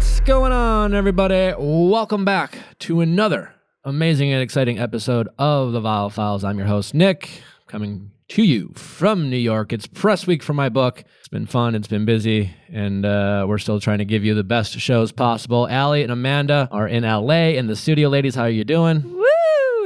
What's going on, everybody? Welcome back to another amazing and exciting episode of the Viall Files. I'm your host, Nick, coming to you from New York. It's press week for my book. It's been fun, it's been busy, and uh, we're still trying to give you the best shows possible. Allie and Amanda are in LA in the studio. Ladies, how are you doing? Woo!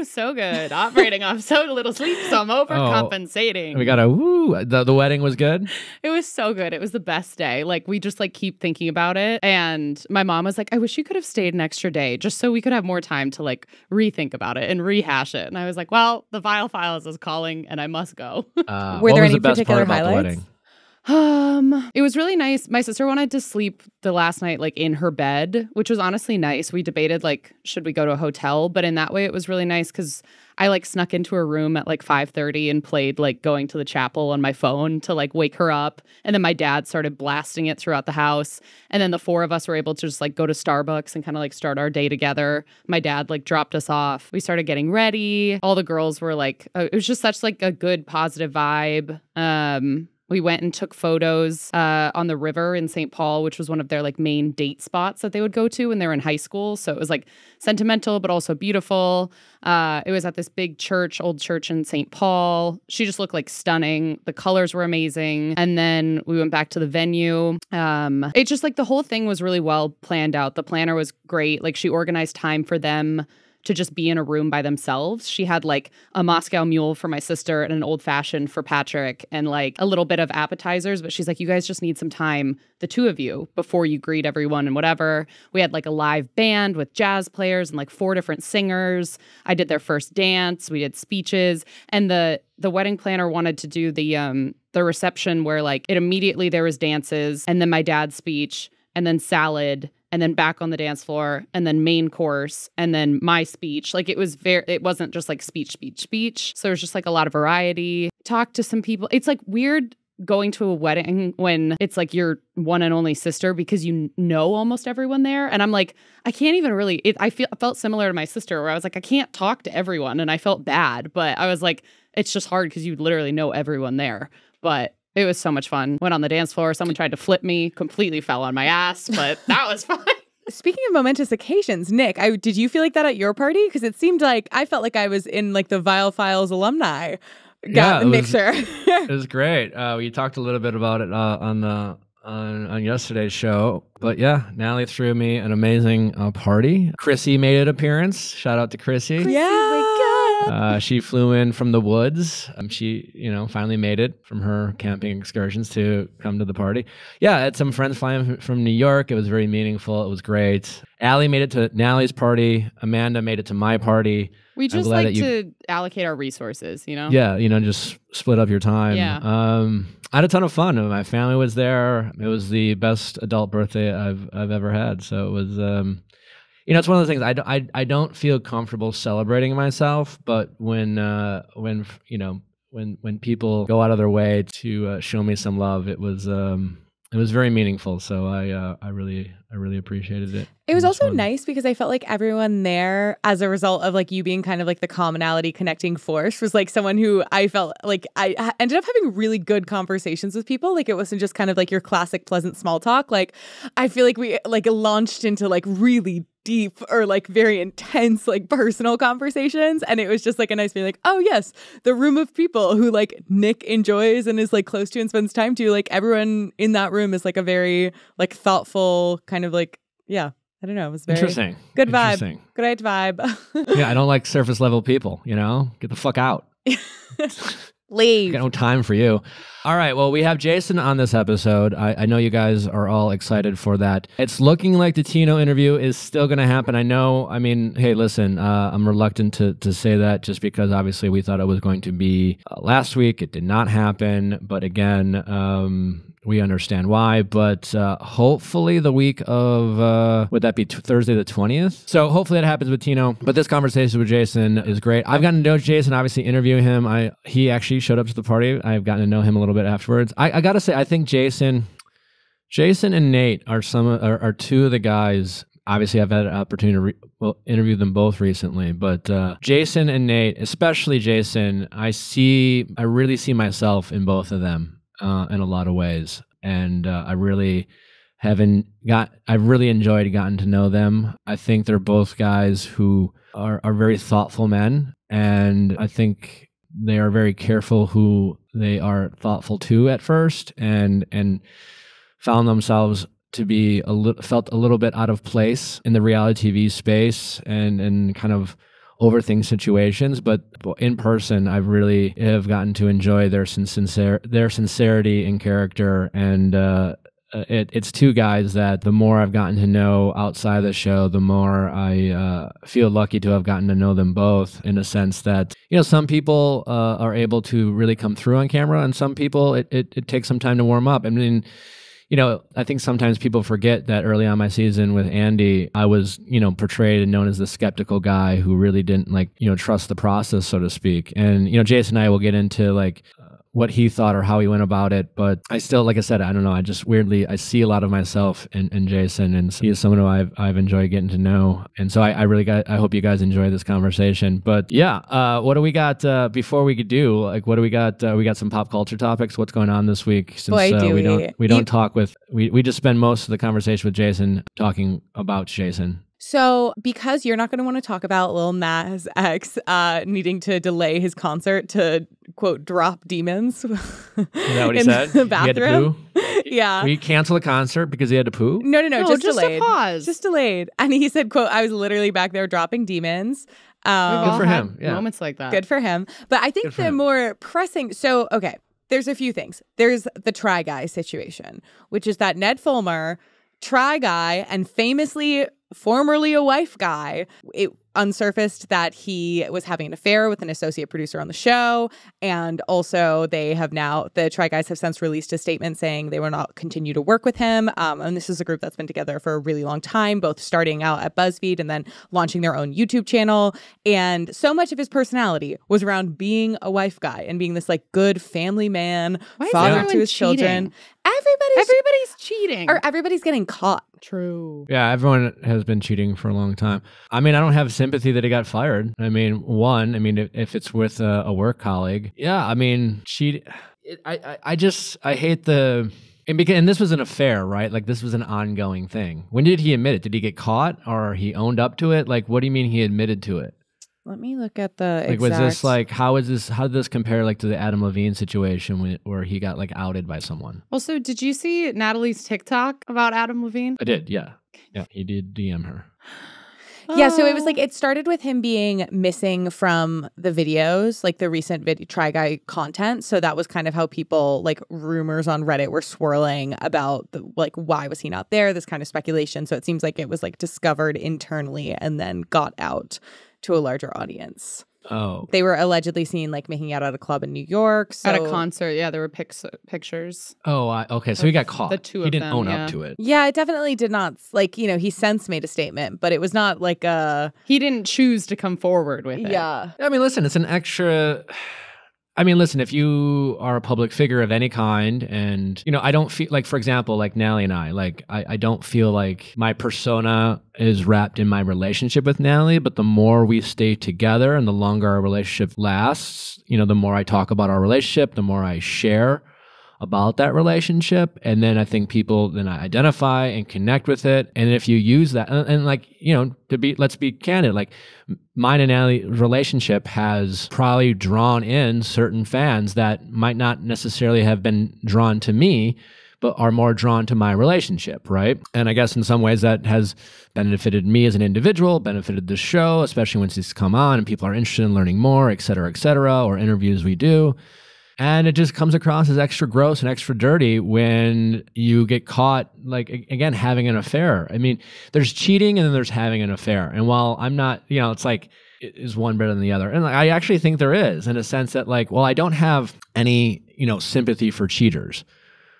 So good. Operating off so little sleep, so I'm overcompensating. We got a woo. The, the wedding was good. It was so good. It was the best day. Like we just like keep thinking about it. And my mom was like, I wish you could have stayed an extra day just so we could have more time to like rethink about it and rehash it. And I was like, well, the Viall Files is calling and I must go. Uh, Were what there was any the best particular part about the highlights? wedding? Um, it was really nice. My sister wanted to sleep the last night like in her bed, which was honestly nice. We debated like should we go to a hotel, but in that way it was really nice cuz I like snuck into her room at like 5:30 and played like going to the chapel on my phone to like wake her up. And then my dad started blasting it throughout the house. And then the four of us were able to just like go to Starbucks and kind of like start our day together. My dad like dropped us off. We started getting ready. All the girls were like uh, it was just such like a good positive vibe. Um we went and took photos uh, on the river in St. Paul, which was one of their like main date spots that they would go to when they were in high school. So it was like sentimental, but also beautiful. Uh, it was at this big church, old church in St. Paul. She just looked like stunning. The colors were amazing. And then we went back to the venue. Um, it just like the whole thing was really well planned out. The planner was great. Like she organized time for them to just be in a room by themselves. She had like a Moscow mule for my sister and an old fashioned for Patrick and like a little bit of appetizers. But she's like, you guys just need some time, the two of you, before you greet everyone and whatever. We had like a live band with jazz players and like four different singers. I did their first dance. We did speeches. And the the wedding planner wanted to do the um the reception where like it immediately there was dances and then my dad's speech and then salad and then back on the dance floor and then main course and then my speech. Like it was very it wasn't just like speech speech speech. So there's just like a lot of variety. Talk to some people. It's like weird going to a wedding when it's like your one and only sister because you know almost everyone there. And i'm like i can't even really it, i feel I felt similar to my sister where i was like i can't talk to everyone and i felt bad but i was like it's just hard because you literally know everyone there. But it was so much fun. Went on the dance floor. Someone tried to flip me, completely fell on my ass, but that was fun. Speaking of momentous occasions, Nick, I, did you feel like that at your party? Because it seemed like I felt like I was in like the Viall Files alumni Yeah, got it was- mixer. It was great. Uh, we talked a little bit about it uh, on the on, on yesterday's show, but yeah, Natalie threw me an amazing uh, party. Chrissy made an appearance. Shout out to Chrissy. yeah. Uh, she flew in from the woods. Um, she, you know, finally made it from her camping excursions to come to the party. Yeah, I had some friends flying f- from New York. It was very meaningful. It was great. Allie made it to Natalie's party. Amanda made it to my party. We just like that to allocate our resources, you know? Yeah, you know, just split up your time. Yeah. Um, I had a ton of fun. My family was there. It was the best adult birthday I've I've ever had. So it was, um, you know, it's one of those things. I, don't- I, I don't feel comfortable celebrating myself, but when uh, when you know when when people go out of their way to uh, show me some love, it was um, it was very meaningful. So I uh, I really I really appreciated it. It was also fun. nice because I felt like everyone there, as a result of like you being kind of like the commonality connecting force, was like someone who I felt like I ended up having really good conversations with people. Like it wasn't just kind of like your classic pleasant small talk. Like I feel like we like launched into like really deep or like very intense like personal conversations and it was just like a nice feeling like oh yes the room of people who like nick enjoys and is like close to and spends time to like everyone in that room is like a very like thoughtful kind of like yeah i don't know it was very Interesting. good vibe Interesting. great vibe Yeah, I don't like surface level people. You know, get the fuck out. leave Got no time for you. All right. Well, we have Jason on this episode. I, I know you guys are all excited for that. It's looking like the Tino interview is still going to happen. I know. I mean, hey, listen, uh, I'm reluctant to, to say that just because obviously we thought it was going to be uh, last week. It did not happen. But again, um, we understand why, but uh, hopefully the week of uh, would that be t- Thursday the twentieth? So hopefully that happens with Tino. But this conversation with Jason is great. I've gotten to know Jason, obviously interview him. I he actually showed up to the party. I've gotten to know him a little bit afterwards. I, I got to say, I think Jason, Jason and Nate are some are, are two of the guys. Obviously, I've had an opportunity to re- well, interview them both recently, but uh, Jason and Nate, especially Jason, I see, I really see myself in both of them uh, in a lot of ways, and uh, I really haven't got I've really enjoyed gotten to know them. I think they're both guys who are, are very thoughtful men and I think they are very careful who they are thoughtful to at first and and found themselves to be a little felt a little bit out of place in the reality TV space and and kind of overthink situations but in person I've really have gotten to enjoy their sincere their sincerity and character and uh, uh, it, it's two guys that the more I've gotten to know outside the show, the more I uh, feel lucky to have gotten to know them both in a sense that, you know, some people uh, are able to really come through on camera and some people it, it, it takes some time to warm up. I mean, you know, I think sometimes people forget that early on my season with Andi, I was, you know, portrayed and known as the skeptical guy who really didn't like, you know, trust the process, so to speak. And, you know, Jason and I will get into like what he thought or how he went about it. But I still, like I said, I don't know. I just weirdly, I see a lot of myself in, in Jason, and he is someone who I've, I've enjoyed getting to know. And so I, I really got, I hope you guys enjoy this conversation. But yeah, uh, what do we got uh, before we could do? Like, what do we got? Uh, we got some pop culture topics. What's going on this week? Since Boy, do uh, we, we don't, we don't talk with, we, we just spend most of the conversation with Jason talking about Jason. So, because you're not going to want to talk about Lil Nas X uh, needing to delay his concert to quote drop demons, is that what he said? The bathroom. yeah. We cancel the concert because he had to poo. No, no, no, no just, just delayed. pause. Just delayed. And he said, "quote I was literally back there dropping demons." Um, good for him. Yeah. Moments like that. Good for him. But I think the him. more pressing. So, okay, there's a few things. There's the try guy situation, which is that Ned Fulmer try guy and famously formerly a wife guy. It unsurfaced that he was having an affair with an associate producer on the show. And also, they have now, the Try Guys have since released a statement saying they will not continue to work with him. Um, and this is a group that's been together for a really long time, both starting out at BuzzFeed and then launching their own YouTube channel. And so much of his personality was around being a wife guy and being this like good family man, father to his cheating? children. Everybody's everybody's cheating, or everybody's getting caught. True. Yeah, everyone has been cheating for a long time. I mean, I don't have sympathy that he got fired. I mean, one, I mean, if, if it's with a, a, work colleague, yeah, I mean, cheat. I, I, I just, I hate the. And, because, and this was an affair, right? Like this was an ongoing thing. When did he admit it? Did he get caught or he owned up to it? Like, what do you mean he admitted to it? Let me look at the like. Exact... Was this like how is this? How did this compare like to the Adam Levine situation when, where he got like outed by someone? Also, did you see Natalie's TikTok about Adam Levine? I did. Yeah, yeah. He did DM her. Yeah, so it was like ah. it started with him being missing from the videos, like the recent vid- Try Guy content. So that was kind of how people like rumors on Reddit were swirling about the, like why was he not there? This kind of speculation. So it seems like it was like discovered internally and then got out to a larger audience. Oh. They were allegedly seen like making out at a club in New York. So... At a concert, yeah, there were pics, uh, pictures. Oh, I, okay. So he got caught. The two he didn't them, own yeah. up to it. Yeah, it definitely did not. Like you know, he since made a statement, but it was not like a. He didn't choose to come forward with it. Yeah. I mean, listen, it's an extra. I mean, listen, if you are a public figure of any kind, and, you know, I don't feel like, for example, like Nally and I, like, I, I don't feel like my persona is wrapped in my relationship with Nally, but the more we stay together and the longer our relationship lasts, you know, the more I talk about our relationship, the more I share about that relationship and then i think people then identify and connect with it and if you use that and, and like you know to be let's be candid like mine and Allie relationship has probably drawn in certain fans that might not necessarily have been drawn to me but are more drawn to my relationship, right? And I guess in some ways that has benefited me as an individual, benefited the show, especially once it's come on and people are interested in learning more, et cetera, et cetera, or interviews we do. And it just comes across as extra gross and extra dirty when you get caught, like, again, having an affair. I mean, there's cheating and then there's having an affair. And while I'm not, you know, it's like, is one better than the other? And I actually think there is in a sense that, like, well, I don't have any, you know, sympathy for cheaters.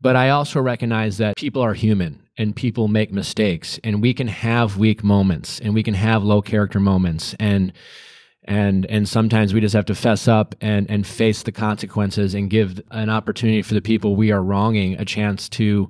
But I also recognize that people are human and people make mistakes and we can have weak moments and we can have low character moments. And and and sometimes we just have to fess up and and face the consequences and give an opportunity for the people we are wronging a chance to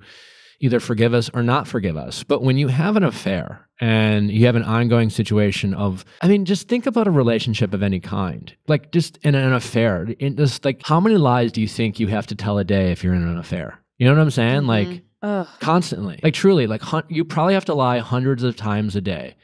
either forgive us or not forgive us but when you have an affair and you have an ongoing situation of i mean just think about a relationship of any kind like just in an affair in just like how many lies do you think you have to tell a day if you're in an affair you know what i'm saying mm-hmm. like Ugh. constantly. Like truly, like hun- you probably have to lie hundreds of times a day.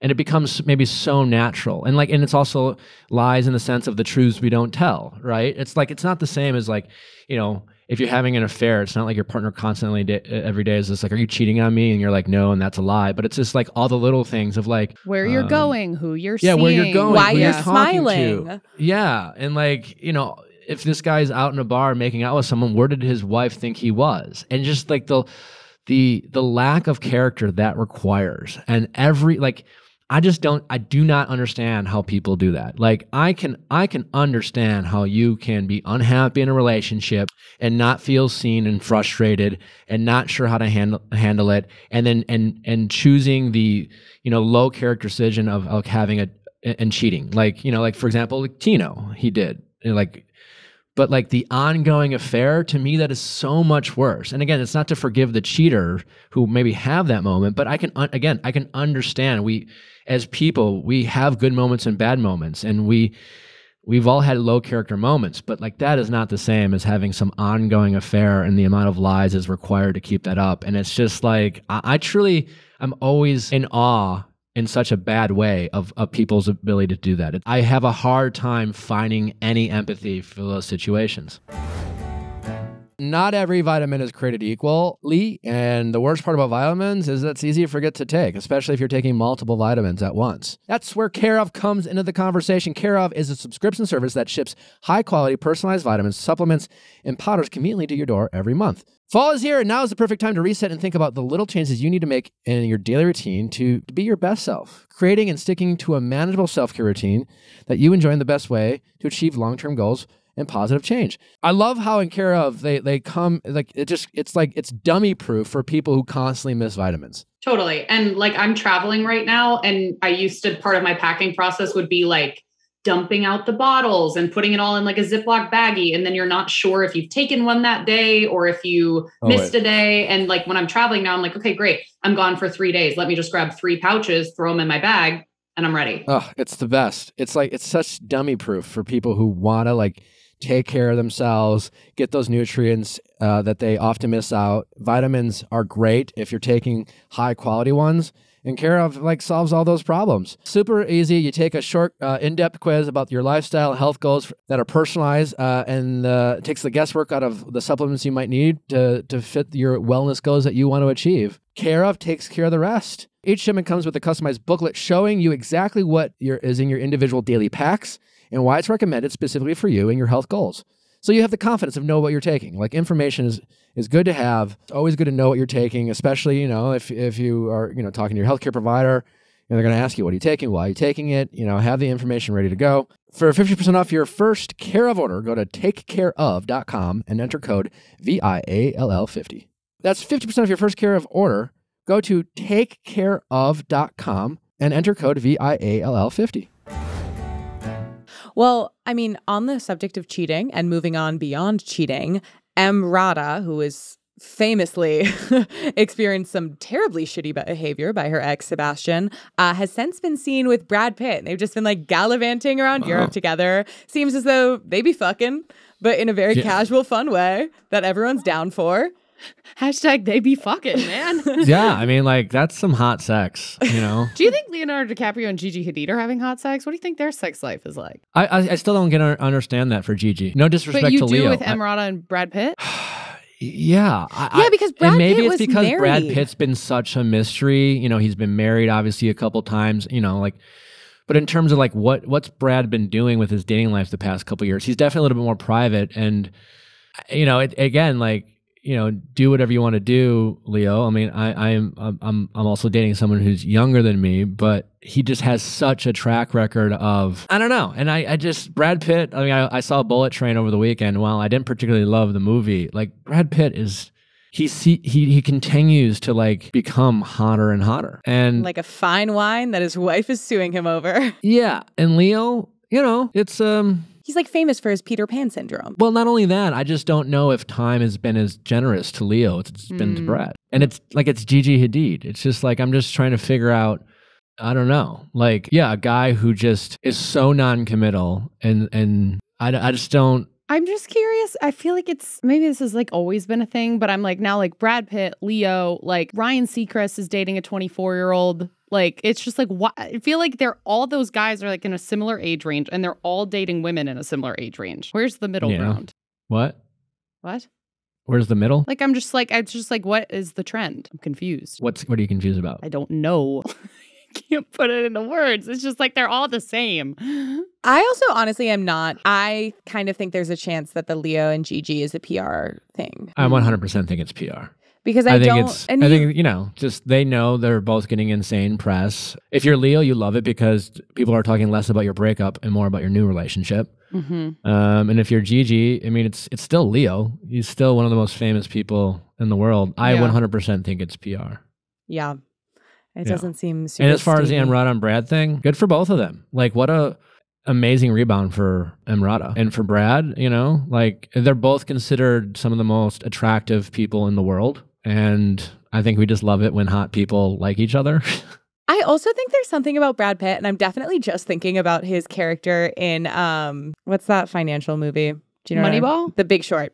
And it becomes maybe so natural. And like and it's also lies in the sense of the truths we don't tell, right? It's like it's not the same as like, you know, if you're having an affair, it's not like your partner constantly da- every day is just like, "Are you cheating on me?" And you're like, "No," and that's a lie. But it's just like all the little things of like Where you're um, going, who you're yeah, seeing, where you're going, Why you're you're smiling. to. Yeah, and like you know, if this guy's out in a bar making out with someone, where did his wife think he was? And just like the the the lack of character that requires, and every like. I just don't I do not understand how people do that. Like I can I can understand how you can be unhappy in a relationship and not feel seen and frustrated and not sure how to handle handle it and then and and choosing the you know low character decision of, of having a and cheating. Like, you know, like for example, like Tino, he did. Like but like the ongoing affair to me that is so much worse. And again it's not to forgive the cheater who maybe have that moment but i can un- again i can understand we as people we have good moments and bad moments and we we've all had low character moments but like that is not the same as having some ongoing affair and the amount of lies is required to keep that up. And it's just like i, I truly i'm always in awe in such a bad way of, of people's ability to do that. I have a hard time finding any empathy for those situations. Not every vitamin is created equally, and the worst part about vitamins is that it's easy to forget to take, especially if you're taking multiple vitamins at once. That's where Care of comes into the conversation. Care of is a subscription service that ships high quality personalized vitamins, supplements, and powders conveniently to your door every month. Fall is here, and now is the perfect time to reset and think about the little changes you need to make in your daily routine to be your best self. Creating and sticking to a manageable self care routine that you enjoy in the best way to achieve long term goals and positive change. I love how in Care of they they come like it just it's like it's dummy proof for people who constantly miss vitamins. Totally. And like I'm traveling right now, and I used to part of my packing process would be like dumping out the bottles and putting it all in like a Ziploc baggie. And then you're not sure if you've taken one that day or if you Oh, missed wait. a day. And like when I'm traveling now, I'm like, okay, great. I'm gone for three days. Let me just grab three pouches, throw them in my bag, and I'm ready. Oh, it's the best. It's like it's such dummy proof for people who want to like take care of themselves, get those nutrients uh, that they often miss out. Vitamins are great if you're taking high quality ones. And Care of like solves all those problems. Super easy. You take a short, uh, in-depth quiz about your lifestyle health goals that are personalized, uh, and uh, takes the guesswork out of the supplements you might need to to fit your wellness goals that you want to achieve. Care of takes care of the rest. Each shipment comes with a customized booklet showing you exactly what your, is in your individual daily packs and why it's recommended specifically for you and your health goals. So you have the confidence of know what you're taking. Like information is is good to have. It's always good to know what you're taking, especially you know if if you are you know talking to your healthcare provider. And they're going to ask you, what are you taking? Why are you taking it? You know, have the information ready to go. For 50% off your first care of order, go to takecareof.com and enter code VIALL50. That's 50% off your first care of order. Go to takecareof.com and enter code VIALL50. Well, I mean, on the subject of cheating and moving on beyond cheating, Emrata, who is famously experienced some terribly shitty behavior by her ex Sebastian, uh, has since been seen with Brad Pitt. They've just been like gallivanting around Europe together. Seems as though they be fucking, but in a very Yeah. casual, fun way that everyone's down for. Hashtag they be fucking, man. yeah, I mean, like, that's some hot sex, you know? Do you think Leonardo DiCaprio and Gigi Hadid are having hot sex? What do you think their sex life is like? I, I, I still don't get understand that for Gigi. No disrespect but you to do Leo. with I- and Brad Pitt? Yeah. I, Yeah, because Brad and maybe Pitt it's was because Brad. Pitt's been such a mystery. You know, he's been married obviously a couple times. You know, like, but in terms of like what what's Brad been doing with his dating life the past couple years, he's definitely a little bit more private. And you know, it, again, like you know, do whatever you want to do, Leo. I mean, I I'm I'm I'm I'm also dating someone who's younger than me, but he just has such a track record of I don't know. And I I just Brad Pitt. I mean, I, I saw Bullet Train over the weekend. While I didn't particularly love the movie, like Brad Pitt is. He, he he he continues to like become hotter and hotter, and Like a fine wine that his wife is suing him over. yeah, and Leo, you know, it's um He's like famous for his Peter Pan syndrome. Well, not only that, I just don't know if time has been as generous to Leo as it's been to Mm. Brad. And it's like it's Gigi Hadid. It's just like I'm just trying to figure out. I don't know. Like, yeah, a guy who just is so non-committal, and and I, I just don't. I'm just curious. I feel like it's maybe this has like always been a thing, but I'm like now like Brad Pitt, Leo, like Ryan Seacrest is dating a 24 year old. Like it's just like what I feel like they're all those guys are like in a similar age range and they're all dating women in a similar age range. Where's the middle Yeah. ground? What? What? Where's the middle? Like I'm just like it's just like what is the trend? I'm confused. What's what are you confused about? I don't know. Can't put it into words. It's just like they're all the same. I also honestly am not. I kind of think there's a chance that the Leo and Gigi is a PR thing I 100% think it's PR. Because I, I, think don't. it's. and I you- think you know, just they know they're both getting insane press. If you're Leo, you love it because people are talking less about your breakup and more about your new relationship. mm-hmm. Um, and if you're Gigi, I mean, it's it's still Leo. He's still one of the most famous people in the world. I Yeah. 100% think it's PR. yeah, it Yeah. doesn't seem. Super and as far as the. Emrata and Brad thing, good for both of them. Like, what a amazing rebound for Emrata and for Brad. You know, like they're both considered some of the most attractive people in the world, and I think we just love it when hot people like each other. I also think there's something about Brad Pitt, and I'm definitely just thinking about his character in um, what's that financial movie? Do you know Moneyball? The Big Short.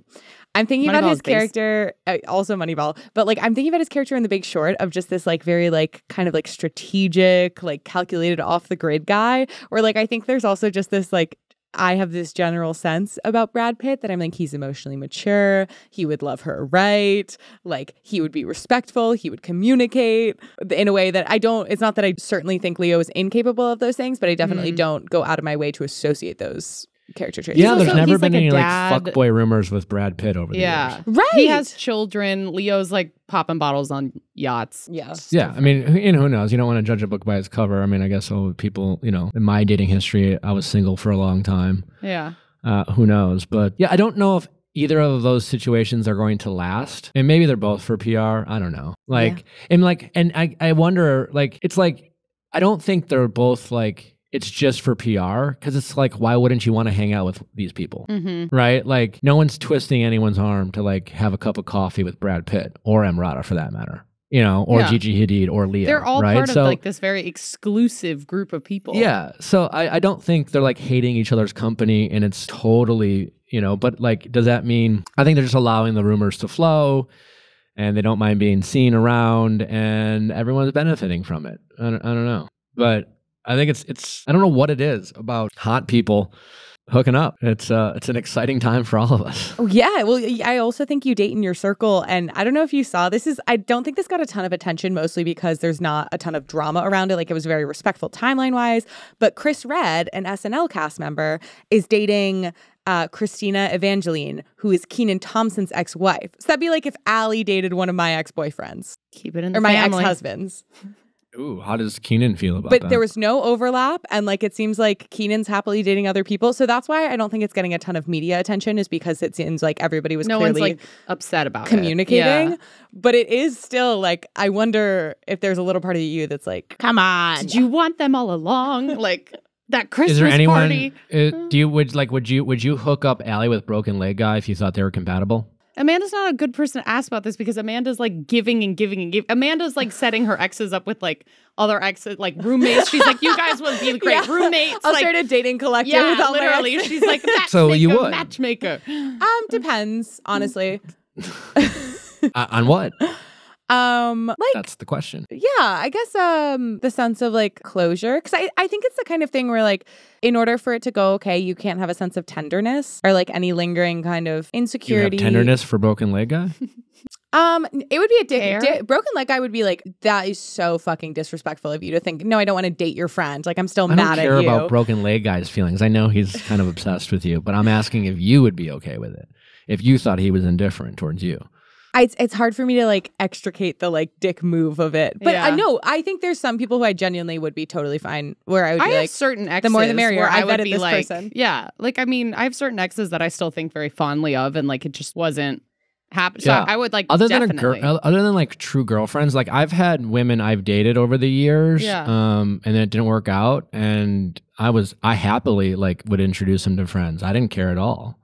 I'm thinking about his character, uh, also Moneyball, but like I'm thinking about his character in The Big Short of just this like very like kind of like strategic, like calculated off the grid guy. Where like I think there's also just this like I have this general sense about Brad Pitt that I'm like he's emotionally mature, he would love her right, like he would be respectful, he would communicate in a way that I don't. It's not that I certainly think Leo is incapable of those things, but I definitely Mhm. don't go out of my way to associate those character traits. yeah, also- there's never been like any like fuckboy rumors with Brad Pitt over the Yeah. years. right. He has children. Leo's like popping bottles on yachts. Yeah. Yeah, I mean, who- you know, who knows? You don't want to judge a book by its cover. I mean, I guess oh, people, you know, in my dating history, I was single for a long time. Yeah. Uh, who knows? But yeah, I don't know if either of those situations are going to last. And maybe they're both for PR. I don't know. Like, and like, and I, I wonder, like, it's like, I don't think they're both like, it's just for PR because it's like, why wouldn't you want to hang out with these people? Mm-hmm. Right? Like, no one's twisting anyone's arm to like have a cup of coffee with Brad Pitt or Emrata for that matter, you know, or Yeah. Gigi Hadid or Leo. They're all right? part so, of like this very exclusive group of people. yeah. So I, I don't think they're like hating each other's company and it's totally, you know, but like, does that mean I think they're just allowing the rumors to flow and they don't mind being seen around and everyone's benefiting from it? I don't, I don't know. But I think it's, it's, I don't know what it is about hot people hooking up. It's, uh, it's an exciting time for all of us. Oh yeah, well I also think you date in your circle and I don't know if you saw this is I don't think this got a ton of attention mostly because there's not a ton of drama around it like it was very respectful timeline-wise, but Chris Redd, an SNL cast member, is dating uh, Christina Evangeline, who is Kenan Thompson's ex-wife. So that'd be like if Allie dated one of my ex-boyfriends Keep it in the or my family. ex-husbands. Ooh, how does Kenan feel about But that? there was no overlap, and like it seems like Kenan's happily dating other people. So that's why I don't think it's getting a ton of media attention, is because it seems like everybody was No clearly one's like upset about it. communicating. Yeah. But it is still like I wonder if there's a little part of you that's like, come on. Did you want them all along? Like that Christmas Is there anyone? party. Uh, do you would like would you would you hook up Allie with Broken Leg Guy if you thought they were compatible? Amanda's not a good person to ask about this because Amanda's like giving and giving and giving. Amanda's like setting her exes up with like other exes, like roommates. She's like, you guys would be great Yeah. roommates. I'll like, start a dating collective yeah, with all my literally. exes. She's like matchmaker, So you would. matchmaker. um, depends, honestly. Uh, on what? Um, like That's the question. yeah, I guess um the sense of like closure. Cause I, I think it's the kind of thing where like in order for it to go okay, you can't have a sense of tenderness or like any lingering kind of You have insecurity. tenderness for Broken Leg Guy. Um, it would be a dick. Di- broken leg guy would be like, that is so fucking disrespectful of you to think. No, I don't want to date your friend. Like I'm still I don't mad care at you. about Broken Leg Guy's feelings. I know he's kind of obsessed with you, but I'm asking if you would be okay with it. If you thought he was indifferent towards you. I, it's, it's hard for me to like extricate the like dick move of it. But I know I think there's some people who I genuinely would be totally fine. Where I would I be have like, certain exes. more the merrier. I I would be this like, person. yeah, like I mean, I have certain exes that I still think very fondly of, and like it just wasn't happen. So Yeah. I would like Other definitely. than a girl, other than like true girlfriends, like I've had women I've dated over the years, Yeah. um, and then it didn't work out, and I was I happily like would introduce them to friends. I didn't care at all.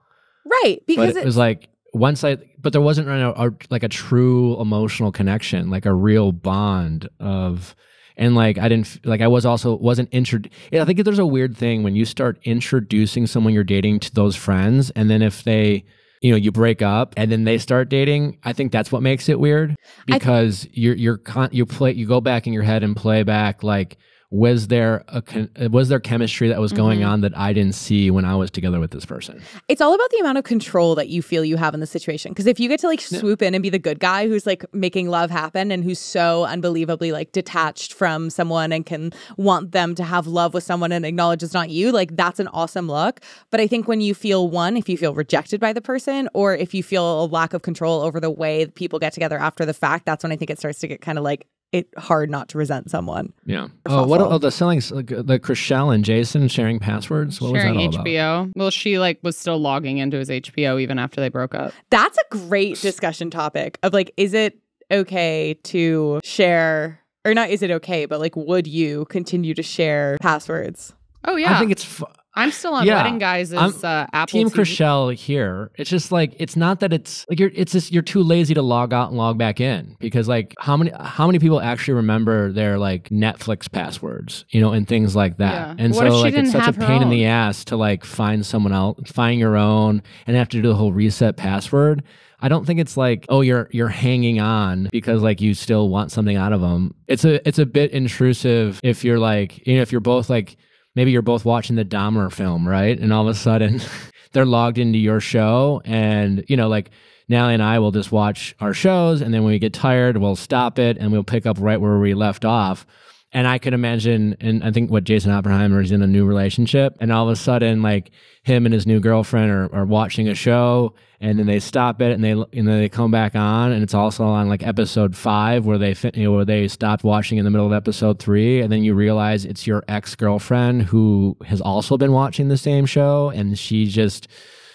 right because but it it, was like once I, but there wasn't a, a, like a true emotional connection, like a real bond of, and like I didn't like I was also wasn't introduced. I think there's a weird thing when you start introducing someone you're dating to those friends, and then if they you know you break up and then they start dating i think that's what makes it weird because you're you're con- you play you go back in your head and play back like was there a con- was there chemistry that was going Mhm. on that i didn't see when i was together with this person It's all about the amount of control that you feel you have in the situation. Because if you get to like Yeah. swoop in and be the good guy who's like making love happen and who's so unbelievably like detached from someone and can want them to have love with someone and acknowledge it's not you, like that's an awesome look. But I think when you feel one, if you feel rejected by the person or if you feel a lack of control over the way people get together after the fact, that's when I think it starts to get kind of like it hard not to resent someone. yeah Or oh what thoughtful. oh the selling like, uh, the Chrishell and jason sharing passwords what Sharing was that all about HBO. Well, she like was still logging into his HBO even after they broke up. That's a great discussion topic of like, is it okay to share, or not is it okay, but like, would you continue to share passwords? Oh yeah, i think it's fu- I'm still on Yeah, Wedding Guys' uh, Apple Team TV. Here. It's just like it's not that it's like you're it's just you're too lazy to log out and log back in because like how many how many people actually remember their like Netflix passwords, you know, and things like that. Yeah. And What so like it's such a pain in the ass to like find someone else, find your own and have to do the whole reset password. I don't think it's like oh you're you're hanging on because like you still want something out of them. It's a it's a bit intrusive if you're like you know if you're both like maybe you're both watching the Dahmer film, right? And all of a sudden they're logged into your show and you know like Nally and I will just watch our shows and then when we get tired we'll stop it and we'll pick up right where we left off. And I could imagine, and I think what Jason Oppenheimer is in a new relationship, and all of a sudden, like him and his new girlfriend are, are watching a show, and then they stop it, and they and then they come back on, and it's also on like episode five where they you know, where they stopped watching in the middle of episode three, and then you realize it's your ex girlfriend who has also been watching the same show, and she just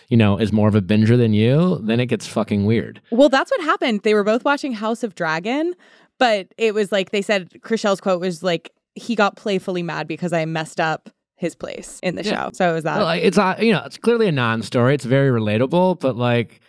you know is more of a binger than you. Then it gets fucking weird. Well, that's what happened. They were both watching House of Dragon, but it was like they said, Chrishell's quote was like, he got playfully mad because I messed up his place in the Yeah. show. So it was that. Well, like, it's uh, you know it's clearly a non-story. It's very relatable, but like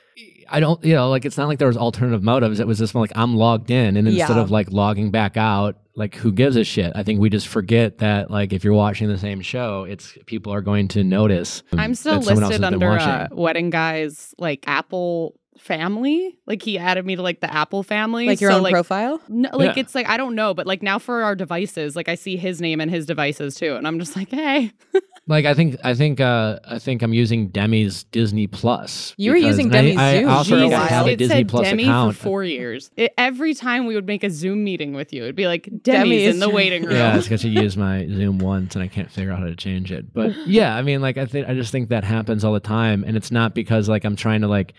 I don't you know like it's not like there was alternative motives. It was just like I'm logged in, and instead Yeah. of like logging back out, like who gives a shit? I think we just forget that like if you're watching the same show, it's people are going to notice. I'm still that someone else listed under uh. Wedding Guys like Apple family. Like he added me to like the Apple family. like your so, own like, profile? No, like Yeah. it's like I don't know, but like now for our devices, like I see his name and his devices too, and I'm just like, hey, Like I think I think uh I think I'm using Demi's Disney Plus. You were using and I- Demi's I, Zoom also for a I while. have a it Disney said Plus Demi account. for four years. It, every time we would make a Zoom meeting with you, it'd be like Demi Demi's in the waiting room. Yeah, it's because you used my Zoom once and I can't figure out how to change it. But yeah, I mean, like I think I just think that happens all the time, and it's not because like I'm trying to like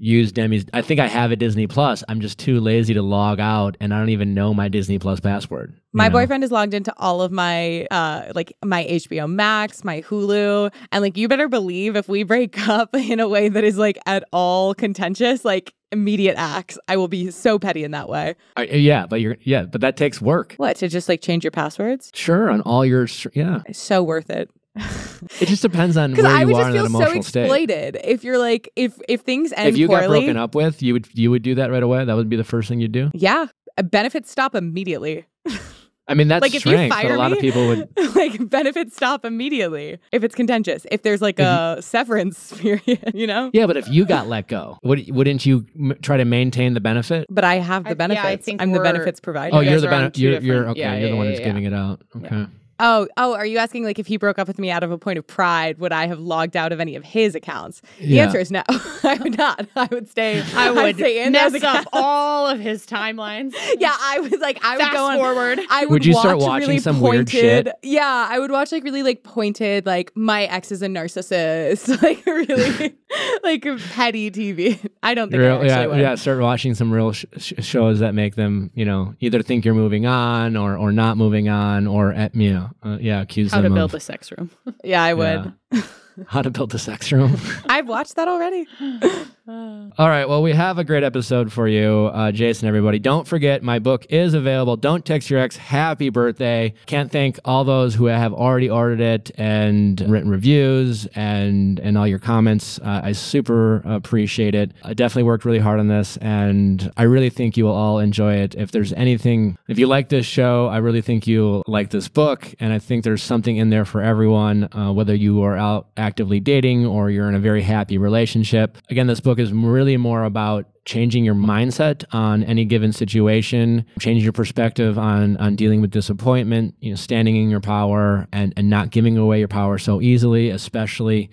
use Demi's. I think I have a Disney Plus. I'm just too lazy to log out, and I don't even know my Disney Plus password. My know? boyfriend is logged into all of my uh like my HBO Max, my Hulu, and like you better believe if we break up in a way that is like at all contentious, like immediate acts, I will be so petty in that way. Uh, yeah, but you're yeah, but that takes work. What to just like change your passwords? Sure, on all your yeah, It's so worth it. It just depends on Because where I you would are just in that feel so emotional state. exploited if you're like if if things end If you poorly. got broken up with, you would you would do that right away. That would be the first thing you'd do. Yeah, uh, benefits stop immediately. I mean, that's like if you strength, but fire a lot me, of people would. like benefits stop immediately if it's contentious. If there's like If a severance period, you know. Yeah, but if you got let go, would, wouldn't you m- try to maintain the benefit? But I have I- the yeah, I benefits. think I'm the benefits provider. Oh, You you're the are on benefit. You're, you're okay. yeah, you're the yeah, one yeah, that's yeah. giving it out. Okay. Oh, oh, are you asking like if he broke up with me out of a point of pride, would I have logged out of any of his accounts? The Yeah. answer is no. I would not. I would stay. I I'd stay in mess up accounts. all of his timelines. Yeah, I was like, I would Fast go on. forward. I would, Would you start watch watching really some pointed, weird shit? Yeah, I would watch like really like pointed, like my ex is a narcissist, like really like petty TV. I don't think I Real, actually yeah, would. yeah. Start watching some real sh- sh- shows that make them, you know, either think you're moving on or or not moving on, or at, you know, uh, yeah, accuse How to build of. a sex room. Yeah, I would. Yeah. How to build a sex room. I've watched that already. All right. Well, we have a great episode for you, uh, Jason, everybody. Don't forget, my book is available. Don't text your ex. Happy birthday. Can't thank all those who have already ordered it and written reviews and, and all your comments. Uh, I super appreciate it. I definitely worked really hard on this, and I really think you will all enjoy it. If there's anything, if you like this show, I really think you'll like this book. And I think there's something in there for everyone, uh, whether you are out actively dating or you're in a very happy relationship. Again, this book is really more about changing your mindset on any given situation, changing your perspective on on dealing with disappointment, you know, standing in your power and and not giving away your power so easily, especially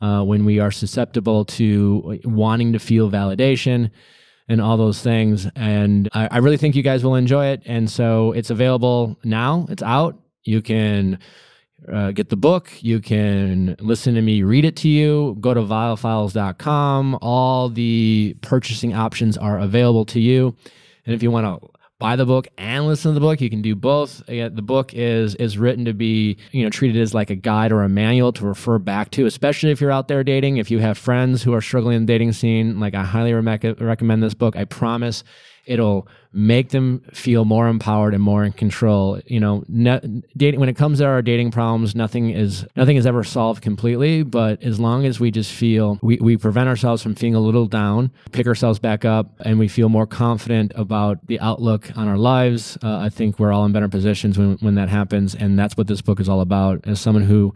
uh, when we are susceptible to wanting to feel validation and all those things. And I, I really think you guys will enjoy it. And so it's available now. It's out. You can uh, get the book. You can listen to me read it to you. Go to viallfiles.com. All the purchasing options are available to you. And if you want to buy the book and listen to the book, you can do both. Uh, the book is is written to be, you know, treated as like a guide or a manual to refer back to, especially if you're out there dating. If you have friends who are struggling in the dating scene, like I highly re- recommend this book. I promise It'll make them feel more empowered and more in control. You know, ne- dating when it comes to our dating problems, nothing is nothing is ever solved completely. But as long as we just feel we, we prevent ourselves from feeling a little down, pick ourselves back up, and we feel more confident about the outlook on our lives, uh, I think we're all in better positions when when that happens. And that's what this book is all about. As someone who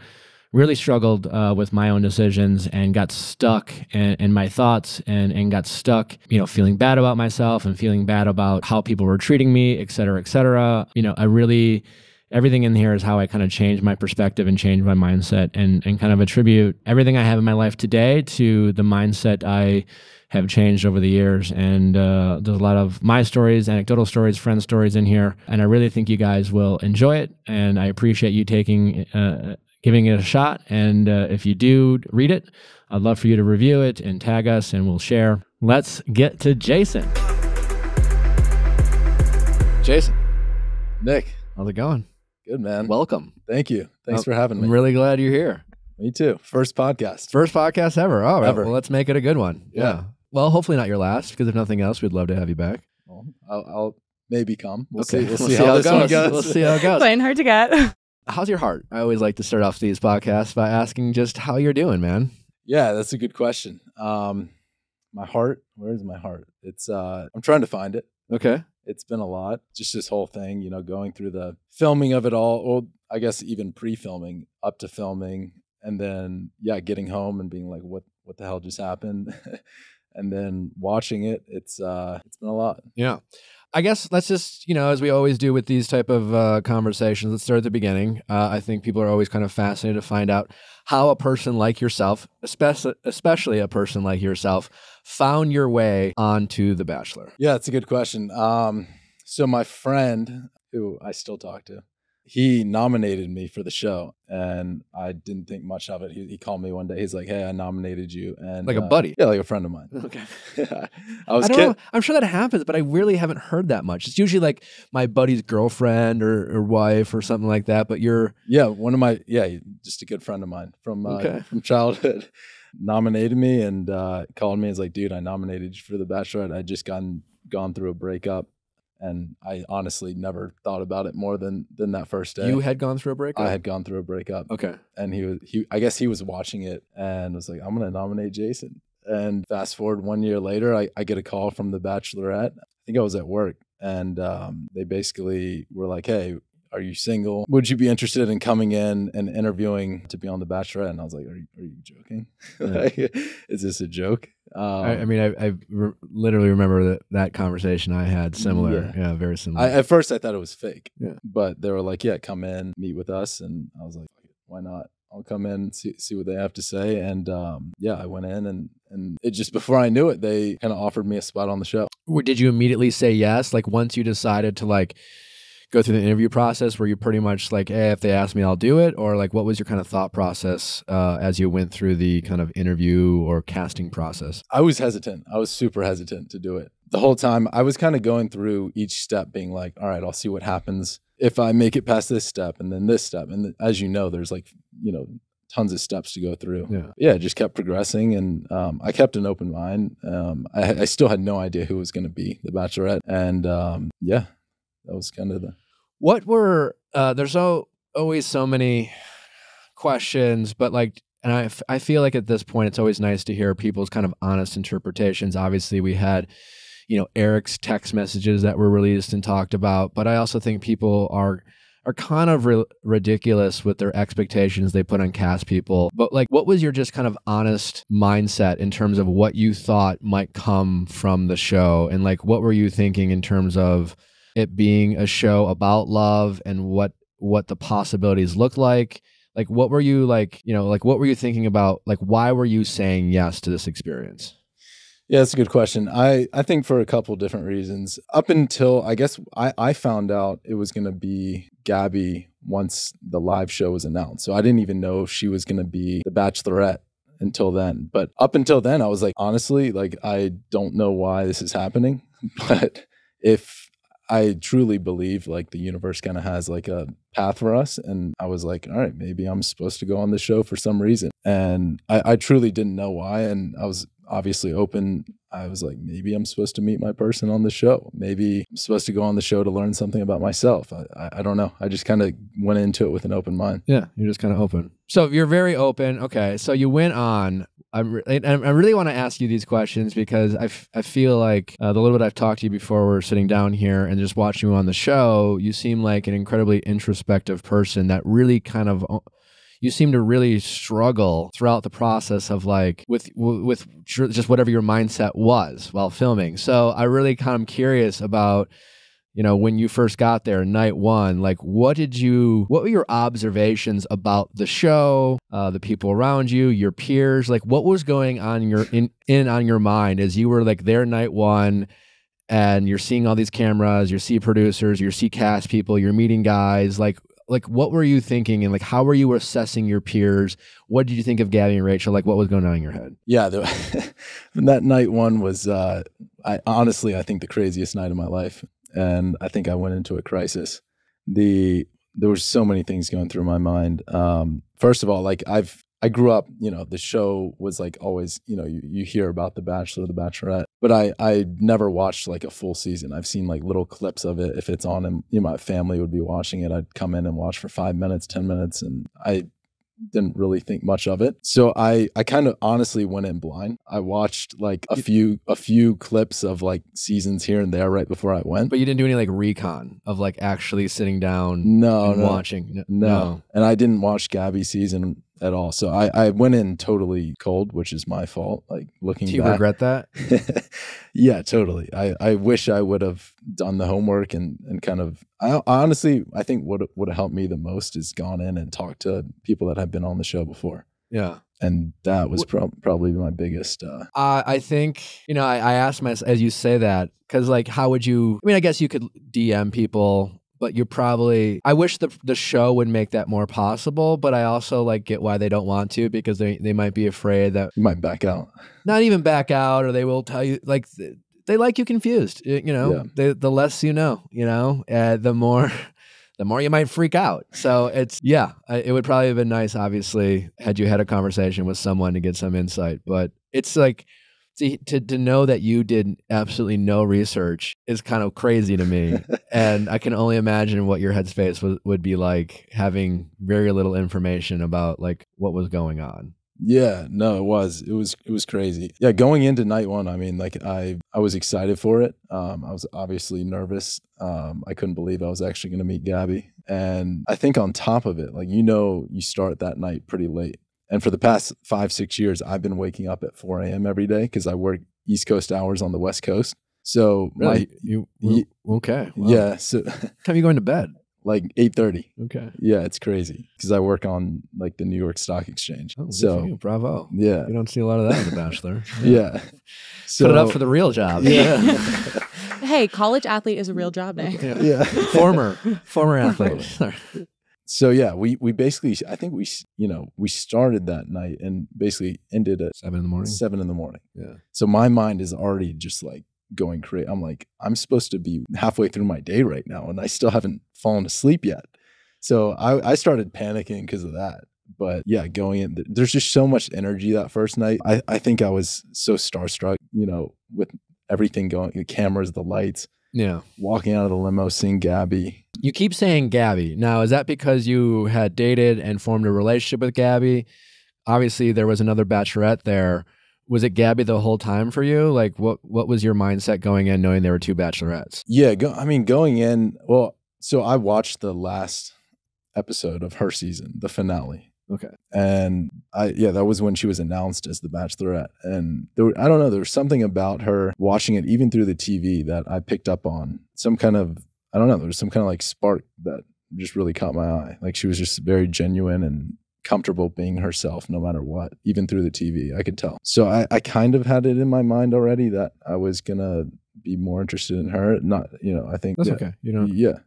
really struggled uh, with my own decisions and got stuck in, in, my thoughts and, and got stuck, you know, feeling bad about myself and feeling bad about how people were treating me, et cetera, et cetera. You know, I really, everything in here is how I kind of changed my perspective and changed my mindset and, and kind of attribute everything I have in my life today to the mindset I have changed over the years. And uh, there's a lot of my stories, anecdotal stories, friend stories in here. And I really think you guys will enjoy it. And I appreciate you taking uh, giving it a shot. And uh, if you do read it, I'd love for you to review it and tag us and we'll share. Let's get to Jason. Jason. Nick. How's it going? Good, man. Welcome. Thank you. Thanks for having me. I'm really glad you're here. Me too. First podcast. First podcast ever. Oh, ever. Well, let's make it a good one. Yeah. yeah. Well, hopefully not your last, because if nothing else, we'd love to have you back. Well, I'll, I'll maybe come. We'll okay. see. We'll, we'll see, see, how, how this goes. one goes. We'll see how it goes. Playing hard to get. how's your heart? I always like to start off these podcasts by asking just how you're doing, man. Yeah, that's a good question. Um, my heart, where's my heart? It's uh, I'm trying to find it. Okay. It's been a lot. Just this whole thing, you know, going through the filming of it all. Well, I guess even pre-filming, up to filming, and then yeah, getting home and being like, what what the hell just happened? and then watching it, it's uh, it's been a lot. Yeah. I guess let's just, you know, as we always do with these type of uh, conversations, let's start at the beginning. Uh, I think people are always kind of fascinated to find out how a person like yourself, especially especially a person like yourself, found your way onto The Bachelor. Yeah, it's a good question. Um, so my friend, who I still talk to, he nominated me for the show and I didn't think much of it. He, he called me one day. He's like, Hey, I nominated you. And like a uh, buddy. Yeah, like a friend of mine. Okay. I was I don't kid- know. I'm sure that happens, but I really haven't heard that much. It's usually like my buddy's girlfriend or, or wife or something like that. But you're Yeah, one of my yeah, just a good friend of mine from uh, Okay. from childhood nominated me and uh, called me. He's like, dude, I nominated you for the Bachelorette. I'd just gone gone through a breakup, and I honestly never thought about it more than than that first day. you had gone through a breakup. I had gone through a breakup, Okay. and he was he. I guess he was watching it and was like, I'm gonna nominate Jason. And fast forward one year later, I, I get a call from the Bachelorette. I think I was at work, and um, they basically were like, "Hey, are you single? Would you be interested in coming in and interviewing to be on the Bachelorette?" And I was like, "Are you, are you joking? Like, Is this a joke?" Um, I, I mean, I, I re- literally remember that, that conversation I had similar. Yeah, very similar. I, at first, I thought it was fake. Yeah. But they were like, "Yeah, come in, meet with us," and I was like, "Why not?" I'll come in see see what they have to say, and um, yeah, I went in, and and it just before I knew it, they kind of offered me a spot on the show. Or Did you immediately say yes? Like once you decided to like go through the interview process, were you pretty much like, hey, if they ask me, I'll do it? Or like what was your kind of thought process uh, as you went through the kind of interview or casting process? I was hesitant. I was super hesitant to do it the whole time. I was kind of going through each step, being like, "All right, I'll see what happens if I make it past this step, and then this step." And as you know, there's like you know tons of steps to go through. Yeah. yeah, just kept progressing, and um, I kept an open mind. Um, I, I still had no idea who was going to be the Bachelorette, and um, yeah, that was kind of the What were uh there's so always so many questions, but like and I, I feel like at this point it's always nice to hear people's kind of honest interpretations. Obviously, we had you know Eric's text messages that were released and talked about, but I also think people are are kind of ri- ridiculous with their expectations they put on cast people. But like what was your just kind of honest mindset in terms of what you thought might come from the show and like what were you thinking in terms of it being a show about love and what what the possibilities look like like what were you like you know like what were you thinking about like why were you saying yes to this experience Yeah, that's a good question. I, I think for a couple different reasons. Up until I guess I, I found out it was going to be Gabby once the live show was announced. So I didn't even know she was going to be the Bachelorette until then. But up until then, I was like, honestly, like I don't know why this is happening. But if I truly believe like the universe kind of has like a path for us. And I was like, all right, maybe I'm supposed to go on the show for some reason. And I, I truly didn't know why. And I was obviously open. I was like, maybe I'm supposed to meet my person on the show. Maybe I'm supposed to go on the show to learn something about myself. I, I, I don't know. I just kind of went into it with an open mind. yeah you're just kind of open so you're very open okay so you went on I'm re- I really want to ask you these questions because I, f- I feel like uh, the little bit I've talked to you before we're sitting down here and just watching you on the show, you seem like an incredibly introspective person that really kind of you seem to really struggle throughout the process of like with with just whatever your mindset was while filming. So I really kind of curious about you know when you first got there night one like what did you what were your observations about the show uh, the people around you your peers? Like what was going on your in, in on your mind as you were like there night one and you're seeing all these cameras you see producers you see cast people you're meeting guys like like what were you thinking and like how were you assessing your peers? What did you think of gabby and rachel? Like what was going on in your head? Yeah, the, that night one was, uh, I honestly, I think the craziest night of my life, and I think I went into a crisis. The there were so many things going through my mind. Um, first of all, like I've I grew up, you know, the show was like always, you know, you, you hear about The Bachelor, The Bachelorette, but I I never watched like a full season. I've seen like little clips of it. If it's on and you know, my family would be watching it, I'd come in and watch for five minutes, ten minutes, and I didn't really think much of it. So I I kind of honestly went in blind. I watched like a few a few clips of like seasons here and there right before I went. but you didn't do any like recon of like actually sitting down no, and no, watching no, And I didn't watch Gabby season at all. So I I went in totally cold, which is my fault. Like looking do you back. regret that yeah, totally. I, I wish I would have done the homework and, and kind of. I, honestly, I think what would have helped me the most is gone in and talked to people that have been on the show before, yeah and that was prob probably my biggest. Uh, Uh, I think you know. I, I asked myself as you say that because, like, how would you? I mean, I guess you could DM people, but you're probably. I wish the the show would make that more possible, but I also like get why they don't want to because they they might be afraid that you might back out. not even back out or they will tell you like th- they like you confused. You know, Yeah. they, the less you know, you know, uh, the more. The more you might freak out. So it's, yeah, it would probably have been nice, obviously, had you had a conversation with someone to get some insight. But it's like, See, to, to know that you did absolutely no research is kind of crazy to me. and I can only imagine what your headspace was, would be like having very little information about like what was going on. Yeah, no, it was. It was it was crazy. Yeah, going into night one, I mean, like I I was excited for it. Um, I was obviously nervous. Um, I couldn't believe I was actually going to meet Gabby, and I think on top of it, like you know, you start that night pretty late. And for the past five six years, I've been waking up at four a.m. every day because I work East Coast hours on the West Coast. So my you, Ye- okay. Wow. yeah, so What time you going to bed? like eight thirty. Okay. Yeah, it's crazy because I work on like the New York Stock Exchange. Oh, good for so you. bravo. yeah, You don't see a lot of that in The Bachelor. yeah. So Put it up for the real job. yeah. hey, college athlete is a real job now. Yeah. yeah. former former athlete. So yeah, we we basically I think we you know we started that night and basically ended at Seven in the morning. seven in the morning. Yeah. So my mind is already just like going crazy. I'm like I'm supposed to be halfway through my day right now, and I still haven't fallen asleep yet. So I I started panicking because of that. But yeah, going in, there's just so much energy that first night. I, I think I was so starstruck, you know, with everything going, the cameras, the lights, Yeah. walking out of the limo, seeing Gabby. You keep saying Gabby. Now, is that because you had dated and formed a relationship with Gabby? Obviously, there was another bachelorette there. Was it Gabby the whole time for you? Like, what what was your mindset going in, knowing there were two bachelorettes? Yeah, go, I mean, going in, well, so I watched the last episode of her season, the finale. Okay. And I, yeah, that was when she was announced as the Bachelorette. And there, were, I don't know, there was something about her watching it, even through the TV, that I picked up on. Some kind of, I don't know, there was some kind of like spark that just really caught my eye. Like she was just very genuine and comfortable being herself no matter what, even through the TV. I could tell. So I, I kind of had it in my mind already that I was going to be more interested in her. Not, you know, I think That's yeah, okay. You know, Yeah.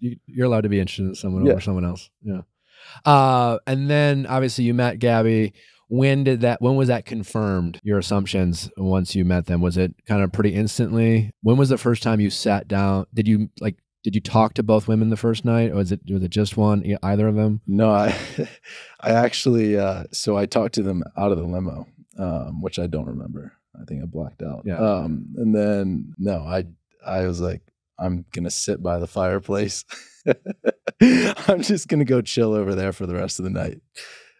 you, you're allowed to be interested in someone Yeah. over someone else. Yeah. Uh, and then obviously you met Gabby. When did that? When was that confirmed? Your assumptions once you met them was it kind of pretty instantly? When was the first time you sat down? Did you like? Did you talk to both women the first night, or was it was it just one? Either of them? No, I, I actually, uh, so I talked to them out of the limo, um, which I don't remember. I think I blacked out. Yeah. Um, and then no, I, I was like, I'm gonna sit by the fireplace. I'm just gonna go chill over there for the rest of the night.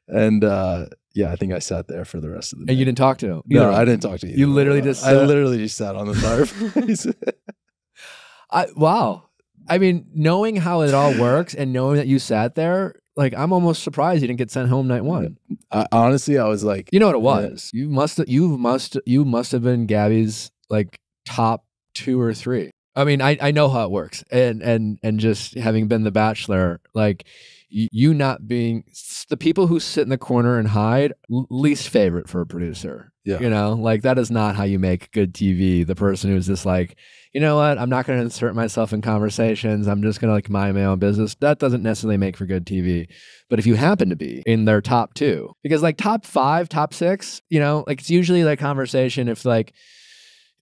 And uh, yeah, I think I sat there for the rest of the night. And you didn't talk to him. no, I didn't talk to you. You literally just I literally just sat on the fireplace. I, wow. I mean, knowing how it all works and knowing that you sat there, like I'm almost surprised you didn't get sent home night one. I, honestly, I was like, You know what it Yeah. was? You must you must you must have been Gabby's like top two or three. I mean, I, I know how it works, and and and just having been the Bachelor, like you not being the people who sit in the corner and hide, least favorite for a producer. Yeah. you know, like that is not how you make good TV. The person who's just like, you know what, I'm not going to insert myself in conversations. I'm just going to like mind my own business. That doesn't necessarily make for good TV. But if you happen to be in their top two, because like top five, top six, you know, like it's usually like conversation if like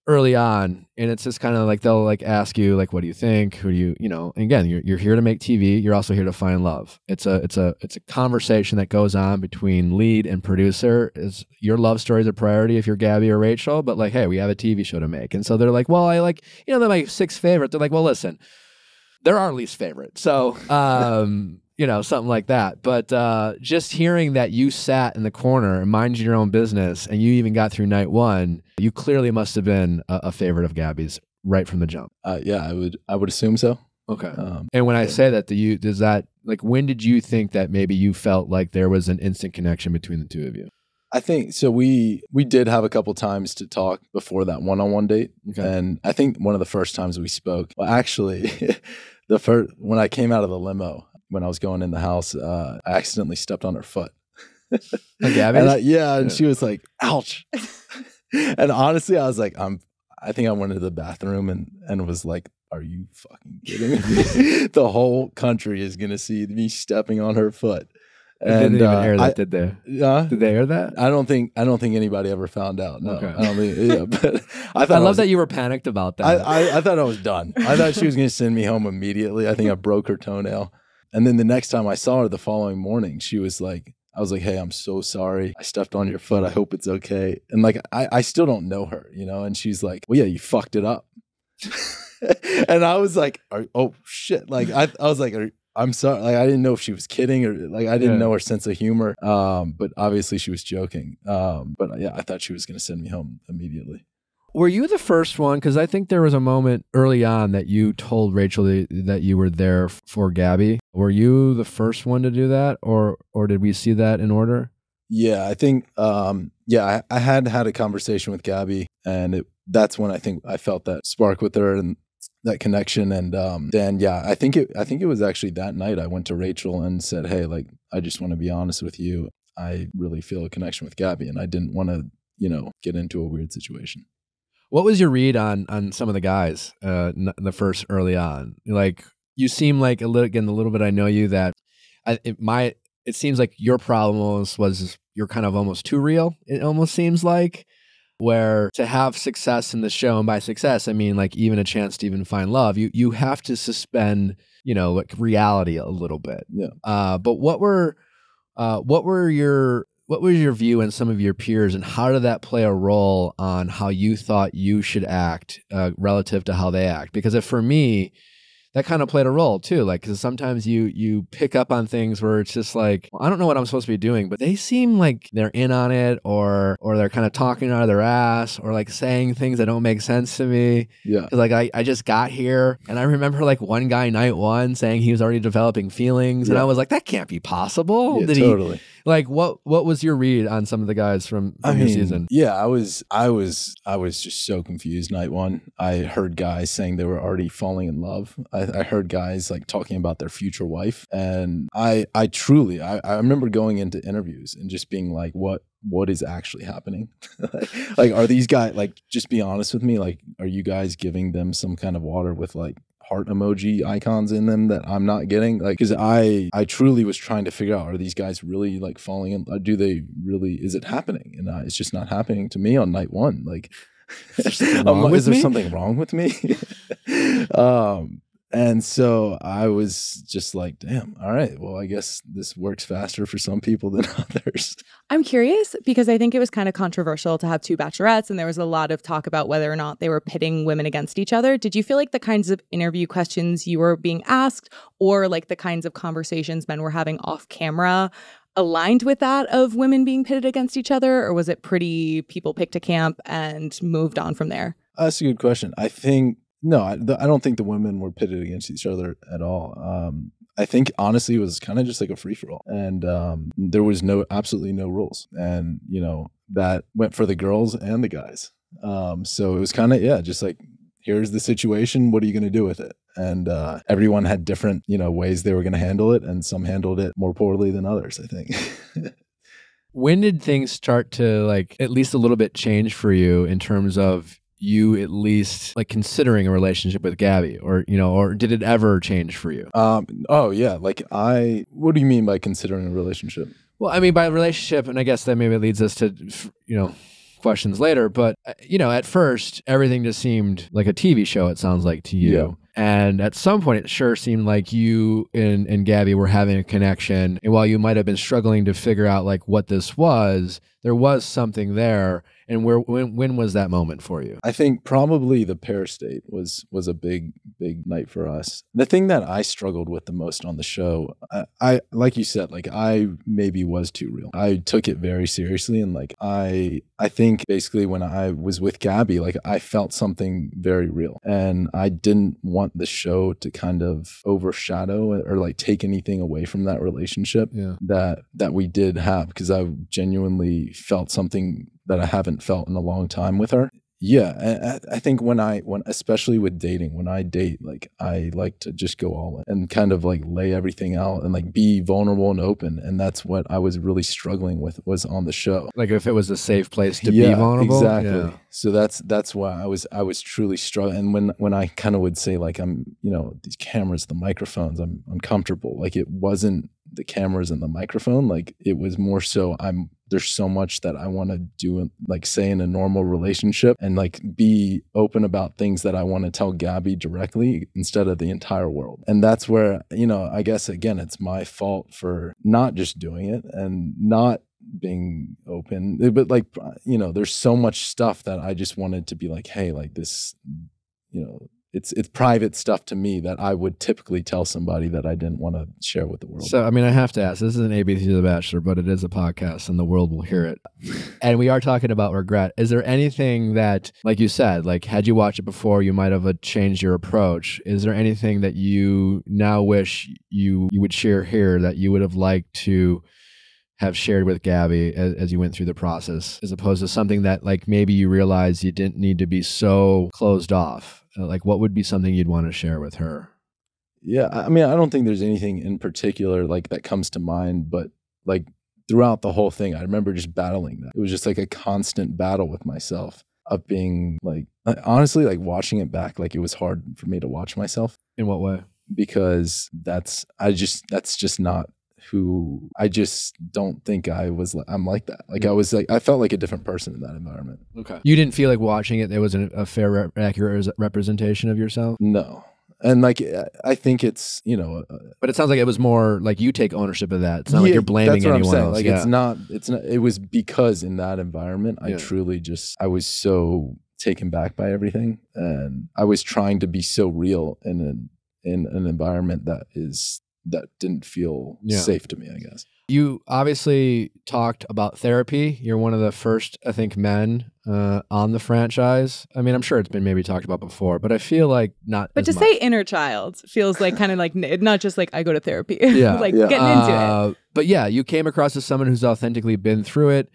early on and it's just kind of like they'll like ask you like what do you think? Who do you you know again you're, you're here to make tv you're also here to find love. It's a it's a it's a conversation that goes on between lead and producer. Is your love story is a priority if you're gabby or rachel but like hey we have a tv show to make. And so they're like well i like you know they're my sixth favorite they're like well listen they're our least favorite. So um you know something like that but uh just hearing that you sat in the corner and minded your own business and you even got through night one you clearly must have been a, a favorite of gabby's right from the jump uh, yeah, I would, I would assume so. okay Um, and when i say that do you does that like when did you think that maybe you felt like there was an instant connection between the two of you I think so. We we did have a couple times to talk before that one-on-one date, okay and I think one of the first times we spoke. Well, actually, the first when I came out of the limo when I was going in the house, uh, I accidentally stepped on her foot. And I- yeah, and she was like, "Ouch!" and honestly, I was like, "I'm." I think I went to the bathroom and and was like, "Are you fucking kidding me?" the whole country is gonna see me stepping on her foot. They didn't even uh, air that I- did they uh, did they air that I don't think I don't think anybody ever found out. No, Okay. I don't think. Yeah, but I i thought love was, that you were panicked about that I, I I thought I was done. I thought she was going to send me home immediately. I think I broke her toenail, and then the next time I saw her the following morning, she was like, "I was like, hey, I'm so sorry. I stepped on your foot. I hope it's okay." And like, I I still don't know her, you know. And she's like, "Well, yeah, you fucked it up." and I was like, "Oh shit!" Like I I was like. Are, I'm sorry. Like I didn't know if she was kidding or like I didn't Yeah. know her sense of humor. Um, but obviously she was joking. Um, but yeah, I thought she was going to send me home immediately. Were you the first one? Because I think there was a moment early on that you told Rachel that- you were there for Gabby. Were you the first one to do that, or or did we see that in order? Yeah, I think um yeah, I, I had had a conversation with Gabby and it that's when I think I felt that spark with her and that connection and um then yeah, I think it I think it was actually that night I went to Rachel and said, "Hey, like I just want to be honest with you. I really feel a connection with Gabby and I didn't want to, you know, get into a weird situation." What was your read on on some of the guys? Uh, n- the first early on, like you seem like a little again the little bit I know you that I, it, my it seems like your problem was was you're kind of almost too real. It almost seems like where to have success in the show, and by success I mean like even a chance to even find love, you you have to suspend you know like reality a little bit. Yeah. Uh, but what were Uh, what were your what was your view and some of your peers, and how did that play a role on how you thought you should act uh, relative to how they act? Because if for me, that kind of played a role too. Like, because sometimes you you pick up on things where it's just like, I don't know what I'm supposed to be doing, but they seem like they're in on it, or or they're kind of talking out of their ass, or like saying things that don't make sense to me. Yeah. Like I, I just got here and I remember like one guy night one saying he was already developing feelings and I was like that can't be possible. Yeah, Did he totally. Like what what was your read on some of the guys from, from your season? Yeah, I was, I was, I was just so confused. Night one, I heard guys saying they were already falling in love. I, I heard guys like talking about their future wife, and I, I truly, I, I remember going into interviews and just being like, what, what is actually happening? like, are these guys like? Just be honest with me. Like, are you guys giving them some kind of water with like? Heart emoji icons in them that I'm not getting like cuz I I truly was trying to figure out are these guys really like falling in uh, do they really is it happening and uh, it's just not happening to me on night 1 like something I'm wrong is there me? something wrong with me um and so I was just like damn all right well I guess this works faster for some people than others I'm curious because I think it was kind of controversial to have two bachelorettes, and there was a lot of talk about whether or not they were pitting women against each other. Did you feel like the kinds of interview questions you were being asked, or like the kinds of conversations men were having off camera, aligned with that of women being pitted against each other, or was it pretty people picked a camp and moved on from there? That's a good question. I think no, I, the, I don't think the women were pitted against each other at all. Um, I think honestly it was kind of just like a free for all, and um, there was no absolutely no rules, and you know that went for the girls and the guys. Um, so it was kind of yeah, just like here's the situation. What are you going to do with it? And uh, everyone had different you know ways they were going to handle it, and some handled it more poorly than others. I think. When did things start to like at least a little bit change for you in terms of you at least like considering a relationship with Gabby or you know or did it ever change for you? um, oh yeah, like I. What do you mean by considering a relationship? Well, I mean by relationship and I guess that maybe leads us to you know questions later, but uh, you know at first everything just seemed like a TV show it sounds like to you. Yeah. And at some point, it sure seemed like you and, and Gabby were having a connection. And while you might have been struggling to figure out like what this was, there was something there. And where when when was that moment for you? I think probably the Paris date was was a big big night for us. The thing that I struggled with the most on the show, I, I like you said, like I maybe was too real. I took it very seriously, and like I I think basically when I was with Gabby, like I felt something very real, and I didn't want the show to kind of overshadow or like take anything away from that relationship Yeah. that that we did have because I genuinely felt something that I haven't felt in a long time with her. Yeah, I- I, think when I when especially with dating, when I date, like I like to just go all in and kind of like lay everything out and like be vulnerable and open, and that's what I was really struggling with was on the show. Like if it was a safe place to yeah, be vulnerable. exactly. Yeah. So that's that's why I was I was truly struggling. And when when I kind of would say like I'm you know these cameras, the microphones, I'm uncomfortable. Like it wasn't the cameras and the microphone. Like it was more so I'm there's so much that I want to do like say in a normal relationship and like be open about things that I want to tell Gabby directly instead of the entire world. And that's where, you know, I guess again it's my fault for not just doing it and not being open eh, but like you know there's so much stuff that i just wanted to be like hey like this you know it's it's private stuff to me that i would typically tell somebody that i didn't want to share with the world So I mean, I have to ask. This is an ABC The Bachelor, but it is a podcast, and the world will hear it. and we are talking about regret. Is there anything that, like you said, like had you watched it before, you might have uh, changed your approach? Is there anything that you now wish you you would share here that you would have liked to? Have shared with Gabby as, as you went through the process, as opposed to something that like maybe you realized you didn't need to be so closed off. Uh, like, what would be something you'd want to share with her? yeah i I mean i don't think there's anything in particular like that comes to mind but like throughout the whole thing i remember just battling that it was just like a constant battle with myself of being like honestly like watching it back like it was hard for me to watch myself In what way? because that's I just that's just not who I just don't think I was li- I'm like that. Like I was like I felt like a different person in that environment. Okay. You didn't feel like watching it there was an, a fair, re- accurate representation of yourself? No. and like I- I think it's you know uh, But it sounds like it was more like you take ownership of that. It's not like yeah, you're blaming that's what anyone I'm saying. else. Like yeah. it's not it's not it was because in that environment I Yeah. truly just I was so taken back by everything and I was trying to be so real in an in an environment that is that didn't feel Yeah. safe to me, I guess. You obviously talked about therapy. You're one of the first, I think, men uh, on the franchise. I mean, I'm sure it's been maybe talked about before, but I feel like not. But as to much. say inner child feels like kind of like not just like I go to therapy. Yeah. like Yeah. getting into it. Uh, But yeah, you came across as someone who's authentically been through it.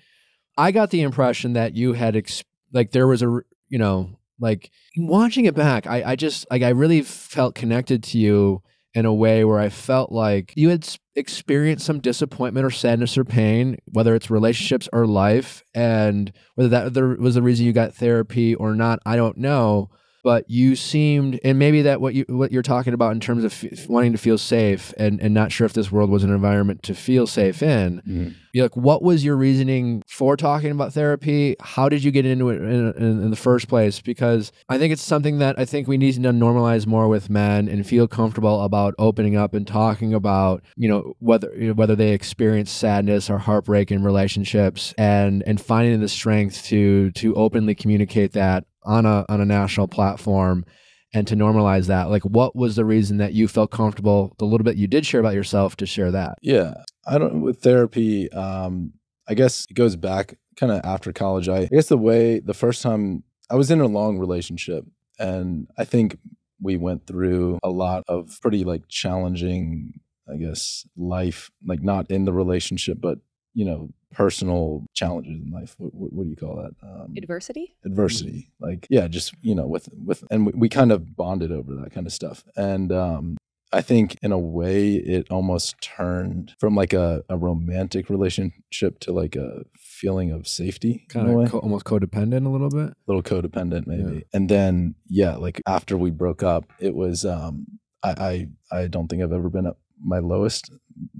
I got the impression that you had, ex- like, there was a you know, like watching it back, I, I just, like, I really felt connected to you in a way where I felt like you had experienced some disappointment or sadness or pain, whether it's relationships or life, and whether that was the reason you got therapy or not, I don't know. But you seemed, and maybe that what you what you're talking about in terms of f- wanting to feel safe and and not sure if this world was an environment to feel safe in. Mm-hmm. You're like, what was your reasoning for talking about therapy? How did you get into it in, in, in the first place? Because I think it's something that I think we need to normalize more with men and feel comfortable about opening up and talking about, you know, whether you know, whether they experience sadness or heartbreak in relationships, and and finding the strength to to openly communicate that on a on a national platform and to normalize that like what was the reason that you felt comfortable the little bit you did share about yourself to share that Yeah. I don't with therapy, um, I guess it goes back kind of after college. I, I guess the way the first time I was in a long relationship and I think we went through a lot of pretty like challenging, I guess, life, like not in the relationship, but you know, personal challenges in life. What, what, what do you call that? Um, Adversity? adversity like yeah just you know with with and we, we kind of bonded over that kind of stuff and um i think in a way it almost turned from like a, a romantic relationship to like a feeling of safety kind in a way. of co- almost codependent a little bit a little codependent maybe Yeah. and then yeah like after we broke up it was um i i, I don't think i've ever been at my lowest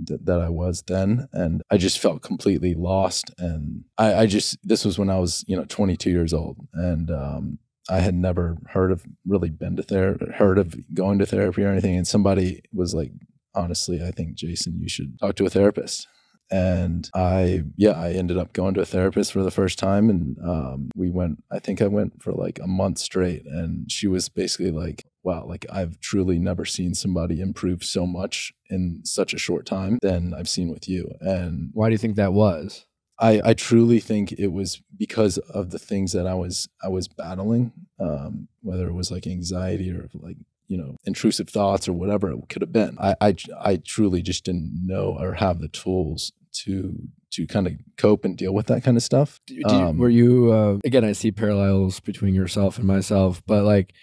th- that i was then and i just felt completely lost and i i just this was when i was you know 22 years old and um I had never heard of really been to therapy, heard of going to therapy or anything. And somebody was like, honestly, I think Jason, you should talk to a therapist and i yeah i ended up going to a therapist for the first time and um, we went i think i went for like a month straight and she was basically like wow like i've truly never seen somebody improve so much in such a short time than i've seen with you and why do you think that was I, I truly think it was because of the things that I was I was battling, um, whether it was like anxiety or like you know intrusive thoughts or whatever it could have been. I, I I truly just didn't know or have the tools to to kind of cope and deal with that kind of stuff. Do do you- Um, were you uh, again i see parallels between yourself and myself but like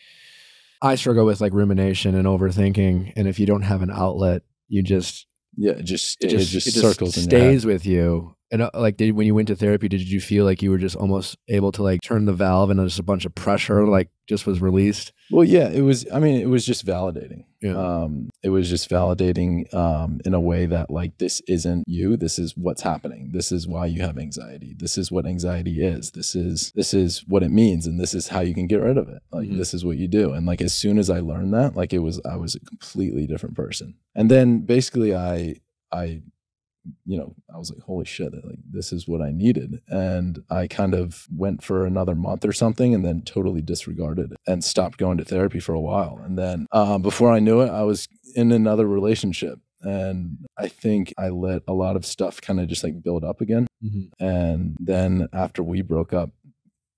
i struggle with like rumination and overthinking and if you don't have an outlet you just Yeah, it just it it just, it just circles in your head. stays with you and uh, like did when you went to therapy did you feel like you were just almost able to like turn the valve and just a bunch of pressure like just was released Well, yeah, it was. I mean, it was just validating. Yeah. Um, it was just validating um, in a way that like this isn't you. This is what's happening. This is why you have anxiety. This is what anxiety is. This is this is what it means, and this is how you can get rid of it. Like Mhm. this is what you do. And like as soon as I learned that, like it was I was a completely different person. And then basically I I you know, I was like, holy shit, like this is what I needed. And I kind of went for another month or something and then totally disregarded it and stopped going to therapy for a while. And then um, before I knew it, I was in another relationship. And I think I let a lot of stuff kind of just like build up again. And then after we broke up,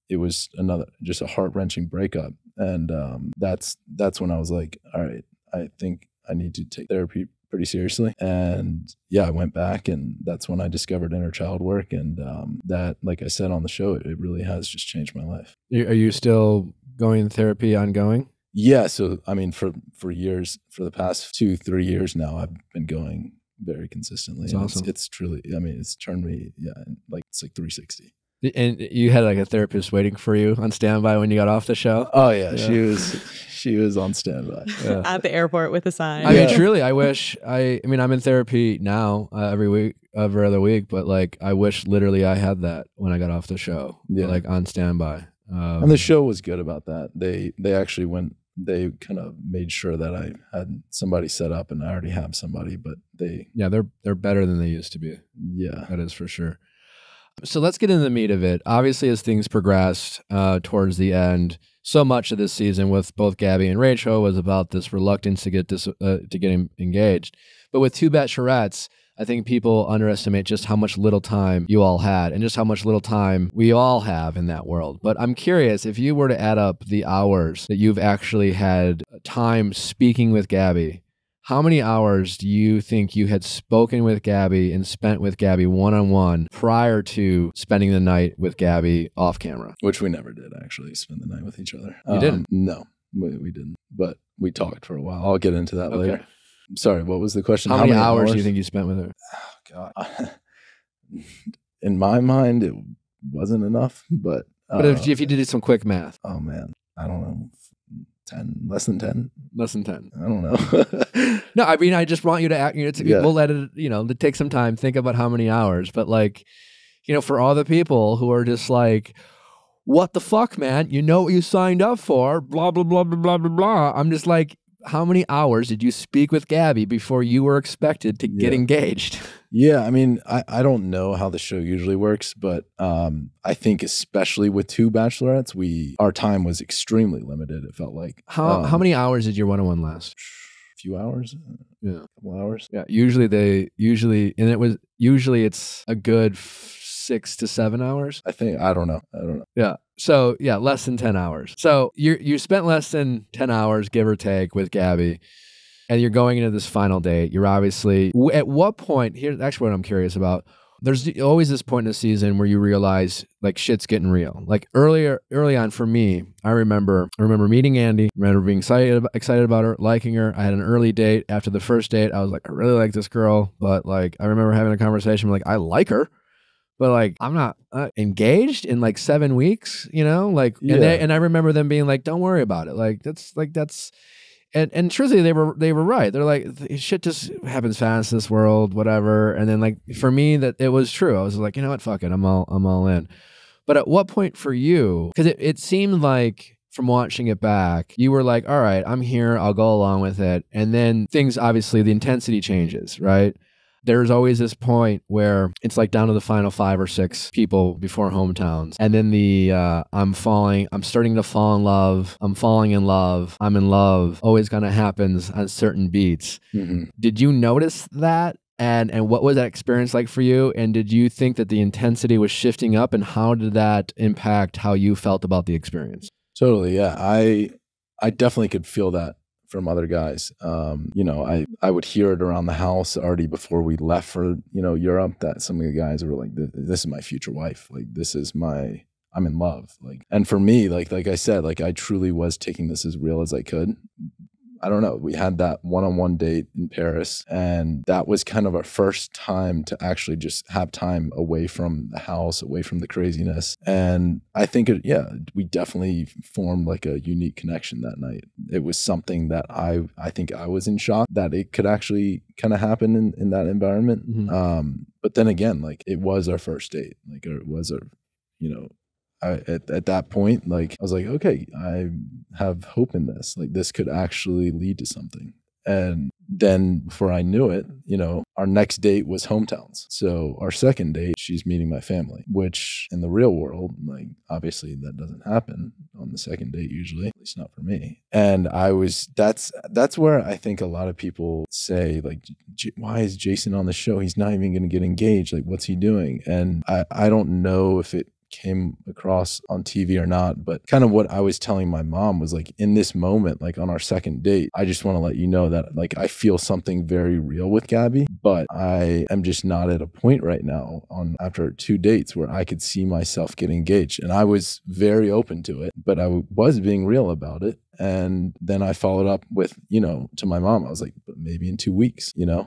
it was another just a heart wrenching breakup. And um, that's that's when I was like, all right, I think I need to take therapy pretty seriously. And yeah, I went back, and that's when I discovered inner child work. And um, that, like I said on the show, it, it really has just changed my life. are you still going to therapy ongoing Yeah. So I mean, for for years, for the past two three years now, I've been going very consistently. Awesome. It's, it's truly. I mean, it's turned me. Yeah, like it's like 360. And you had like a therapist waiting for you on standby when you got off the show Oh yeah, Yeah. she was she was on standby. Yeah. At the airport with a sign. I mean, truly, I wish I. I mean, I'm in therapy now uh, every week, every other week, but like, I wish literally I had that when I got off the show, Yeah. like on standby. Um, and the show was good about that. They they actually went they kind of made sure that I had somebody set up, and I already have somebody, but they, Yeah, they're they're better than they used to be. yeah, That is for sure. So let's get into the meat of it. Obviously, as things progressed uh, towards the end, so much of this season with both Gabby and Rachel was about this reluctance to get uh, to get en- engaged. But with two bachelorettes, I think people underestimate just how much little time you all had and just how much little time we all have in that world. But I'm curious if you were to add up the hours that you've actually had time speaking with Gabby, how many hours do you think you had spoken with Gabby and spent with Gabby one on one prior to spending the night with Gabby off camera? which we never did actually spend the night with each other. You didn't? No, we, we didn't. But we talked for a while. I'll get into that Okay. later. Sorry, what was the question? How, many, hours, do you think you spent with her? God. In my mind, it wasn't enough. But But if, uh, if you did some quick math, oh man, I don't know, ten, less than ten. less than 10. I don't know. No, I mean, I just want you to act, you know, to, Yeah. we'll let it, you know, to take some time, think about how many hours. But like, you know, for all the people who are just like, what the fuck, man? You know what you signed up for, blah, blah, blah, blah, blah, blah, blah. I'm just like, how many hours did you speak with Gabby before you were expected to get Yeah. engaged? Yeah, I mean, I, I don't know how the show usually works, but um, I think especially with two bachelorettes, we our time was extremely limited. It felt like How, how Um, many hours did your one on one last? A few hours, Yeah. a couple hours. Yeah. Usually they, usually, and it was, usually it's a good f- six to seven hours. I think I don't know. I don't know. Yeah. So yeah, less than ten hours. So you you spent less than ten hours, give or take, with Gabby, and you're going into this final date. You're obviously at what point? Here's actually what I'm curious about. There's always this point in the season where you realize like shit's getting real. Like earlier, early on for me, I remember I remember meeting Andi. Remember being excited excited about her, liking her. I had an early date. After the first date, I was like, I really like this girl, but like I remember having a conversation like I like her but like I'm not uh, engaged in like seven weeks, you know, like and they, and I remember them being like, "Don't worry about it." Like that's like that's, and and truthfully, they were they were right. They're like shit just happens fast in this world, whatever. And then like for me, that it was true. I was like, you know what, fuck it, I'm all I'm all in. But at what point for you? Because it it seemed like. From watching it back, you were like, all right, I'm here, I'll go along with it. And then things obviously, the intensity changes, right? There's always this point where it's like down to the final five or six people before hometowns and then the uh, i'm falling i'm starting to fall in love i'm falling in love i'm in love always kind of happens on certain beats Mhm. did you notice that and and what was that experience like for you and did you think that the intensity was shifting up and how did that impact how you felt about the experience Totally. Yeah. I I definitely could feel that from other guys. Um, you know, I I would hear it around the house already before we left for you know Europe. That some of the guys were like, "This, this is my future wife. Like this is my." I'm in love. Like, and for me, like, like I said, like I truly was taking this as real as I could. I don't know. We had that one-on-one date in Paris, and that was kind of our first time to actually just have time away from the house, away from the craziness. And I think it, yeah, we definitely formed like a unique connection that night. It was something that I, I think I was in shock that it could actually kind of happen in, in that environment. Mhm. Um, but then again, like it was our first date, like it was our, you know, I, at, at that point, like I was like, okay, I have hope in this. Like this could actually lead to something. And then before I knew it, you know, our next date was hometowns. So our second date, she's meeting my family, which in the real world, like obviously that doesn't happen on the second date usually, at least not for me. And I was that's that's where I think a lot of people say like why is Jason on the show? He's not even going to get engaged. Like what's he doing? And I I don't know if it came across on TV or not, but kind of what I was telling my mom was like in this moment, like on our second date, I just want to let you know that like I feel something very real with Gabby, but I am just not at a point right now on after two dates where I could see myself get engaged. And I was very open to it, but I was being real about it. And then I followed up with, you know, to my mom, I was like, but maybe in two weeks, you know?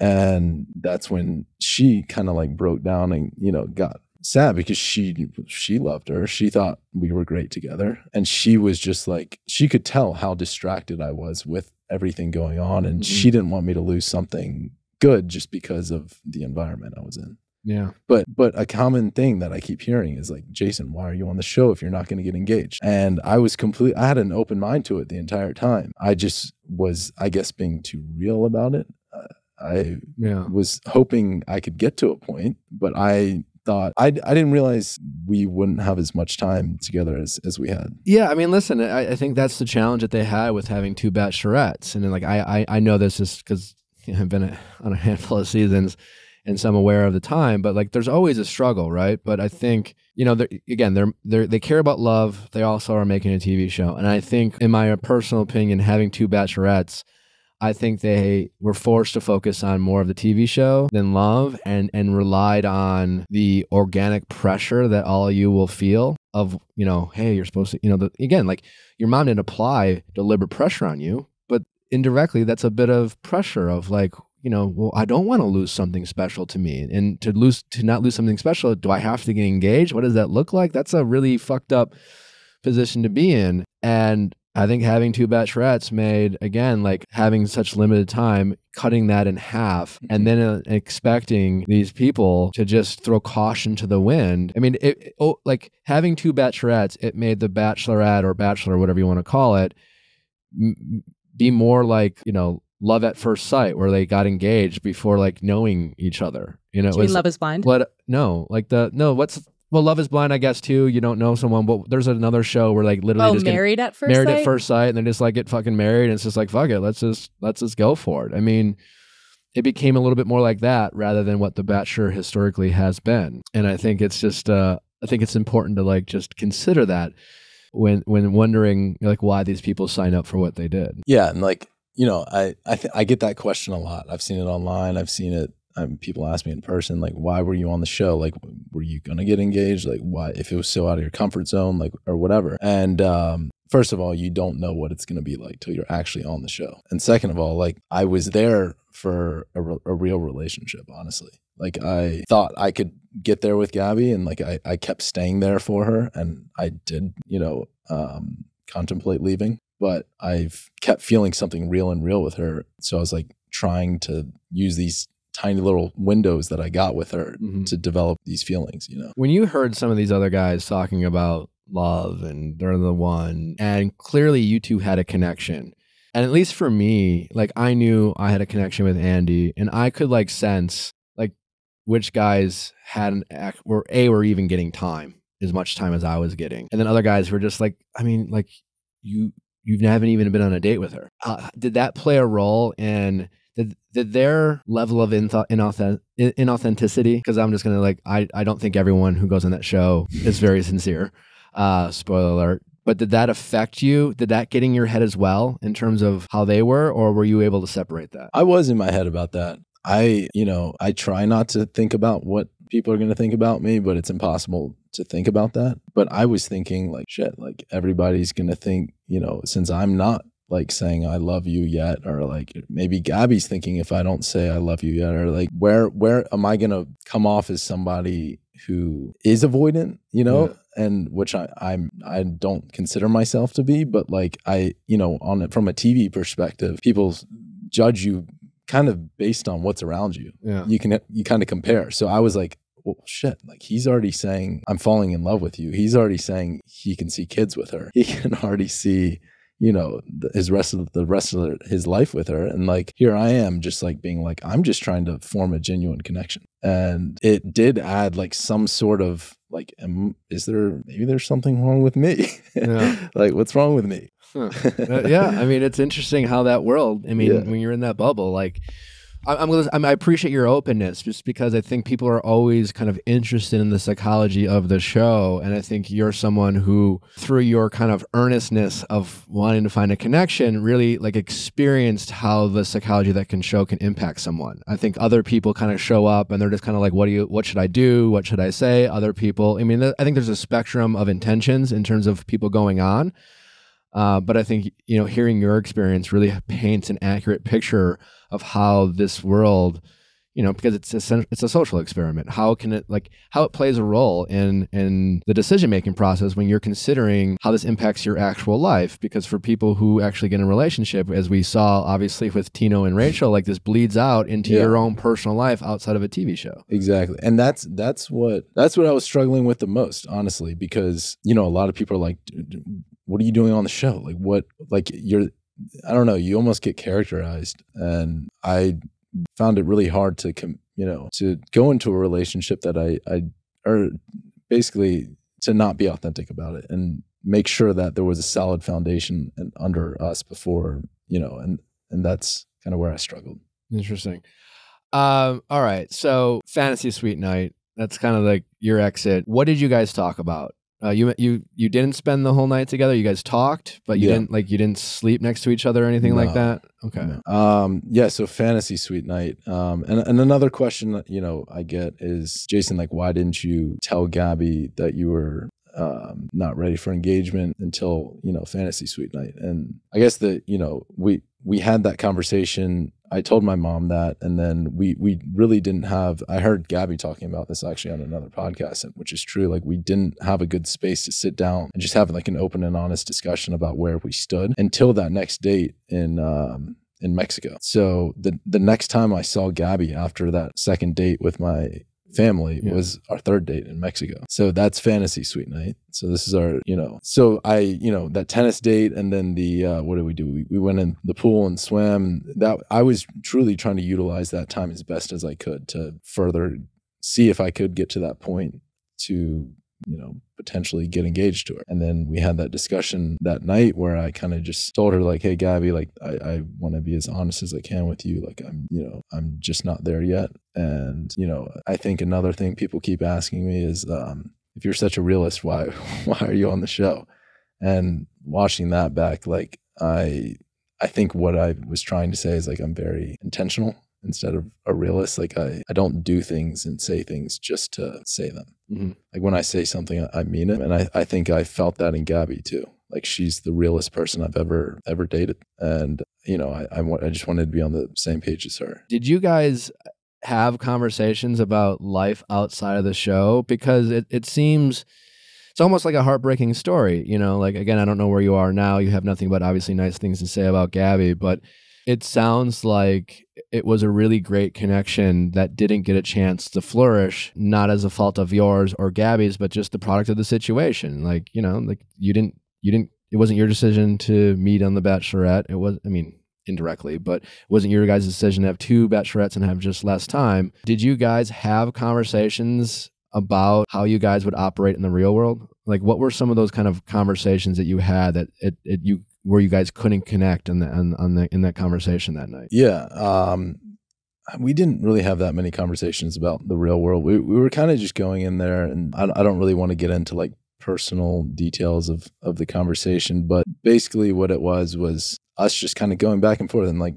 And that's when she kind of like broke down and, you know, got sad because she she loved her. She thought we were great together. And she was just like she could tell how distracted I was with everything going on. And Mhm. she didn't want me to lose something good just because of the environment I was in. Yeah. But but a common thing that I keep hearing is like, Jason, why are you on the show if you're not going to get engaged? And I was complete. I had an open mind to it the entire time. I just was, I guess, being too real about it. Uh, I Yeah. was hoping I could get to a point, but I thought I, I didn't realize we wouldn't have as much time together as, as we had. Yeah, I mean, listen, I, I think that's the challenge that they had with having two bachelorettes, and then like I I, I know this is because I've been a, on a handful of seasons, and so I'm aware of the time. But like, there's always a struggle, right? But I think you know, they're, again, they're they they care about love. They also are making a TV show, and I think, in my personal opinion, having two bachelorettes. I think they were forced to focus on more of the TV show than love and and relied on the organic pressure that all you will feel of, you know, hey, you're supposed to, you know, the, again, like your mom didn't apply deliberate pressure on you, but indirectly that's a bit of pressure of like, you know, well, I don't want to lose something special to me. And to lose to not lose something special, do I have to get engaged? What does that look like? That's a really fucked up position to be in. And I think having two bachelorettes made again like having such limited time, cutting that in half, and then uh, expecting these people to just throw caution to the wind. I mean, it, oh, like having two bachelorettes, it made the bachelorette or bachelor, whatever you want to call it, m- be more like you know love at first sight, where they got engaged before like knowing each other. You know, you mean was Love is Blind? what? No, like the no. What's well, Love is Blind, I guess too. You don't know someone, but there's another show where like literally Oh, just get Married at First married Sight? at first sight, and they just like get fucking married, and it's just like fuck it, let's just let's just go for it. I mean, it became a little bit more like that rather than what the Bachelor historically has been, and I think it's just uh, I think it's important to like just consider that when when wondering like why these people sign up for what they did. Yeah, and like you know, I I, th- I get that question a lot. I've seen it online. I've seen it. Um, people ask me in person, like, why were you on the show? Like, were you gonna get engaged? Like, why? If it was so out of your comfort zone, like, or whatever. And um, first of all, you don't know what it's gonna be like till you're actually on the show. And second of all, like, I was there for a, re- a real relationship, honestly. Like, I thought I could get there with Gabby, and like, I I kept staying there for her, and I did, you know, um, contemplate leaving but I've kept feeling something real and real with her. So I was like trying to use these tiny little windows that I got with her Mhm. to develop these feelings, you know? When you heard some of these other guys talking about love and they're the one, and clearly you two had a connection. And at least for me, like I knew I had a connection with Andi, and I could like sense like which guys had an act were a were even getting time as much time as I was getting, and then other guys were just like, I mean, like you you haven't even been on a date with her. Uh, did that play a role in? Did, did their level of inth- inauth- inauthenticity because i'm just gonna like I, I don't think everyone who goes on that show is very sincere uh spoiler alert but did that affect you did that get in your head as well in terms of how they were or were you able to separate that I was in my head about that. I, you know, I try not to think about what people are going to think about me, but it's impossible to think about that. But I was thinking, like, shit, like everybody's going to think, you know, since I'm not like saying I love you yet, or like maybe Gabby's thinking if I don't say I love you yet, or like where where am I gonna come off as somebody who is avoidant, you know? And which I I'm I don't consider myself to be, but like I, you know, on it from a TV perspective, people judge you kind of based on what's around you. yeah You can you kind of compare. So I was like, well, shit, like he's already saying I'm falling in love with you. He's already saying he can see kids with her. He can already see, you know, his rest of the rest of his life with her. And like here I am, just like being like, I'm just trying to form a genuine connection. And it did add like some sort of like, am, is there maybe there's something wrong with me? Yeah. like, what's wrong with me? Huh. Uh, yeah, I mean, it's interesting how that world. I mean, Yeah. when you're in that bubble, like, I'm, I'm, I appreciate your openness, just because I think people are always kind of interested in the psychology of the show, and I think you're someone who, through your kind of earnestness of wanting to find a connection, really like experienced how the psychology that can show can impact someone. I think other people kind of show up and they're just kind of like, what do you, what should I do, what should I say? Other people, I mean, I think there's a spectrum of intentions in terms of people going on. Uh, but I think you know, hearing your experience really paints an accurate picture of how this world, you know because it's a, it's a social experiment how can it like how it plays a role in in the decision making process when you're considering how this impacts your actual life because for people who actually get in a relationship as we saw obviously with Tino and Rachel like this bleeds out into Yeah. your own personal life outside of a TV show Exactly. And that's that's what that's what I was struggling with the most, honestly, because you know, a lot of people are like "D- d- what are you doing on the show? Like what like you're I don't know, you almost get characterized and I found it really hard to com- you know, to go into a relationship that I I or basically to not be authentic about it and make sure that there was a solid foundation and under us before, you know, and and that's kind of where I struggled. Interesting. Um, all right. So fantasy suite night. That's kind of like your exit. What did you guys talk about? Uh, you you you didn't spend the whole night together. You guys talked, but you Yeah. didn't like you didn't sleep next to each other or anything like that. Okay. No. Um, yeah, so fantasy suite night. Um, and, and another question that, you know, I get is Jason, like, why didn't you tell Gabby that you were um, not ready for engagement until, you know, fantasy suite night? And I guess that, you know, we, we had that conversation. I told my mom that, and then we we really didn't have. I heard Gabby talking about this actually on another podcast, which is true. Like we didn't have a good space to sit down and just have like an open and honest discussion about where we stood until that next date in um, in Mexico. So the the next time I saw Gabby after that second date with my family Yeah. was our third date in Mexico. So that's fantasy suite night. So this is our, you know, so I, you know, that tennis date and then the uh what did we do? We, we went in the pool and swam. That I was truly trying to utilize that time as best as I could to further see if I could get to that point to you know potentially get engaged to her and then we had that discussion that night where i kind of just told her like hey gabby like i, I want to be as honest as i can with you like i'm you know i'm just not there yet and you know i think another thing people keep asking me is um if you're such a realist why why are you on the show and watching that back like i i think what i was trying to say is like i'm very intentional instead of a realist like i i don't do things and say things just to say them Mhm. like when I say something, I- mean it. And I, I think I felt that in Gabby too. Like she's the realest person I've ever, ever dated. And, you know, I, I, I just wanted to be on the same page as her. Did you guys have conversations about life outside of the show? Because it, it seems it's almost like a heartbreaking story. You know, like again, I don't know where you are now. You have nothing but obviously nice things to say about Gabby, but it sounds like it was a really great connection that didn't get a chance to flourish, not as a fault of yours or Gabby's, but just the product of the situation. Like, you know, like you didn't, you didn't, it wasn't your decision to meet on The Bachelorette. It was, I mean, indirectly, but it wasn't your guys' decision to have two bachelorettes and have just less time. Did you guys have conversations about how you guys would operate in the real world? Like, what were some of those kind of conversations that you had that it, it you where you guys couldn't connect on the on, on the in that conversation that night? Yeah. Um, we didn't really have that many conversations about the real world. We, we were kind of just going in there, and I, I don't really want to get into like personal details of, of the conversation, but basically what it was was us just kind of going back and forth and like,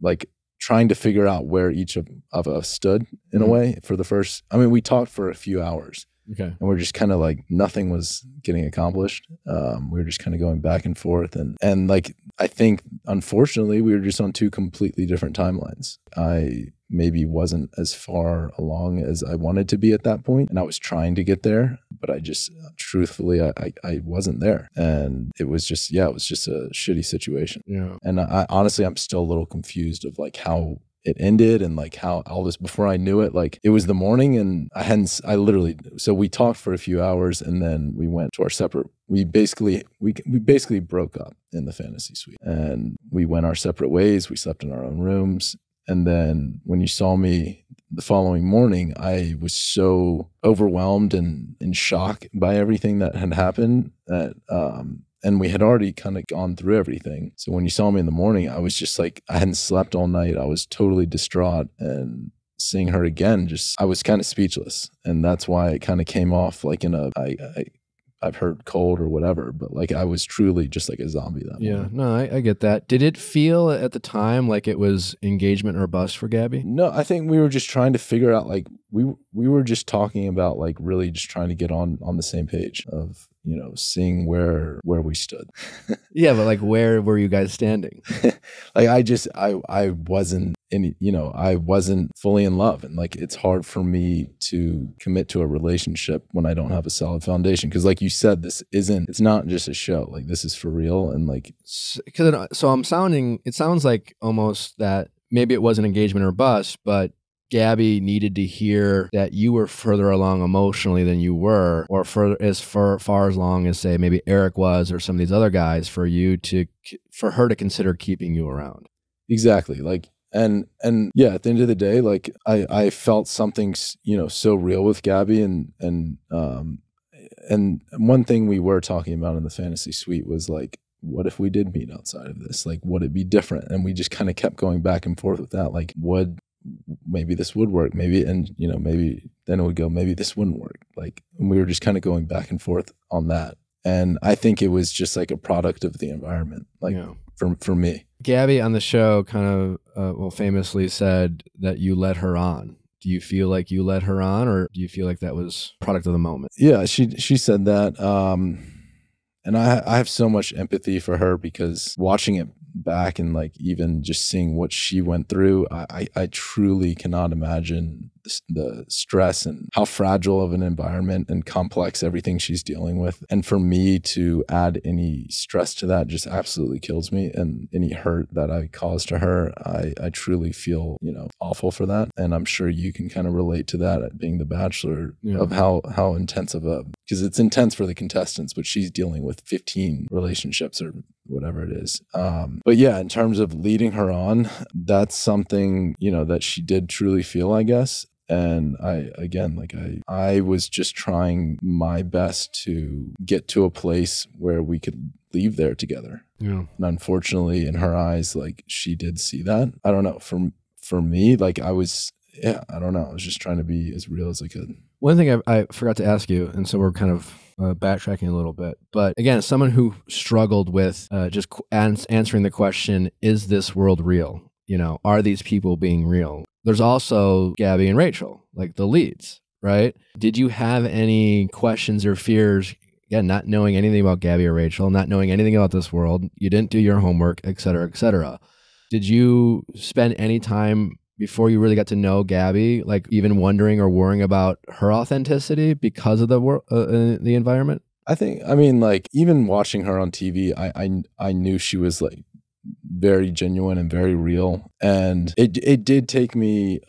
like trying to figure out where each of, of us stood in Mhm. a way for the first, I mean, we talked for a few hours Okay. and we're just kind of like nothing was getting accomplished. Um, we were just kind of going back and forth, and and like I think unfortunately we were just on two completely different timelines. I maybe wasn't as far along as I wanted to be at that point, and I was trying to get there, but I just truthfully I I, I wasn't there, and it was just yeah, it was just a shitty situation. Yeah. And I, honestly, I'm still a little confused of like how it ended and like how all this before I knew it, like it was the morning and I hadn't, I literally, so we talked for a few hours and then we went to our separate, we basically, we, we basically broke up in the fantasy suite and we went our separate ways. We slept in our own rooms. And then when you saw me the following morning, I was so overwhelmed and in shock by everything that had happened that, um, and we had already kind of gone through everything. So when you saw me in the morning, I was just like, I hadn't slept all night. I was totally distraught. And seeing her again, just, I was kind of speechless. And that's why it kind of came off like in a, I, I, I've heard cold or whatever, but like I was truly just like a zombie that Yeah. morning. No, I, I get that. Did it feel at the time like it was engagement or bust for Gabby? No, I think we were just trying to figure out like we we were just talking about like really just trying to get on on the same page of you know, seeing where where we stood. Yeah, but like, where were you guys standing? like I just I I wasn't any you know I wasn't fully in love and like it's hard for me to commit to a relationship when I don't have a solid foundation because like you said this isn't it's not just a show like this is for real and like Because uh, so I'm sounding. It sounds like almost that maybe it was an engagement or bust, but Gabby needed to hear that you were further along emotionally than you were, or further as far, far as long as say maybe Eric was, or some of these other guys, for you to for her to consider keeping you around. exactly like and and yeah at the end of the day like I I felt something you know so real with Gabby and and um and one thing we were talking about in the fantasy suite was like what if we did meet outside of this like would it be different and we just kind of kept going back and forth with that like would maybe this would work maybe and you know maybe then it would go maybe this wouldn't work like and we were just kind of going back and forth on that and i think it was just like a product of the environment like Yeah. for for me Gabby on the show kind of uh, well famously said that you led her on. Do you feel like you led her on, or do you feel like that was product of the moment? yeah she she said that um and i i have so much empathy for her because watching it back and like even just seeing what she went through i i, truly cannot imagine the, stress and how fragile of an environment and complex everything she's dealing with and for me to add any stress to that just absolutely kills me and any hurt that i caused to her i i truly feel you know awful for that and i'm sure you can kind of relate to that being the bachelor Yeah. of how how intense of a because it's intense for the contestants but she's dealing with 15 relationships or whatever it is. Um but yeah in terms of leading her on that's something you know that she did truly feel i guess. And i again like i i was just trying my best to get to a place where we could leave there together. Yeah. and unfortunately in her eyes like she did see that. I don't know for for me like i was yeah i don't know. I was just trying to be as real as i could. One thing I, I forgot to ask you, and so we're kind of uh, backtracking a little bit, but again, someone who struggled with uh, just ans- answering the question, is this world real? You know, are these people being real? There's also Gabby and Rachel, like the leads, right? Did you have any questions or fears? Again, not knowing anything about Gabby or Rachel, not knowing anything about this world, you didn't do your homework, et cetera, et cetera. Did you spend any time before you really got to know Gabby, like even wondering or worrying about her authenticity because of the wor- uh, uh, the environment? I think I mean like even watching her on TV, I I I knew she was like very genuine and very real. And it it did take me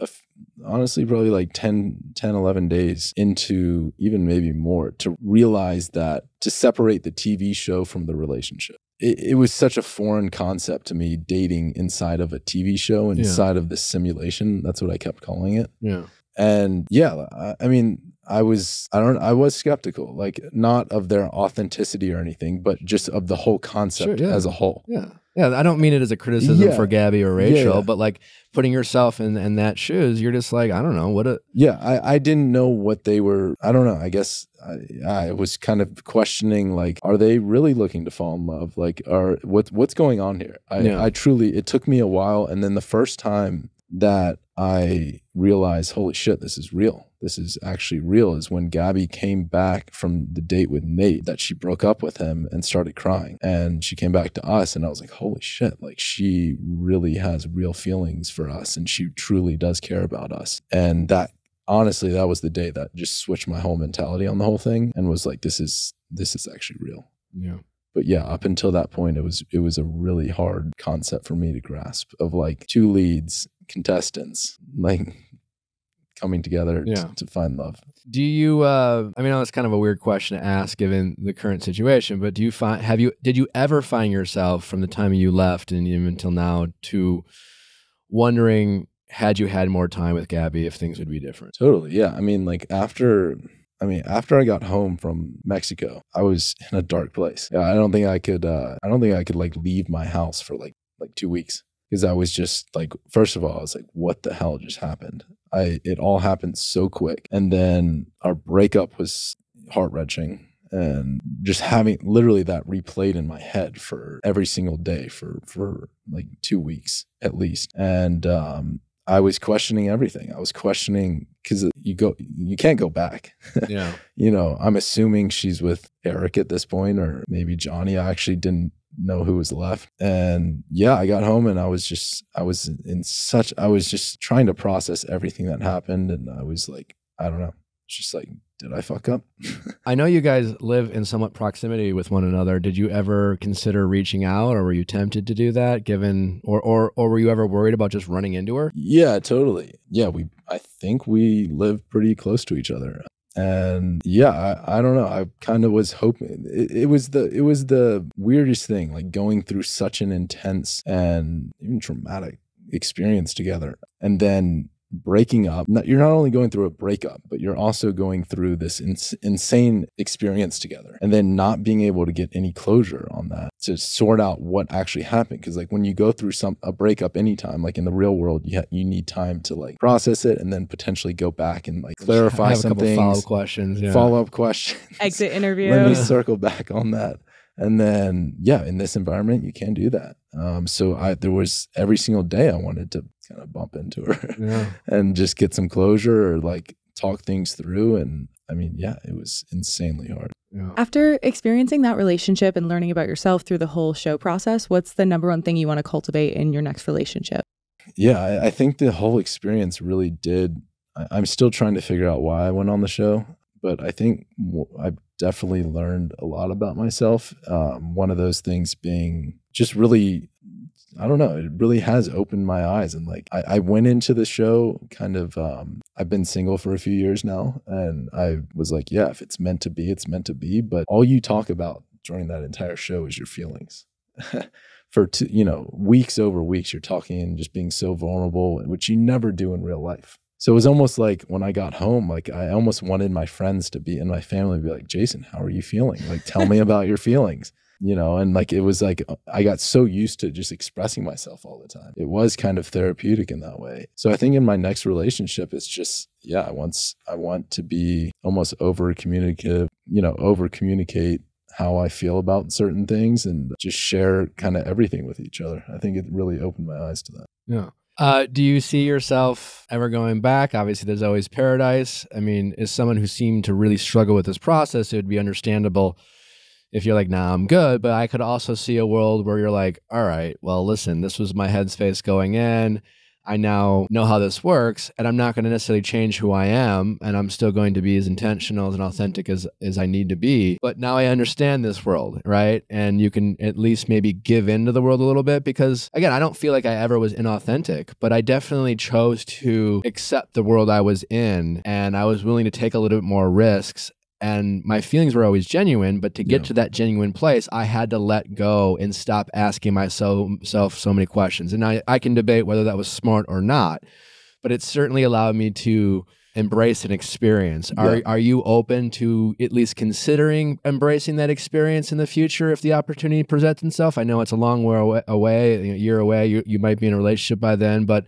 honestly probably like 10 10 11 days into even maybe more to realize that to separate the TV show from the relationship. It, it was such a foreign concept to me dating inside of a TV show and Yeah. inside of this simulation. That's what I kept calling it Yeah. and yeah I, I mean i was i don't i was skeptical like not of their authenticity or anything but just of the whole concept Sure, yeah. as a whole Yeah. Yeah. I don't mean it as a criticism Yeah. for Gabby or Rachel, yeah. but like putting yourself in, in that shoes, you're just like, I don't know what a, yeah i i didn't know what they were i don't know i guess i i was kind of questioning like are they really looking to fall in love? Like are what what's going on here? I Yeah. i truly it took me a while and then the first time that i realized holy shit this is real. This is actually real is when Gabby came back from the date with Nate that she broke up with him and started crying. And she came back to us and I was like holy shit like she really has real feelings for us and she truly does care about us. And that honestly that was the day that just switched my whole mentality on the whole thing and was like this is this is actually real yeah. but yeah up until that point it was it was a really hard concept for me to grasp of like two leads contestants like coming together Yeah. to find love Do you, uh, I mean, that's kind of a weird question to ask given the current situation, but do you find, have you, did you ever find yourself from the time you left and even until now to wondering, had you had more time with Gabby, if things would be different? Totally. Yeah. I mean, like after, I mean, after I got home from Mexico, I was in a dark place. Yeah. I don't think I could, uh, I don't think I could like leave my house for like, like two weeks because I was just like, first of all, I was like, what the hell just happened? I, it all happened so quick. And then our breakup was heart wrenching. And just having literally that replayed in my head for every single day for for like two weeks at least, and um, I was questioning everything. I was questioning because you go you can't go back. Yeah. you know, I'm assuming she's with Eric at this point, or maybe Johnny. I actually didn't know who was left. And yeah, I got home and I was just, I was in such, I was just trying to process everything that happened. And I was like, I don't know. It's just like, did I fuck up? I know you guys live in somewhat proximity with one another. Did you ever consider reaching out or were you tempted to do that given or or or were you ever worried about just running into her? yeah, totally. Yeah, we, I think we live pretty close to each other. And yeah, I, I don't know. I kind of was hoping it, it was the it was the weirdest thing, like going through such an intense and even traumatic experience together, and then breaking up. You're not only going through a breakup, but you're also going through this ins- insane experience together, and then not being able to get any closure on that to sort out what actually happened. Because like when you go through some a breakup, anytime, like in the real world, you ha- you need time to like process it, and then potentially go back and like clarify have a some couple things follow-up questions. Yeah. follow up questions. Exit interview. Let me circle back on that. And then, yeah, in this environment, you can do that. Um, so I, there was every single day I wanted to kind of bump into her Yeah. and just get some closure or like talk things through. And I mean, yeah, it was insanely hard. Yeah. After experiencing that relationship and learning about yourself through the whole show process, what's the number one thing you want to cultivate in your next relationship? Yeah, I, I think the whole experience really did. I, I'm still trying to figure out why I went on the show, but I think w- I've definitely learned a lot about myself. Um, one of those things being just really, I don't know, it really has opened my eyes. And like, I, I went into the show kind of, um, I've been single for a few years now, and I was like, yeah, if it's meant to be, it's meant to be. But all you talk about during that entire show is your feelings. for two, you know weeks over weeks you're talking and just being so vulnerable which you never do in real life so it was almost like when i got home like i almost wanted my friends to be and my family to be like jason how are you feeling like tell me about your feelings you know and like it was like i got so used to just expressing myself all the time it was kind of therapeutic in that way so i think in my next relationship it's just yeah i want i want to be almost over communicative you know over communicate how I feel about certain things and just share kind of everything with each other. I think it really opened my eyes to that. Yeah. Uh, do you see yourself ever going back? Obviously, there's always paradise. I mean, as someone who seemed to really struggle with this process, it would be understandable if you're like, nah, I'm good. But I could also see a world where you're like, all right, well, listen, this was my headspace going in. I now know how this works, and I'm not going to necessarily change who I am, and I'm still going to be as intentional and authentic as, as I need to be. But now I understand this world, right? And you can at least maybe give into the world a little bit because, again, I don't feel like I ever was inauthentic, but I definitely chose to accept the world I was in, and I was willing to take a little bit more risks and my feelings were always genuine but to get Yeah. to that genuine place i had to let go and stop asking myself self so many questions. And I, I can debate whether that was smart or not but it certainly allowed me to embrace an experience. Are, Yeah. are you open to at least considering embracing that experience in the future if the opportunity presents itself? I know it's a long way away, away a year away. You, you might be in a relationship by then but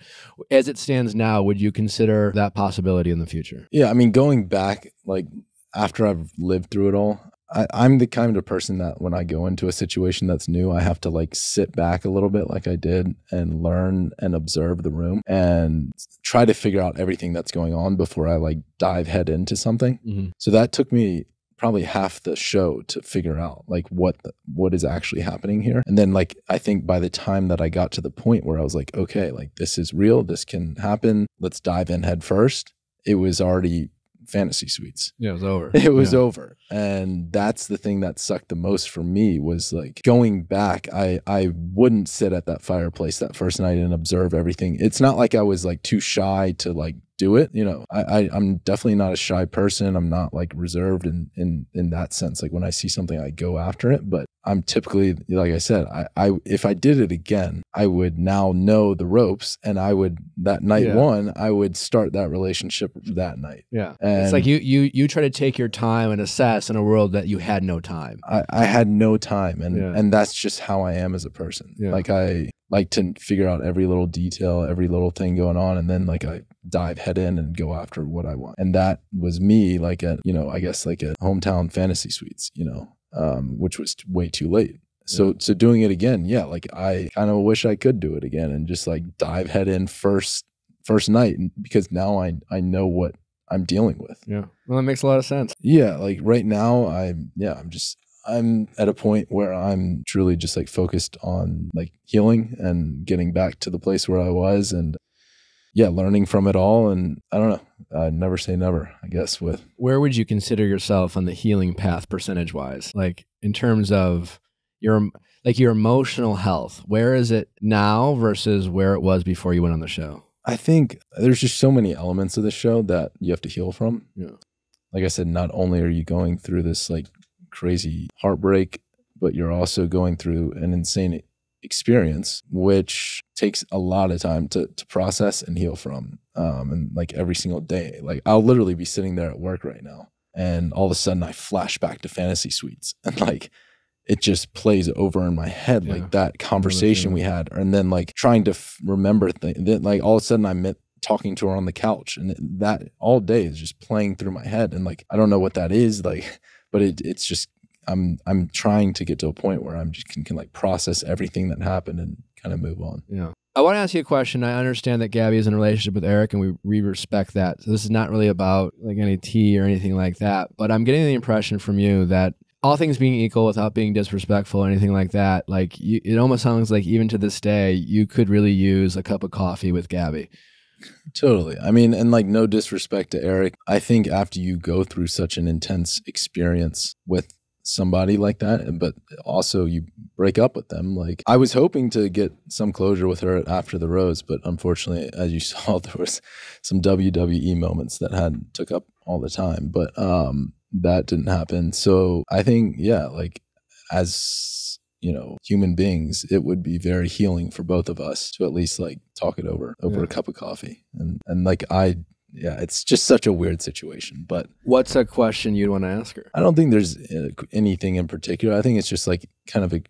as it stands now would you consider that possibility in the future? Yeah, I mean, going back, like after I've lived through it all, I, I'm the kind of person that when I go into a situation that's new, I have to like sit back a little bit, like I did, and learn and observe the room and try to figure out everything that's going on before I like dive head into something. Mhm. So that took me probably half the show to figure out like what the, what is actually happening here. And then like I think by the time that I got to the point where I was like, okay, like this is real, this can happen. Let's dive in head first. It was already fantasy suites. yeah it was over It was Yeah. over. And that's the thing that sucked the most for me was like going back, I I wouldn't sit at that fireplace that first night and observe everything. It's not like I was like too shy to like do it. You know, I, I I'm definitely not a shy person. I'm not like reserved in in in that sense. Like when I see something, I go after it. But I'm typically like I said, I, I if I did it again, I would now know the ropes, and I would that night Yeah. one, I would start that relationship that night. Yeah. And it's like you you you try to take your time and assess in a world that you had no time. I, I had no time and Yeah. and that's just how I am as a person. Yeah. Like I like to figure out every little detail, every little thing going on and then like I dive head in and go after what I want. And that was me like at, you know, I guess like at hometown fantasy suites, you know, um, which was way too late. So so doing it again, yeah, like I kind of wish I could do it again and just like dive head in first first night because now I I know what I'm dealing with. Yeah. Well, that makes a lot of sense. Yeah, like right now, I'm yeah, I'm just I'm at a point where I'm truly just like focused on like healing and getting back to the place where I was and yeah, learning from it all. And I don't know, uh, never say never, I guess. With Where would you consider yourself on the healing path percentage wise? Like in terms of your like your emotional health, where is it now versus where it was before you went on the show? I think there's just so many elements of the show that you have to heal from. Yeah. Like I said, not only are you going through this like crazy heartbreak, but you're also going through an insane experience, which takes a lot of time to, to process and heal from. Um, and like every single day, like I'll literally be sitting there at work right now, and all of a sudden I flash back to fantasy suites, and like it just plays over in my head, Yeah. like that conversation we had, and then like trying to f- remember things. Then like all of a sudden I'm at- talking to her on the couch, and that all day is just playing through my head, and like I don't know what that is, like, but it, it's just I'm I'm trying to get to a point where I'm just can, can like process everything that happened and kind of move on. Yeah. I want to ask you a question. I understand that Gabby is in a relationship with Eric and we, we respect that. So this is not really about like any tea or anything like that. But I'm getting the impression from you that all things being equal without being disrespectful or anything like that, like you, it almost sounds like even to this day, you could really use a cup of coffee with Gabby. Totally. I mean, and like no disrespect to Eric. I think after you go through such an intense experience with somebody like that, but also you break up with them. Like I was hoping to get some closure with her after the rose, but unfortunately, as you saw, there was some WWE moments that had took up all the time. But um that didn't happen. So I think, yeah, like as you know, human beings, it would be very healing for both of us to at least like talk it over over Yeah. a cup of coffee. And and like I yeah, it's just such a weird situation, but What's a question you'd want to ask her? I don't think there's uh, anything in particular. I think it's just like kind of a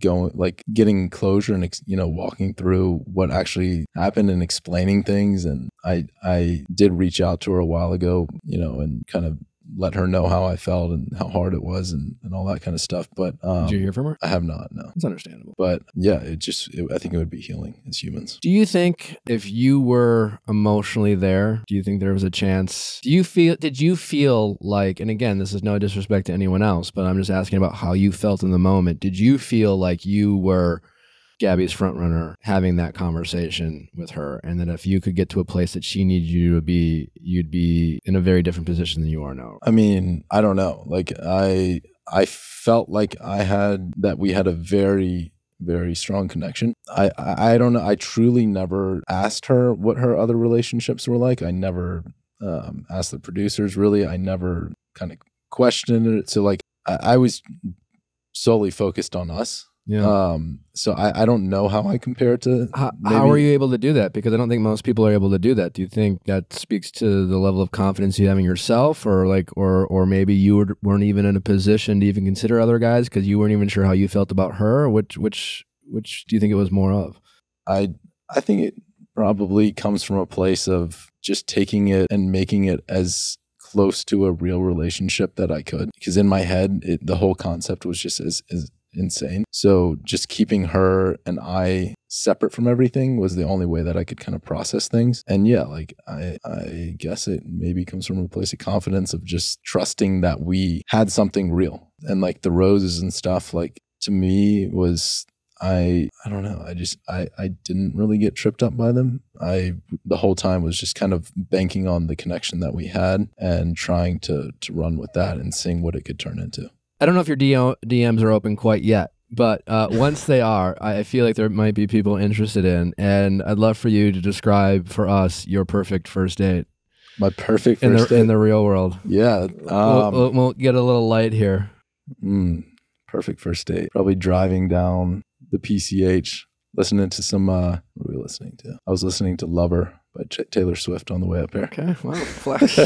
going like getting closure and you know walking through what actually happened and explaining things and I I did reach out to her a while ago, you know, and kind of let her know how I felt and how hard it was and, and all that kind of stuff. But um, Did you hear from her? I have not, no. it's understandable. But yeah, it just it, I think it would be healing as humans. Do you think if you were emotionally there, do you think there was a chance? Do you feel did you feel like and again, this is no disrespect to anyone else, but I'm just asking about how you felt in the moment. Did you feel like you were Gabby's front runner having that conversation with her and that if you could get to a place that she needed you to be, you'd be in a very different position than you are now? I mean, I don't know. Like I I felt like I had that we had a very very strong connection. I, I I don't know. I truly never asked her what her other relationships were like. I never um, asked the producers. Really, I never kind of questioned it. So like I, I was solely focused on us. Yeah. Um. So I I don't know how I compare it to. how, how are you able to do that? Because I don't think most people are able to do that. Do you think that speaks to the level of confidence you have in yourself, or like, or or maybe you were, weren't even in a position to even consider other guys because you weren't even sure how you felt about her? Which which which do you think it was more of? I I think it probably comes from a place of just taking it and making it as close to a real relationship that I could. Because in my head, it, the whole concept was just as, as insane. So just keeping her and I separate from everything was the only way that I could kind of process things. And yeah, like I I guess it maybe comes from a place of confidence of just trusting that we had something real. And like the roses and stuff, like to me was I I don't know. I just I I didn't really get tripped up by them. I the whole time was just kind of banking on the connection that we had and trying to to run with that and seeing what it could turn into. I don't know if your DMs are open quite yet, but uh, once they are, I feel like there might be people interested in, and I'd love for you to describe for us your perfect first date My perfect in the date. in the real world. yeah. We'll, Um, we'll, we'll get a little light here. mm, perfect first date. Probably driving down the PCH, listening to some. uh What were we listening to? I was listening to "Lover" by Ch- Taylor Swift on the way up here. Okay, wow, flex.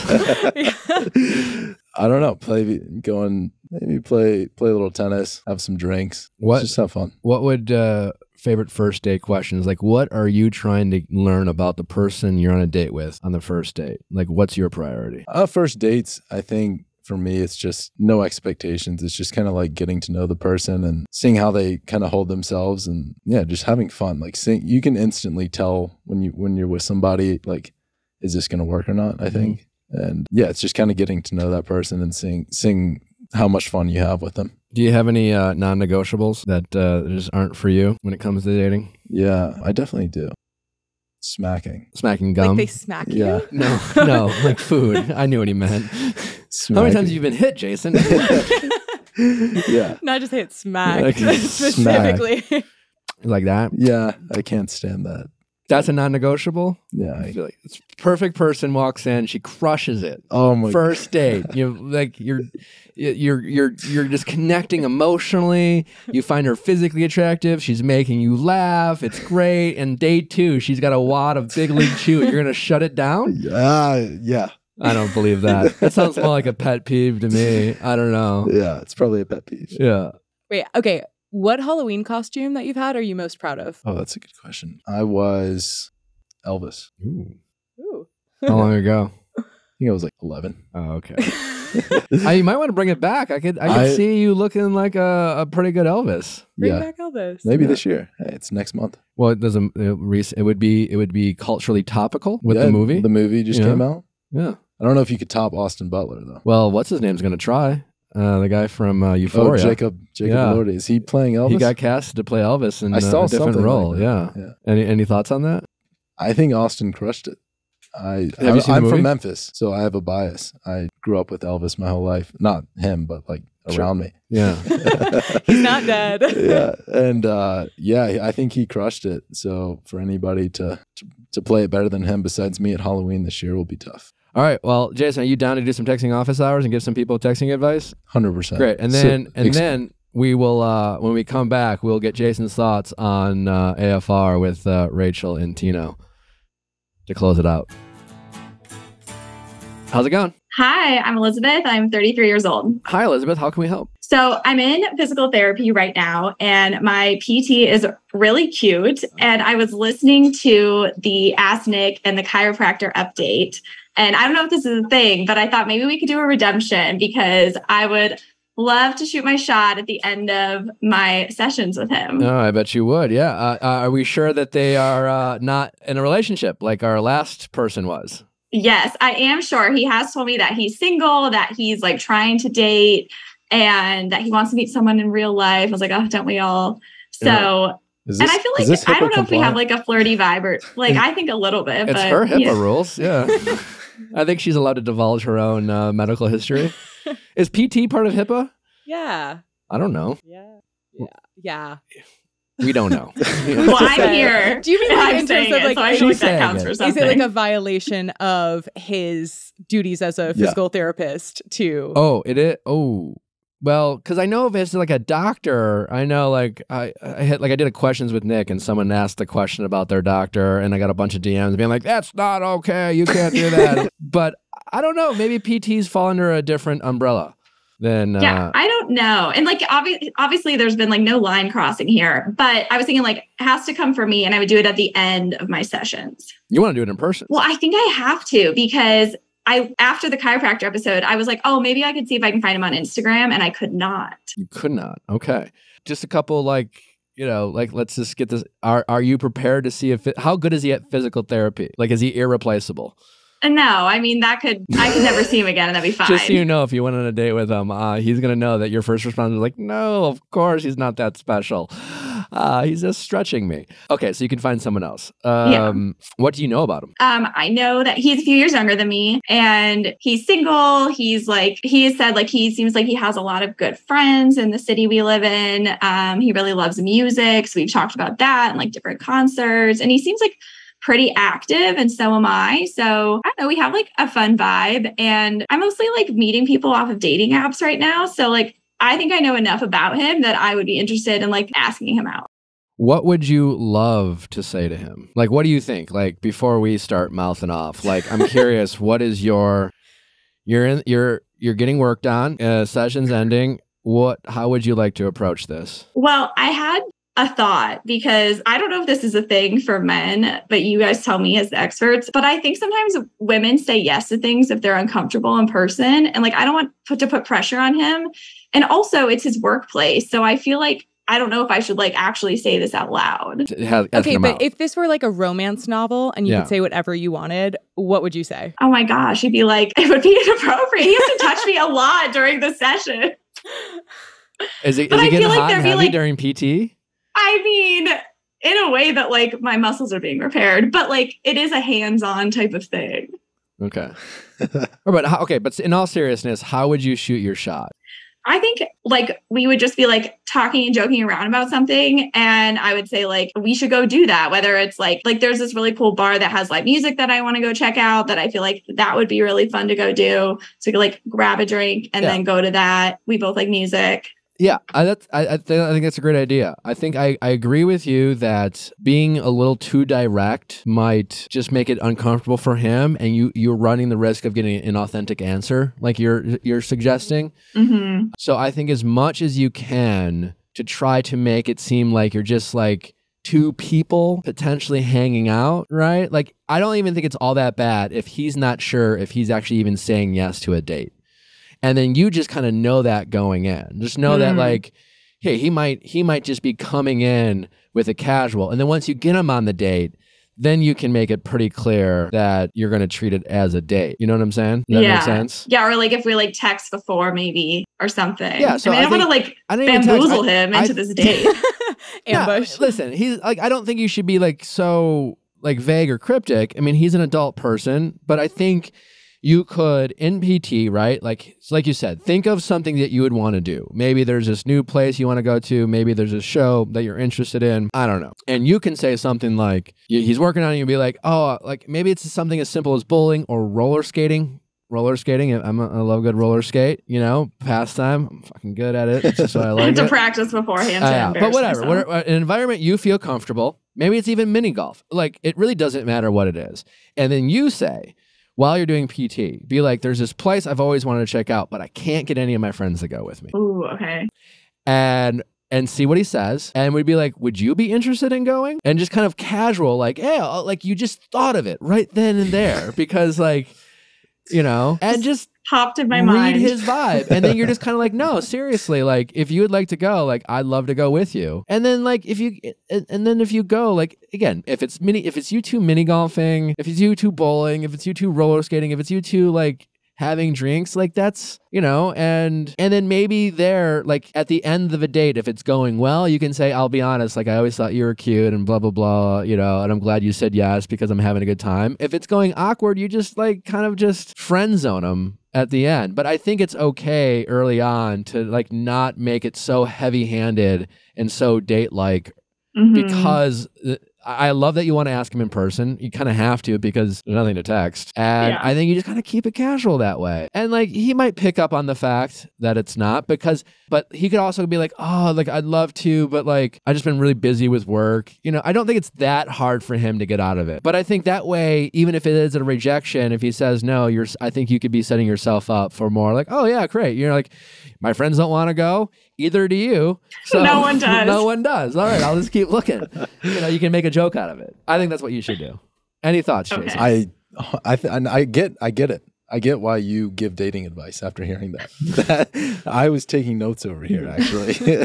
I don't know. Play going maybe play play a little tennis, have some drinks. What Just have fun. what would uh, favorite first date questions like? What are you trying to learn about the person you're on a date with on the first date? Like, what's your priority? Uh, first dates, I think for me, it's just no expectations. It's just kind of like getting to know the person and seeing how they kind of hold themselves, and yeah, just having fun. Like seeing, you can instantly tell when you when you're with somebody, like, is this going to work or not? I think, And yeah, it's just kind of getting to know that person and seeing seeing how much fun you have with them. Do you have any uh, non-negotiables that uh, just aren't for you when it comes to dating? Yeah, I definitely do. Smacking. Smacking gum? Like they smack you? Yeah. no, no, like food. I knew what he meant. How many Smacking. times have you been hit, Jason? yeah. Not just hit smack Like, specifically. like that? Yeah, I can't stand that. That's a non-negotiable. Yeah. I I, feel like this perfect person walks in, she crushes it. oh my First date, you like you're you're you're you're just connecting emotionally. You find her physically attractive. She's making you laugh. It's great. And day two, she's got a wad of big league chew. You're gonna shut it down? Yeah, yeah. I don't believe that. That sounds more like a pet peeve to me. I don't know. Yeah, it's probably a pet peeve. Yeah. Wait, okay. What Halloween costume that you've had are you most proud of? Oh, that's a good question. I was Elvis. Ooh. Ooh. How long ago? I think I was like 11. Oh, okay. I, you might want to bring it back. I could I could I- see you looking like a, a pretty good Elvis. Bring yeah. back Elvis. Maybe Yeah. this year. Hey, it's next month. Well, it doesn't. It, it would be. It would be culturally topical with Yeah, the movie. The movie just Yeah. came out. yeah. I don't know if you could top Austin Butler though. Well, what's his name's going to try? Uh, the guy from uh, Oh, Euphoria. Jacob Jacob Yeah. Elordi. Is he playing Elvis? He got cast to play Elvis in I saw a different role. like yeah. yeah. Any any thoughts on that? I think Austin crushed it. I, Have you seen the I am movie? from Memphis, so I have a bias. I grew up with Elvis my whole life. Not him, but like Sure. around me. Yeah. He's not dead. yeah, and uh, yeah, I think he crushed it. So for anybody to, to to play it better than him, besides me at Halloween this year, will be tough. All right. Well, Jason, are you down to do some texting office hours and give some people texting advice? Hundred percent. Great. And then and then we will uh, when we come back, we'll get Jason's thoughts on uh, AFR with uh, Rachel and Tino to close it out. How's it going? Hi, I'm Elizabeth. I'm 33 years old. Hi, Elizabeth. How can we help? So I'm in physical therapy right now, and my PT is really cute. And I was listening to the Ask Nick and the chiropractor update. And I don't know if this is a thing, but I thought maybe we could do a redemption because I would love to shoot my shot at the end of my sessions with him. Oh, I bet you would. Yeah. Uh, uh, are we sure that they are uh, not in a relationship like our last person was? Yes, I am sure. He has told me that he's single, that he's like trying to date, and that he wants to meet someone in real life. I was like, oh, don't we all? So, Yeah. Is and I feel like I don't know if we have like a flirty vibe or like I think a little bit. It's but, her HIPAA yeah. rules. Yeah. I think she's allowed to divulge her own uh, medical history. Is PT part of HIPAA? yeah. I don't know. Yeah. Yeah. Yeah. We don't know. Well, I'm here. Do you mean and like I'm in terms saying of it, like so I feel like that counts it. for Is is it like a violation of his duties as a Yeah. physical therapist to Oh, it is. Oh, well, because I know if it's like a doctor, I know like I, I had like I did a questions with Nick, and someone asked a question about their doctor, and I got a bunch of DMs being like, "That's not okay. You can't do that." but I don't know. Maybe PTs fall under a different umbrella than. yeah, Uh, I don't know. And like obvi- obviously there's been like no line crossing here, but I was thinking like it has to come for me and I would do it at the end of my sessions. you want to do it in person? Well, I think I have to because I after the chiropractor episode, I was like, oh, maybe I could see if I can find him on Instagram, and I could not. You could not. Okay. Just a couple like you know, like let's just get this. Are are you prepared to see if it, how good is he at physical therapy? Like, is he irreplaceable? And no, I mean that could I could never see him again, and that'd be fine. Just so you know, if you went on a date with him, uh, he's gonna know that your first response is like, "No, of course he's not that special. Uh, he's just stretching me." Okay, so you can find someone else. Um, What do you know about him? Um, I know that he's a few years younger than me and he's single. He's like, he has said like he seems like he has a lot of good friends in the city we live in. Um, he really loves music. So we've talked about that and like different concerts. And he seems like pretty active and so am I. So I don't know, we have like a fun vibe. And I'm mostly like meeting people off of dating apps right now. So like I think I know enough about him that I would be interested in like asking him out. What would you love to say to him? Like, what do you think? Like, before we start mouthing off, like, I'm curious. what is your you're in you're you're getting worked on. Uh, session's ending. What? How would you like to approach this? Well, I had a thought because I don't know if this is a thing for men, but you guys tell me as the experts. But I think sometimes women say yes to things if they're uncomfortable in person. And like, I don't want put, to put pressure on him. And also, it's his workplace. So I feel like I don't know if I should like actually say this out loud. It has- has Okay, but out. if this were like a romance novel and you Yeah. could say whatever you wanted, what would you say? Oh my gosh, he'd be like, it would be inappropriate. He has to touch me a lot during the session. is it, but is it I getting feel like hot and there'd be, heavy like- during PT? I mean, in a way that like my muscles are being repaired, but like it is a hands-on type of thing. Okay. But how, okay, but in all seriousness, how would you shoot your shot? I think like we would just be like talking and joking around about something and I would say like we should go do that whether it's like like there's this really cool bar that has live music that I want to go check out that I feel like that would be really fun to go do. So like grab a drink and Yeah. then go to that. We both like music Yeah, I, that's, I, I, think, I think that's a great idea. I think I, I agree with you that being a little too direct might just make it uncomfortable for him, and you you're running the risk of getting an inauthentic answer, like you're you're suggesting. hmm So I think as much as you can to try to make it seem like you're just like two people potentially hanging out, right? Like I don't even think it's all that bad if he's not sure if he's actually even saying yes to a date. And then you just kind of know that going in. Just know that Mm. like hey, he might he might just be coming in with a casual. And then once you get him on the date, then you can make it pretty clear that you're going to treat it as a date. You know what I'm saying? Does that Yeah. make sense? yeah or like if we like text before maybe or something Yeah, so I mean I I, don't want to like I didn't even text- bamboozle I- him I- into this date Yeah, Ambush. listen, he's like I don't think you should be like so like vague or cryptic. I mean, he's an adult person, but I think you could NPT, right? Like like you said, think of something that you would want to do. Maybe there's this new place you want to go to, maybe there's a show that you're interested in. I don't know. And you can say something like he's working on it, you'd be like, "Oh, like maybe it's something as simple as bowling or roller skating." Roller skating, I'm a, I love good roller skate, you know, pastime. I'm fucking good at it. It's just what I I like. have to it. practice beforehand Uh, to but whatever. myself. What, an environment you feel comfortable. Maybe it's even mini golf. Like it really doesn't matter what it is. And then you say, while you're doing PT, be like, "There's this place I've always wanted to check out, but I can't get any of my friends to go with me." Ooh, okay. And and see what he says. And we'd be like, "Would you be interested in going?" And just kind of casual, like, "Yeah, I'll- like you just thought of it right then and there because like." You know, and just Popped in my read mind. his vibe. And then you're just kind of like no seriously like if you would like to go like i'd love to go with you. And then like if you and, and then if you go like again if it's mini if it's you two mini golfing if it's you two bowling if it's you two roller skating if it's you two like having drinks like that's you know and and then maybe there like at the end of a date if it's going well you can say i'll be honest like i always thought you were cute and blah blah blah you know and i'm glad you said yes because i'm having a good time if it's going awkward you just like kind of just friend zone them at the end but i think it's okay early on to like not make it so heavy handed and so date like Mhm. because uh, I love that you want to ask him in person. You kind of have to because there's nothing to text. And Yeah. I think you just kind of keep it casual that way. And like he might pick up on the fact that it's not because, but he could also be like, oh, like I'd love to, but like I've just been really busy with work. You know, I don't think it's that hard for him to get out of it. But I think that way, even if it is a rejection, if he says no, you're, I think you could be setting yourself up for more like, oh yeah, great. You're like, my friends don't want to go. Either do you. So No one does. No one does. All right, I'll just keep looking. you know, you can make a joke out of it. I think that's what you should do. Any thoughts, Okay. Jason? I, I, th- and I get, I get it. I get why you give dating advice after hearing that. that I was taking notes over here, actually.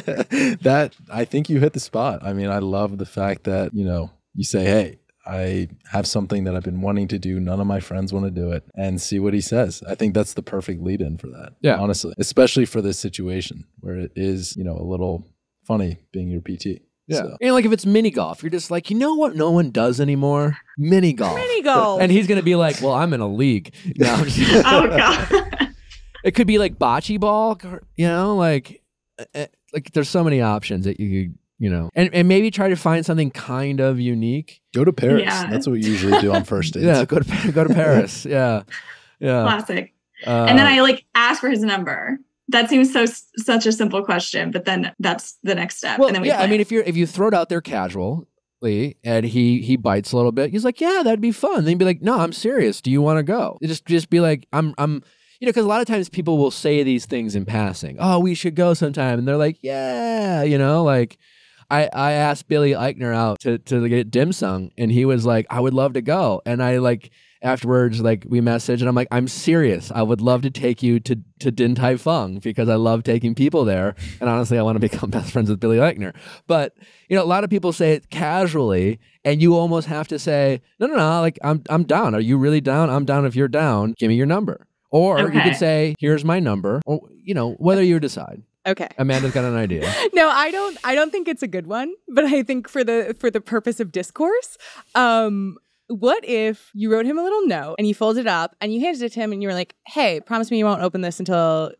that I think you hit the spot. I mean, I love the fact that you know you say, "Hey, I have something that I've been wanting to do. None of my friends want to do it," and see what he says. I think that's the perfect lead-in for that. Yeah. honestly, especially for this situation where it is, you know, a little funny being your PT. Yeah. So- And like if it's mini golf, you're just like, you know what no one does anymore? Mini golf. Mini golf. And he's gonna be like, Well, I'm in a league. No, just- oh god. it could be like bocce ball, you know, like uh, uh, like there's so many options that you could, you know, and, and maybe try to find something kind of unique. Go to Paris. Yeah. That's what we usually do on first dates. Yeah, go to go to Paris. yeah. Yeah. Classic. Uh, and then I like ask for his number. That seems so such a simple question, but then that's the next step. Well, and then we yeah, I mean, if you're if you throw it out there casually and he he bites a little bit, he's like, "Yeah, that'd be fun." Then you'd be like, "No, I'm serious. Do you want to go?" Just just be like, "I'm I'm." You know, because a lot of times people will say these things in passing. Oh, we should go sometime, and they're like, "Yeah," you know, like. I, I asked Billy Eichner out to, to get dim sum and he was like, I would love to go. And I like afterwards, like we message, and I'm like, I'm serious. I would love to take you to to Din Tai Fung because I love taking people there, and honestly, I want to become best friends with Billy Eichner. But you know, a lot of people say it casually, and you almost have to say, no, no, no, like I'm I'm down. Are you really down? I'm down. If you're down, give me your number. Or you could say, here's my number, or you know, whether you decide. Okay. Amanda's got an idea. no, I don't I don't think it's a good one, but I think for the for the purpose of discourse, um what if you wrote him a little note and you folded it up and you handed it to him and you were like, "Hey, promise me you won't open this until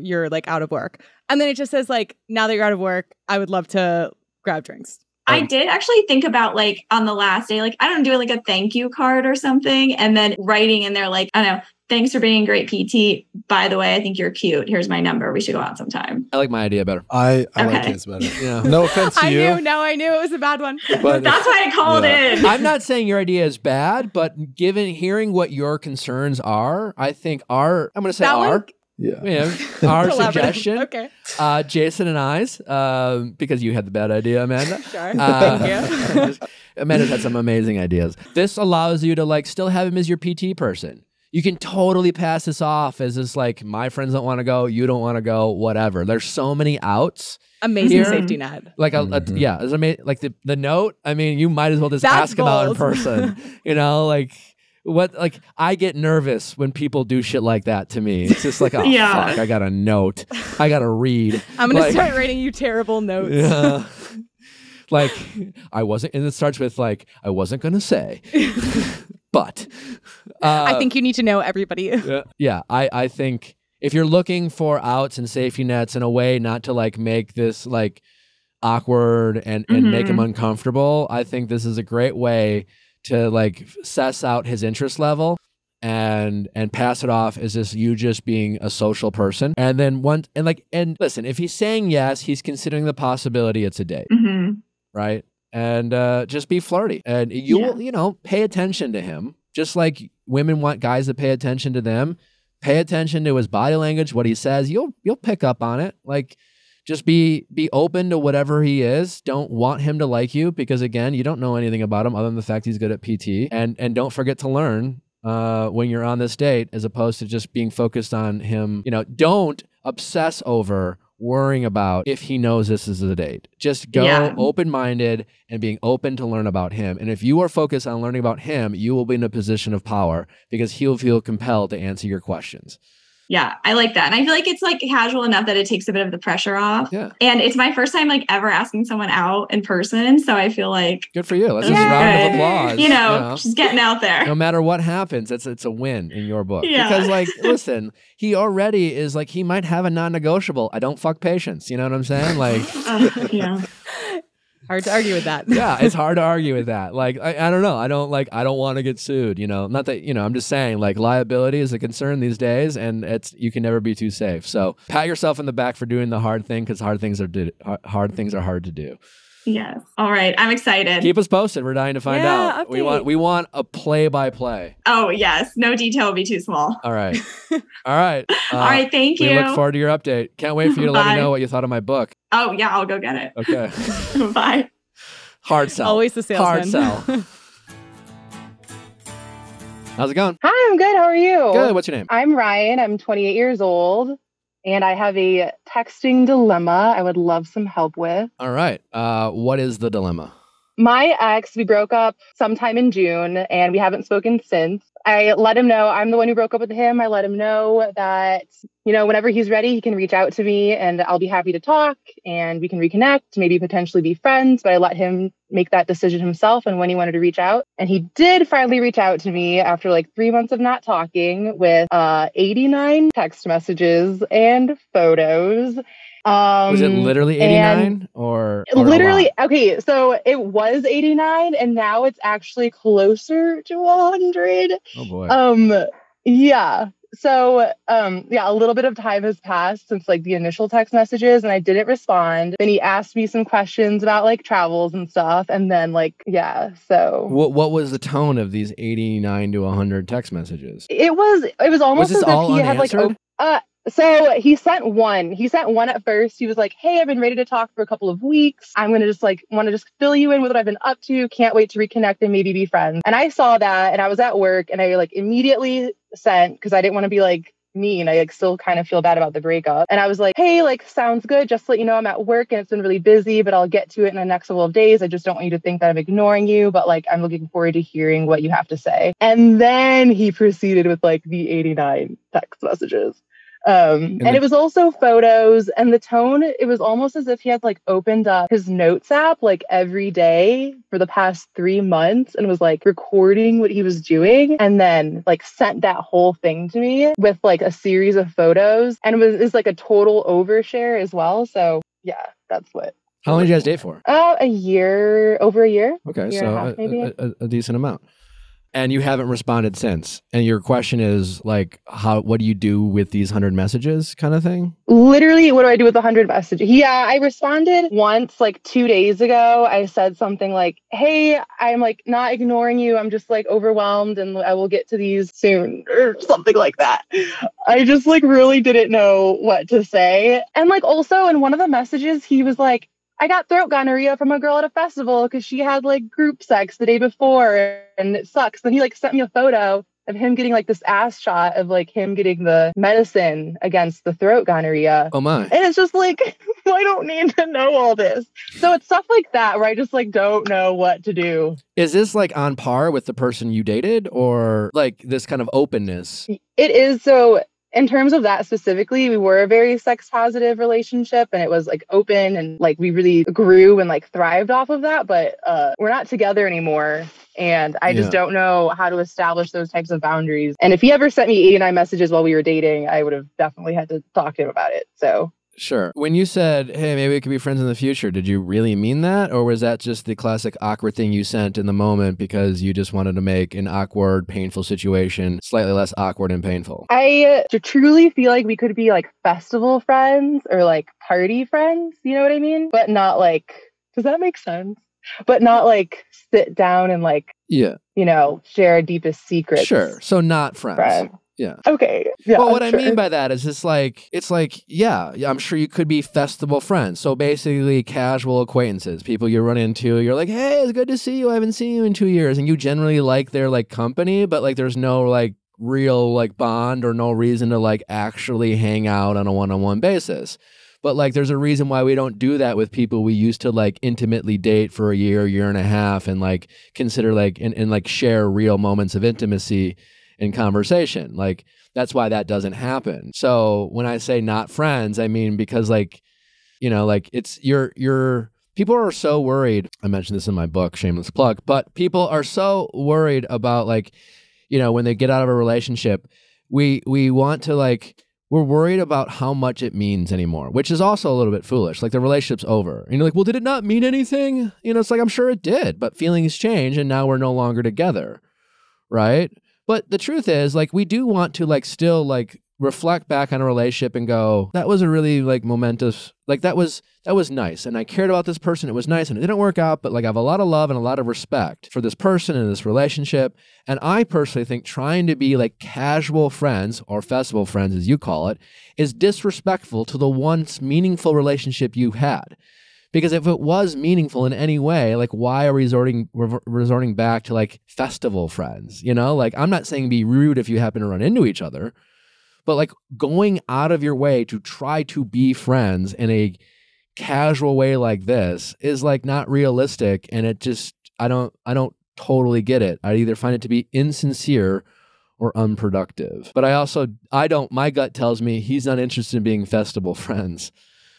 you're like out of work." And then it just says like, "Now that you're out of work, I would love to grab drinks." I Um, did actually think about like on the last day, like I don't do like a thank you card or something, and then writing in there like I don't know, thanks for being a great PT. By the way, I think you're cute. Here's my number. We should go out sometime. I like my idea better. I, I like Okay. his better. Yeah. No offense to I you. knew, no, I knew it was a bad one. But That's why I called Yeah. in. I'm not saying your idea is bad, but given hearing what your concerns are, I think our I'm going to say That one- our yeah. our suggestion, Okay. uh, Jason and I's, um, because you had the bad idea, Amanda. Sure. Uh, Thank you. Amanda's had some amazing ideas. This allows you to like still have him as your PT person. You can totally pass this off as just like my friends don't want to go, you don't want to go, whatever. There's so many outs. Amazing Here- safety net. Like a, a- Mhm. yeah, it's ama- like the the note. I mean, you might as well just That's ask about in person. you know, like what like I get nervous when people do shit like that to me. It's just like, oh Yeah. fuck, I got a note. I gotta read. I'm gonna Like- start writing you terrible notes. Yeah. like I wasn't and it starts with like I wasn't gonna say. But uh, I think you need to know everybody. yeah, yeah, I, I think if you're looking for outs and safety nets in a way not to like make this like awkward and, and make him uncomfortable, I think this is a great way to like suss out his interest level and and pass it off as just you just being a social person. And then once and like and listen, if he's saying yes, he's considering the possibility it's a date hmm right? And uh, just be flirty, and you will, you know, pay attention to him, just like women want guys to pay attention to them. Pay attention to his body language, what he says. You'll you'll pick up on it. Like, just be be open to whatever he is. Don't want him to like you because again, you don't know anything about him other than the fact he's good at PT. And and don't forget to learn uh, when you're on this date, as opposed to just being focused on him. You know, don't obsess over worrying about if he knows this is the date. Just go Yeah. open minded and being open to learn about him. And if you are focused on learning about him, you will be in a position of power because he'll feel compelled to answer your questions. Yeah, I like that. And I feel like it's like casual enough that it takes a bit of the pressure off. Yeah. And it's my first time like ever asking someone out in person. So I feel like, Good for you. That's just round of applause. you know, she's getting out there. no matter what happens, it's it's a win in your book. Yeah. Because like, listen, he already is like he might have a non-negotiable. I don't fuck patients. You know what I'm saying? Like, Ugh, uh, yeah. Hard to argue with that. yeah, it's hard to argue with that. Like, I, I don't know. I don't like. I don't want to get sued. You know, not that you know. I'm just saying, like, liability is a concern these days, and it's you can never be too safe. So pat yourself in the back for doing the hard thing because hard things are hard, hard things are hard to do. Yes. All right. I'm excited. Keep us posted. We're dying to find Yeah, out. We want we want a play by play. oh, yes. No detail will be too small. All right. All right. Uh, All right. Thank you. We you. look forward to your update. Can't wait for you to let me know what you thought of my book. oh, yeah. I'll go get it. Okay. Bye. Hard sell. Always the salesman. Hard sell. How's it going? Hi, I'm good. How are you? Good. What's your name? I'm Ryan. I'm 28 years old, and I have a texting dilemma I would love some help with. All right. Uh, what is the dilemma? My ex, we broke up sometime in June, and we haven't spoken since. I let him know I'm the one who broke up with him. I let him know that, you know, whenever he's ready, he can reach out to me and I'll be happy to talk and we can reconnect, maybe potentially be friends. But I let him make that decision himself and when he wanted to reach out. And he did finally reach out to me after like three months of not talking with uh, 89 text messages and photos. Um, Was it literally 89 or, or literally okay so it was 89 and now it's actually closer to 100 Oh boy. um yeah so um yeah a little bit of time has passed since like the initial text messages and i didn't respond then he asked me some questions about like travels and stuff and then like yeah so what what was the tone of these 89 to 100 text messages? it was it was almost this as if he had like unanswered? uh So he sent one. He sent one at first. He was like, Hey, I've been ready to talk for a couple of weeks. I'm going to just like want to just fill you in with what I've been up to. Can't wait to reconnect and maybe be friends. And I saw that and I was at work and I like immediately sent because I didn't want to be like mean. I like still kind of feel bad about the breakup. And I was like, hey, like sounds good. Just let you know I'm at work and it's been really busy, but I'll get to it in the next couple of days. I just don't want you to think that I'm ignoring you, but like I'm looking forward to hearing what you have to say. And then he proceeded with like the 89 text messages. Um, and, the- it was also photos and the tone, it was almost as if he had like opened up his notes app like every day for the past three months and was like recording what he was doing and then like sent that whole thing to me with like a series of photos and it was is like a total overshare as well. So yeah, that's what. How long did you guys date for? Uh, a year, over a year. Okay, Year and so half, maybe. a- a- a decent amount. And you haven't responded since. And your question is like, how? What do you do with these hundred messages, kind of thing? literally what do i do with 100 messages yeah i responded once like two days ago i said something like hey i'm like not ignoring you i'm just like overwhelmed and i will get to these soon or something like that i just like really didn't know what to say and like also in one of the messages he was like I got throat gonorrhea from a girl at a festival because she had like group sex the day before and it sucks. Then he like sent me a photo of him getting like this ass shot of like him getting the medicine against the throat gonorrhea. Oh my! And it's just like, I don't need to know all this. So it's stuff like that where I just like don't know what to do. Is this like on par with the person you dated, or like this kind of openness? It is so in terms of that specifically, we were a very sex positive relationship and it was like open and like we really grew and like thrived off of that. But uh, we're not together anymore. And I just Yeah. don't know how to establish those types of boundaries. And if he ever sent me 89 messages while we were dating, I would have definitely had to talk to him about it. So Sure. When you said, "Hey, maybe we could be friends in the future," did you really mean that, or was that just the classic awkward thing you sent in the moment because you just wanted to make an awkward, painful situation slightly less awkward and painful? I uh, truly feel like we could be like festival friends or like party friends. You know what I mean? But not like, does that make sense? But not like sit down and like, Yeah. you know, share our deepest secrets. Sure. So not friends. Friend. Yeah. Okay. Yeah. well, what I sure. mean by that is it's like it's like yeah, yeah, I'm sure you could be festival friends. So basically, casual acquaintances, people you run into. You're like, hey, it's good to see you. I haven't seen you in two years, and you generally like their like company, but like there's no like real like bond or no reason to like actually hang out on a one-on-one basis. But like there's a reason why we don't do that with people we used to like intimately date for a year, year and a half and like consider like and, and like share real moments of intimacy in conversation. Like that's why that doesn't happen. So when I say not friends, I mean because like you know, like it's you're you're people are so worried. I mentioned this in my book, shameless plug, but people are so worried about like you know, when they get out of a relationship, we we want to like we're worried about how much it means anymore, which is also a little bit foolish. Like the relationship's over. And you're like, well, did it not mean anything? You know, it's like, I'm sure it did, but feelings change and now we're no longer together. Right. But the truth is, like, we do want to, like, still, like, reflect back on a relationship and go, that was a really, like, momentous, like, that was, that was nice. And I cared about this person. It was nice and it didn't work out, but, like, I have a lot of love and a lot of respect for this person and this relationship. And I personally think trying to be, like, casual friends or festival friends, as you call it, is disrespectful to the once meaningful relationship you had. Because if it was meaningful in any way, like why are we resorting resorting back to like festival friends? You know, like I'm not saying be rude if you happen to run into each other, but like going out of your way to try to be friends in a casual way like this is like not realistic and it just I don't I don't totally get it. I either find it to be insincere or unproductive. But I also I don't my gut tells me he's not interested in being festival friends.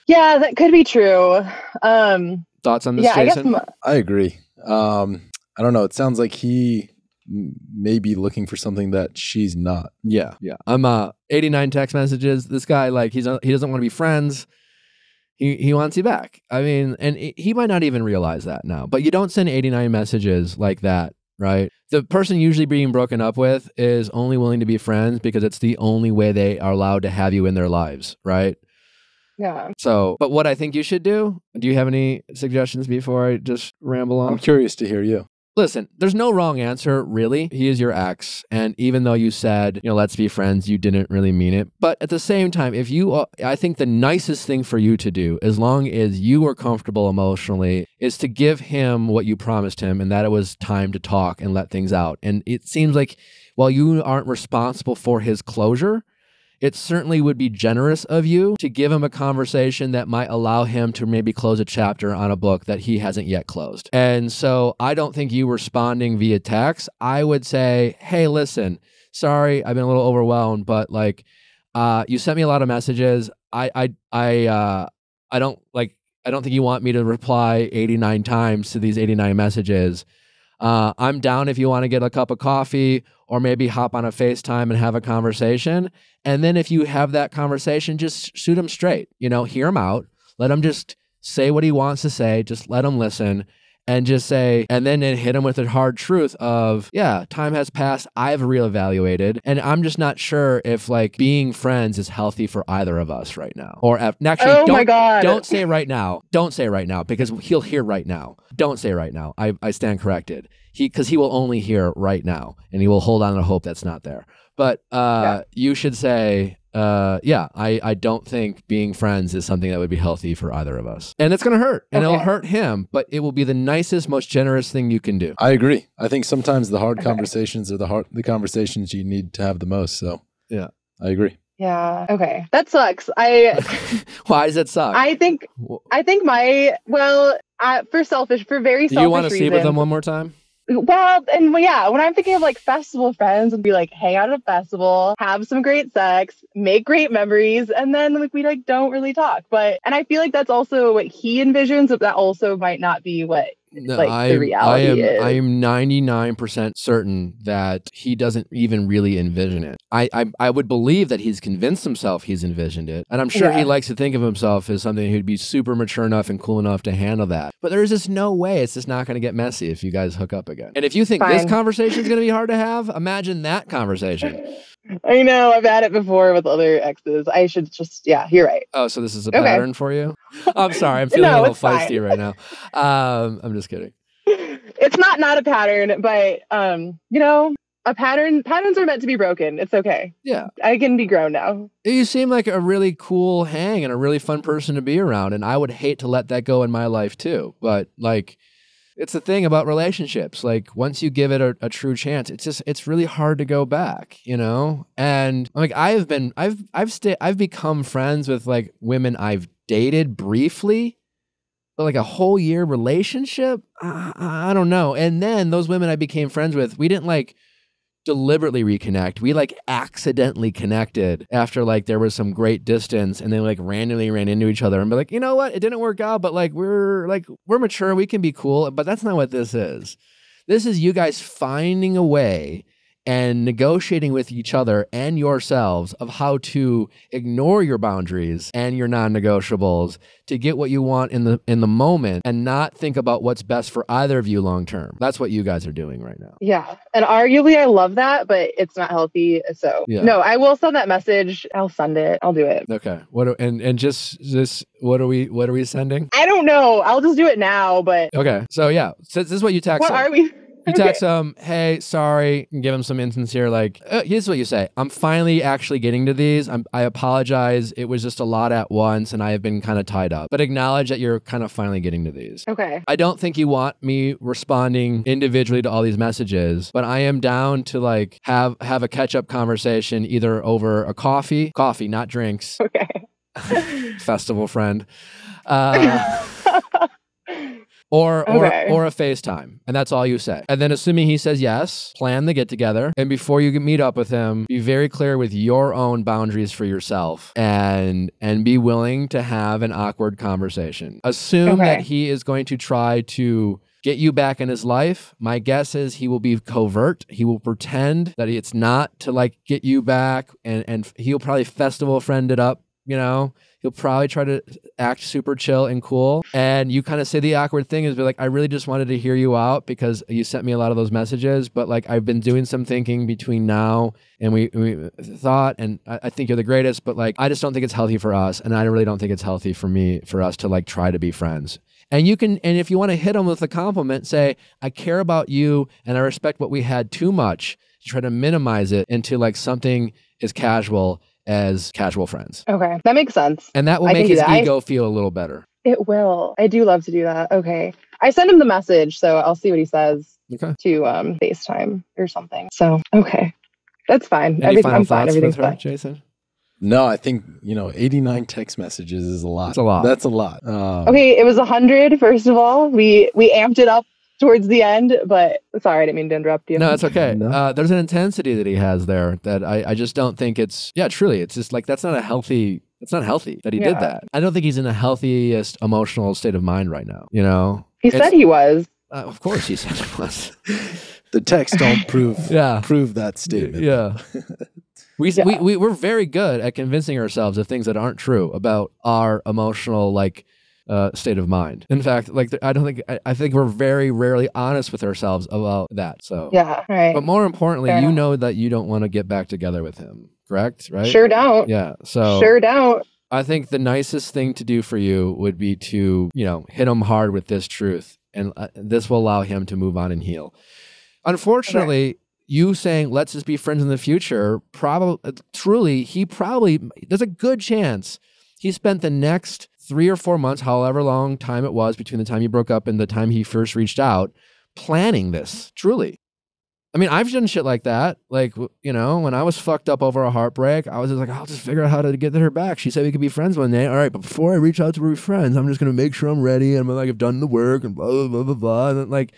Yeah, that could be true. Um, Thoughts on this, yeah, I guess. Jason? agree. Um, I don't know. It sounds like he may be looking for something that she's not. Yeah, yeah. I'm uh 89 text messages. This guy like he's he doesn't want to be friends. He he wants you back. I mean, and he he might not even realize that now. But you don't send 89 messages like that, right? The person usually being broken up with is only willing to be friends because it's the only way they are allowed to have you in their lives, right? Yeah. So, but what I think you should do, do you have any suggestions before I just ramble on? I'm curious to hear you. listen, there's no wrong answer, really. He is your ex. And even though you said, you know, let's be friends, you didn't really mean it. But at the same time, if you, uh, I think the nicest thing for you to do, as long as you are comfortable emotionally, is to give him what you promised him and that it was time to talk and let things out. And it seems like while you aren't responsible for his closure, it certainly would be generous of you to give him a conversation that might allow him to maybe close a chapter on a book that he hasn't yet closed. And so I don't think you responding via text, I would say, hey, listen, sorry, I've been a little overwhelmed, but like, uh, you sent me a lot of messages. I, I, I, uh, I don't like, I don't think you want me to reply 89 times to these 89 messages. Uh, I'm down if you want to get a cup of coffee or maybe hop on a FaceTime and have a conversation. And then if you have that conversation, just shoot him straight. You know, hear him out. Let him just say what he wants to say. Just let him listen and just say, and then hit him with the hard truth of, yeah, time has passed. I've reevaluated, and I'm just not sure if like being friends is healthy for either of us right now. Or if, actually, Oh don't, my God. don't say right now. Don't say right now because he'll hear right now. Don't say right now. I, I stand corrected. He because he will only hear right now, and he will hold on to hope that's not there. But uh, you should say, uh, yeah, I, I don't think being friends is something that would be healthy for either of us. And it's going to hurt. And it'll hurt him, but it will be the nicest, most generous thing you can do. I agree. I think sometimes the hard Okay. conversations are the hard the conversations you need to have the most. So Yeah. I agree. Yeah. Okay. That sucks. I Why does it suck? I think W- I think my well, uh, for selfish for very selfish do selfish you want to reasons. sleep with them one more time? Well, and yeah, when I'm thinking of like festival friends, would be like hang out at a festival, have some great sex, make great memories, and then like we like don't really talk. But and I feel like that's also what he envisions, but that also might not be what No, like, the I, reality I am is. I am 99% certain that he doesn't even really envision it. I, I I would believe that he's convinced himself he's envisioned it. And I'm sure he likes to think of himself as something who'd be super mature enough and cool enough to handle that. But there's just no way it's just not going to get messy if you guys hook up again. And if you think this conversation is going to be hard to have, imagine that conversation. I know I've had it before with other exes. I should just yeah, you're right. Oh, so this is a Okay. pattern for you? I'm sorry. I'm feeling No, a little fine. feisty right now. Um, I'm just kidding. It's not not a pattern, but um, you know, a pattern patterns are meant to be broken. It's okay. Yeah. I can be grown now. You seem like a really cool hang and a really fun person to be around. And I would hate to let that go in my life too. But like, it's the thing about relationships. Like, once you give it a, a true chance, it's just, it's really hard to go back, you know? And like, I've been, I've, I've stayed, I've become friends with like women I've dated briefly. But like a whole year relationship, I, I I don't know. And then those women I became friends with, we didn't like deliberately reconnect. We like accidentally connected after like there was some great distance and then like randomly ran into each other and be like, you know what? It didn't work out, but like we're like we're mature, we can be cool. But that's not what this is. This is you guys finding a way and negotiating with each other and yourselves of how to ignore your boundaries and your non-negotiables to get what you want in the in the moment and not think about what's best for either of you long term. That's what you guys are doing right now. Yeah. And arguably I love that, but it's not healthy. So Yeah. no, I will send that message. I'll send it. I'll do it. Okay. What are, and and just this what are we what are we sending? I don't know. I'll just do it now, but Okay. So yeah, so this is what you text. what are we? You text him, hey, sorry, and give him some insincere, like, uh, here's what you say. I'm finally actually getting to these. I'm, I apologize. It was just a lot at once, and I have been kind of tied up. But acknowledge that you're kind of finally getting to these. Okay. I don't think you want me responding individually to all these messages, but I am down to like have have a catch up conversation either over a coffee, coffee, not drinks, Okay. festival friend. Uh, or or Okay. or a FaceTime, and that's all you say. And then, assuming he says yes, plan the get together. And before you meet up with him, be very clear with your own boundaries for yourself, and and be willing to have an awkward conversation. Assume that he is going to try to. Get you back in his life. My guess is he will be covert. He will pretend that it's not to like get you back, and and he'll probably festival friend it up. You know, he'll probably try to act super chill and cool. And you kind of say the awkward thing is be like, I really just wanted to hear you out because you sent me a lot of those messages, but like I've been doing some thinking between now and we, we thought, and I, I think you're the greatest, but like I just don't think it's healthy for us. And I really don't think it's healthy for me, for us to like try to be friends. And you can, and if you want to hit them with a compliment, say, I care about you and I respect what we had too much. To try to minimize it into like something is casual as casual friends. Okay, that makes sense. And that will I make do his that. I- ego feel a little better. It will. I do love to do that. Okay. I send him the message, so I'll see what he says Okay. to um FaceTime or something. So okay. That's fine. Any Everything, final I'm fine. thoughts Everything's with her, fine. Jason? No, I think you know, 89 text messages is a lot. That's a lot. That's a lot. Um, Okay, it was a First of all. We we amped it up towards the end, but sorry, I didn't mean to interrupt you. No, it's okay. No. Uh, there's an intensity that he has there that I, I just don't think it's, yeah, truly. It's just like, that's not a healthy, it's not healthy that he did that. I don't think he's in the healthiest emotional state of mind right now, you know? he it's- said he was. Uh, of course he said it was. the text don't prove Yeah. prove that statement. Yeah. We, Yeah. we, we, we're very good at convincing ourselves of things that aren't true about our emotional, like, uh, state of mind. In fact, like, I don't think, I, I think we're very rarely honest with ourselves about that. So, Yeah, right. but more importantly, Fair you enough. know that you don't want to get back together with him, correct? Right? Sure don't. Yeah. So, Sure don't. I think the nicest thing to do for you would be to, you know, hit him hard with this truth, and uh, this will allow him to move on and heal. Unfortunately, you saying let's just be friends in the future, probably, truly, he probably there's a good chance he spent the next three or four months, however long time it was between the time you broke up and the time he first reached out, planning this. Truly. I mean, I've done shit like that. Like, you know, when I was fucked up over a heartbreak, I was just like, I'll just figure out how to get her back. She said we could be friends one day. All right, but before I reach out to her friends, I'm just gonna make sure I'm ready and I'm like, I've done the work and blah blah blah blah blah. And like,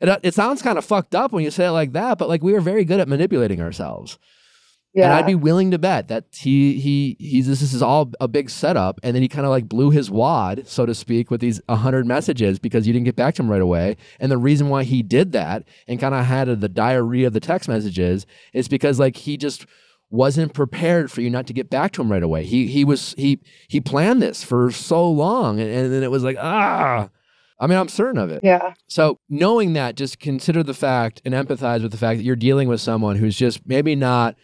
it, uh, it sounds kind of fucked up when you say it like that, but like we were very good at manipulating ourselves. Yeah. And I'd be willing to bet that he he he's this is all a big setup, and then he kind of like blew his wad, so to speak, with these hundred messages because you didn't get back to him right away. And the reason why he did that and kind of had the diarrhea of the text messages is because like he just wasn't prepared for you not to get back to him right away. He he was he he planned this for so long, and, and then it was like ah. I mean, I'm certain of it. yeah. So knowing that, just consider the fact and empathize with the fact that you're dealing with someone who's just maybe not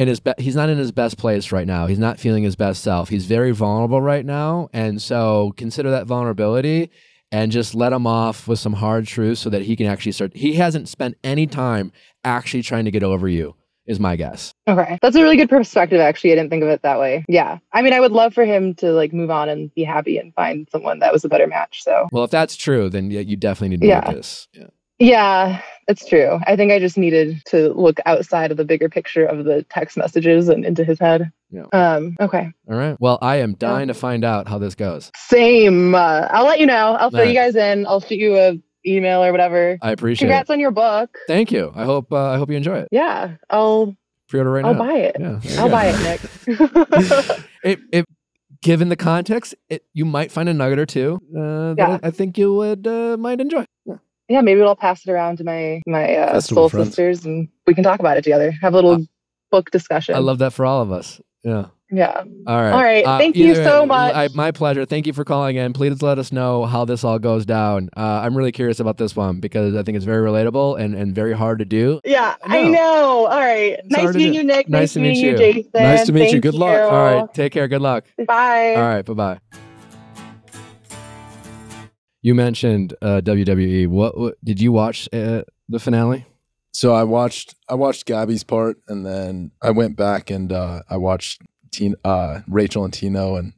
in his be- he's not in his best place right now. He's not feeling his best self. He's very vulnerable right now, and so consider that vulnerability and just let him off with some hard truths so that he can actually start. He hasn't spent any time actually trying to get over you. Is my guess. Okay. That's a really good perspective actually. I didn't think of it that way. Yeah. I mean, I would love for him to like move on and be happy and find someone that was a better match. So, Well, if that's true, then yeah, you definitely need to Yeah. at this. Yeah. Yeah, it's true. I think I just needed to look outside of the bigger picture of the text messages and into his head. Yeah. Um, okay. All right. Well, I am dying to find out how this goes. Same. Uh, I'll let you know. I'll fill you guys in. I'll shoot you a email or whatever. I appreciate Congrats it. on your book. Thank you. I hope uh, I hope you enjoy it. Yeah. I'll Pre-order right I'll now. buy it. Yeah, I'll go. buy it, Nick. it, it given the context, it, you might find a nugget or two uh, that Yeah. I, I think you would uh, might enjoy. Yeah. Yeah, maybe I'll pass it around to my my uh, Festival soul friends. sisters and we can talk about it together. Have a little Uh, book discussion. I love that for all of us. Yeah. Yeah. All right. All right. Thank you so much. I, my pleasure. Thank you for calling in. Please let us know how this all goes down. Uh, I'm really curious about this one because I think it's very relatable and, and very hard to do. Yeah, I I know. know. All right. It's nice hard to meeting you, Nick. Nice to meet meeting you. Jason. Nice to meet you. Thank Good luck. All right. Take care. Good luck. Bye. All right. Bye bye. You mentioned uh, WWE. What, what did you watch uh, the finale? So I watched I watched Gabby's part, and then I went back and uh, I watched Teen, uh, Rachel and Tino and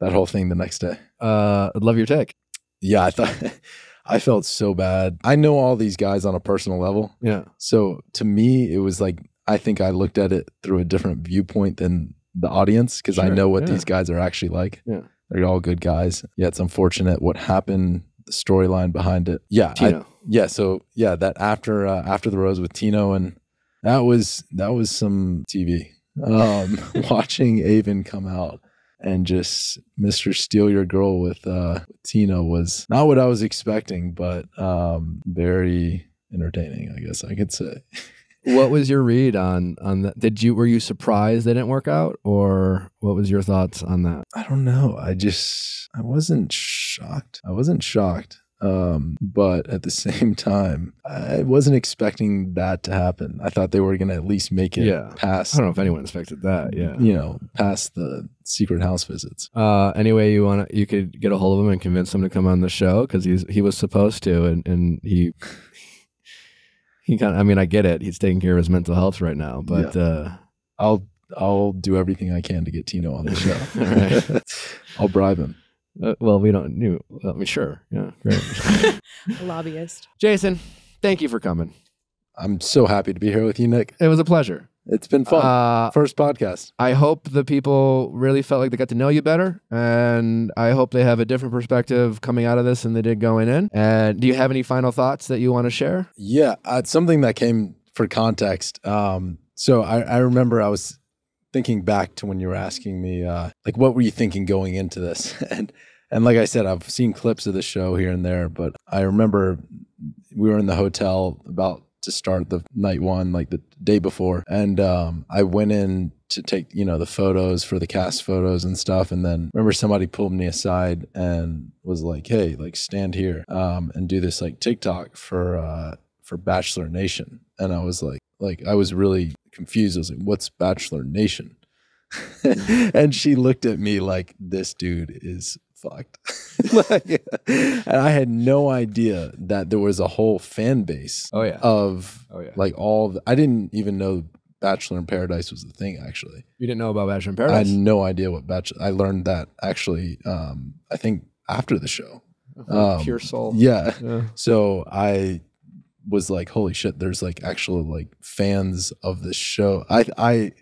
that whole thing the next day. Uh, I'd love your take. Yeah, I thought I felt so bad. I know all these guys on a personal level, Yeah. so to me it was like I think I looked at it through a different viewpoint than the audience because I know what yeah. these guys are actually like. Yeah. They're all good guys. Yeah, it's unfortunate what happened, the storyline behind it. Yeah, I- Tino. yeah so yeah that after uh, after the rose with tino and that was that was some tv um watching aven come out and just mr steal your girl with uh tino was not what i was expecting but um very entertaining i guess i could say what was your read on on that? Did you were you surprised they didn't work out, or what was your thoughts on that? i don't know i just i wasn't shocked i wasn't shocked Um, but at the same time, I wasn't expecting that to happen. I thought they were going to at least make it Yeah. past, I don't know if anyone expected that. Yeah. you know, past the secret house visits. Uh, anyway, you want to, you could get a hold of him and convince him to come on the show because he's he was supposed to, and and he he kind of. I mean, I get it. He's taking care of his mental health right now, but uh, I'll I'll do everything I can to get Tino on the show. All right. I'll bribe him. uh, well, we don't. You, I mean, sure, yeah, great. A lobbyist. Jason, thank you for coming. I'm so happy to be here with you, Nick. It was a pleasure. It's been fun. Uh, First podcast. I hope the people really felt like they got to know you better, and I hope they have a different perspective coming out of this than they did going in. And do you have any final thoughts that you want to share? Yeah, uh, it's something that came for context. Um, so I, I remember I was thinking back to when you were asking me, uh, like, what were you thinking going into this? and and like I said, I've seen clips of the show here and there, but I remember we were in the hotel about to start the night one, like the day before, and um, I went in to take you know the photos for the cast photos and stuff, and then remember somebody pulled me aside and was like, "Hey, like stand here um, and do this like TikTok for." Uh, for Bachelor Nation. And I was like, like I was really confused. I was like, what's Bachelor Nation? and she looked at me like this dude is fucked. Like, and I had no idea that there was a whole fan base Oh yeah. of oh yeah. like all the, I didn't even know Bachelor in Paradise was a thing actually. You didn't know about Bachelor in Paradise. I had no idea what Bachelor I learned that actually um I think after the show. Oh, um, Pure soul. Yeah. Yeah. So I was like, holy shit, there's like actual like fans of this show. I I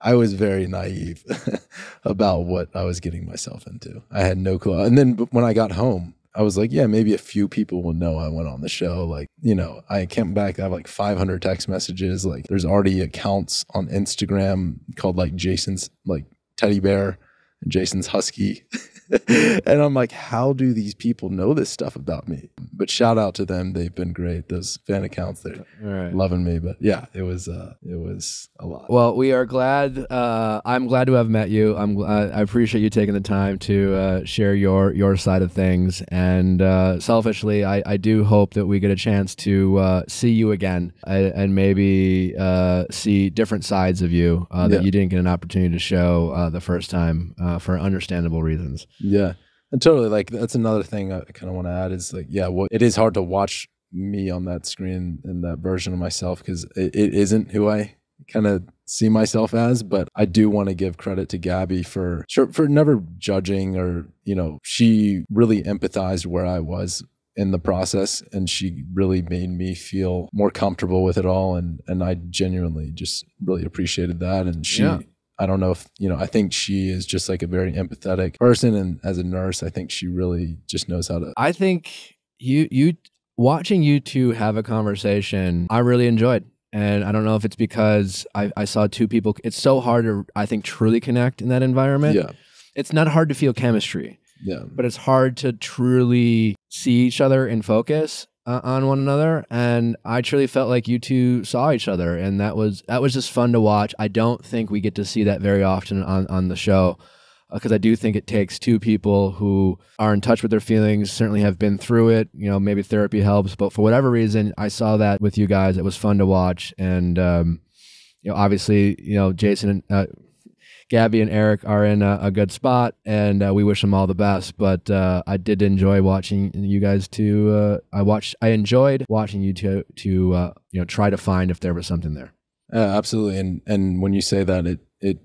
I was very naive about what I was getting myself into. I had no clue. And then when I got home, I was like, yeah, maybe a few people will know I went on the show. Like, you know, I came back, I have like 500 text messages. Like, there's already accounts on Instagram called like Jason's like teddy bear and Jason's husky. and I'm like, how do these people know this stuff about me? But shout out to them. They've been great. Those fan accounts, they're right. loving me. But yeah, it was, uh, it was a lot. Well, we are glad. Uh, I'm glad to have met you. I'm. gl- I I appreciate you taking the time to uh, share your your side of things. And uh, selfishly, I, I do hope that we get a chance to uh, see you again and, and maybe uh, see different sides of you uh, that Yeah. you didn't get an opportunity to show uh, the first time uh, for understandable reasons. Yeah. And totally like that's another thing I kind of want to add is like, yeah, what it is hard to watch me on that screen and that version of myself because it, it isn't who I kind of see myself as. But I do want to give credit to Gabby for sure for never judging or, you know, she really empathized where I was in the process and she really made me feel more comfortable with it all and and I genuinely just really appreciated that and she Yeah. I don't know if, you know, I think she is just like a very empathetic person. And as a nurse, I think she really just knows how to. I think you you watching you two have a conversation. I really enjoyed. And I don't know if it's because I, I saw two people. It's so hard to, I think, truly connect in that environment. Yeah. It's not hard to feel chemistry, Yeah. but it's hard to truly see each other in focus uh, on one another. And I truly felt like you two saw each other, and that was that was just fun to watch. I don't think we get to see that very often on on the show because I do think it takes two people who are in touch with their feelings, certainly have been through it. You know, maybe therapy helps, but for whatever reason, I saw that with you guys. It was fun to watch, and um, you know, obviously, you know, Jason and uh, Gabby and Eric are in a, a good spot, and uh, we wish them all the best. But uh, I did enjoy watching you guys to. Uh, I watched. I enjoyed watching you to to uh, you know try to find if there was something there. Uh, absolutely. And, and when you say that, it, it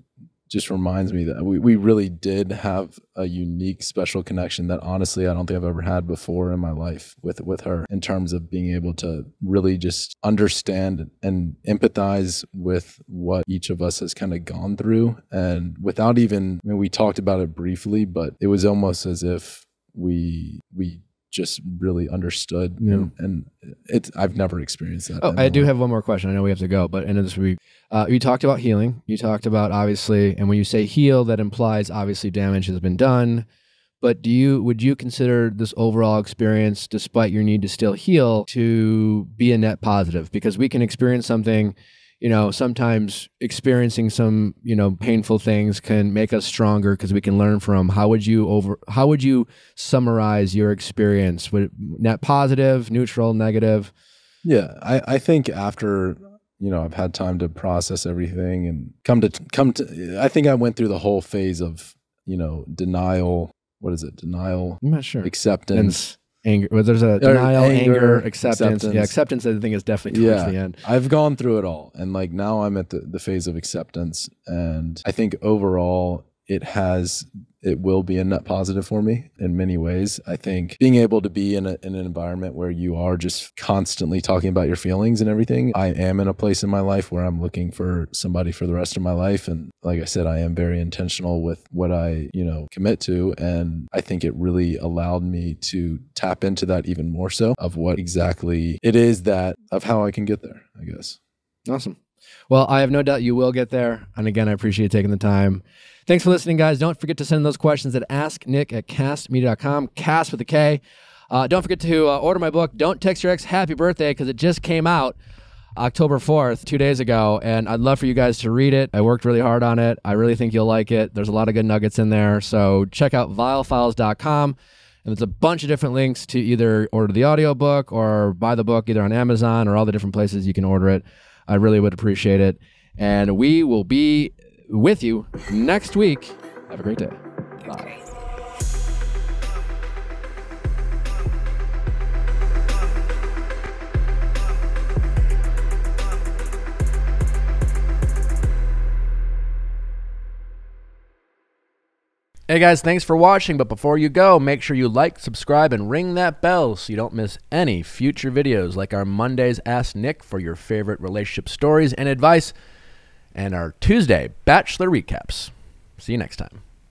just reminds me that we, we really did have a unique special connection that honestly I don't think I've ever had before in my life with with her in terms of being able to really just understand and empathize with what each of us has kind of gone through. And without even I mean we talked about it briefly but it was almost as if we we just really understood Yeah. and, and it's I've never experienced that Oh, I do life. have one more question. I know we have to go, but end of this week, uh, you talked about healing. You talked about obviously, and when you say heal, that implies obviously damage has been done. But do you would you consider this overall experience, despite your need to still heal, to be a net positive? Because we can experience something you know, sometimes experiencing some, you know, painful things can make us stronger because we can learn from. How would you over? How would you summarize your experience? Would net positive, neutral, negative? Yeah, I, I think after you know I've had time to process everything and come to come to. I think I went through the whole phase of you know denial. What is it? Denial, I'm not sure. acceptance. Anger. Well, there's a denial, anger, anger, acceptance. Yeah, acceptance. acceptance. I think is definitely towards Yeah. the end. I've gone through it all, and like now I'm at the, the phase of acceptance, and I think overall it has it will be a net positive for me in many ways. I think being able to be in, a, in an environment where you are just constantly talking about your feelings and everything. I am in a place in my life where I'm looking for somebody for the rest of my life, and like I said, I am very intentional with what I you know commit to, and I think it really allowed me to tap into that even more so of what exactly it is that of how I can get there. I guess. Awesome. Well, I have no doubt you will get there. And again, I appreciate taking the time. Thanks for listening, guys. Don't forget to send those questions at asknick at kastmedia.com, cast with a K. Uh, don't forget to uh, order my book, Don't Text Your Ex Happy Birthday, because it just came out October 4th, two days ago. And I'd love for you guys to read it. I worked really hard on it. I really think you'll like it. There's a lot of good nuggets in there. So check out viallfiles.com. And there's a bunch of different links to either order the audiobook or buy the book either on Amazon or all the different places you can order it. I really would appreciate it. And we will be with you next week. Have a great day. Bye. Hey guys, thanks for watching. But before you go, make sure you like, subscribe, and ring that bell so you don't miss any future videos like our Mondays Ask Nick for your favorite relationship stories and advice, and our Tuesday Bachelor recaps. See you next time.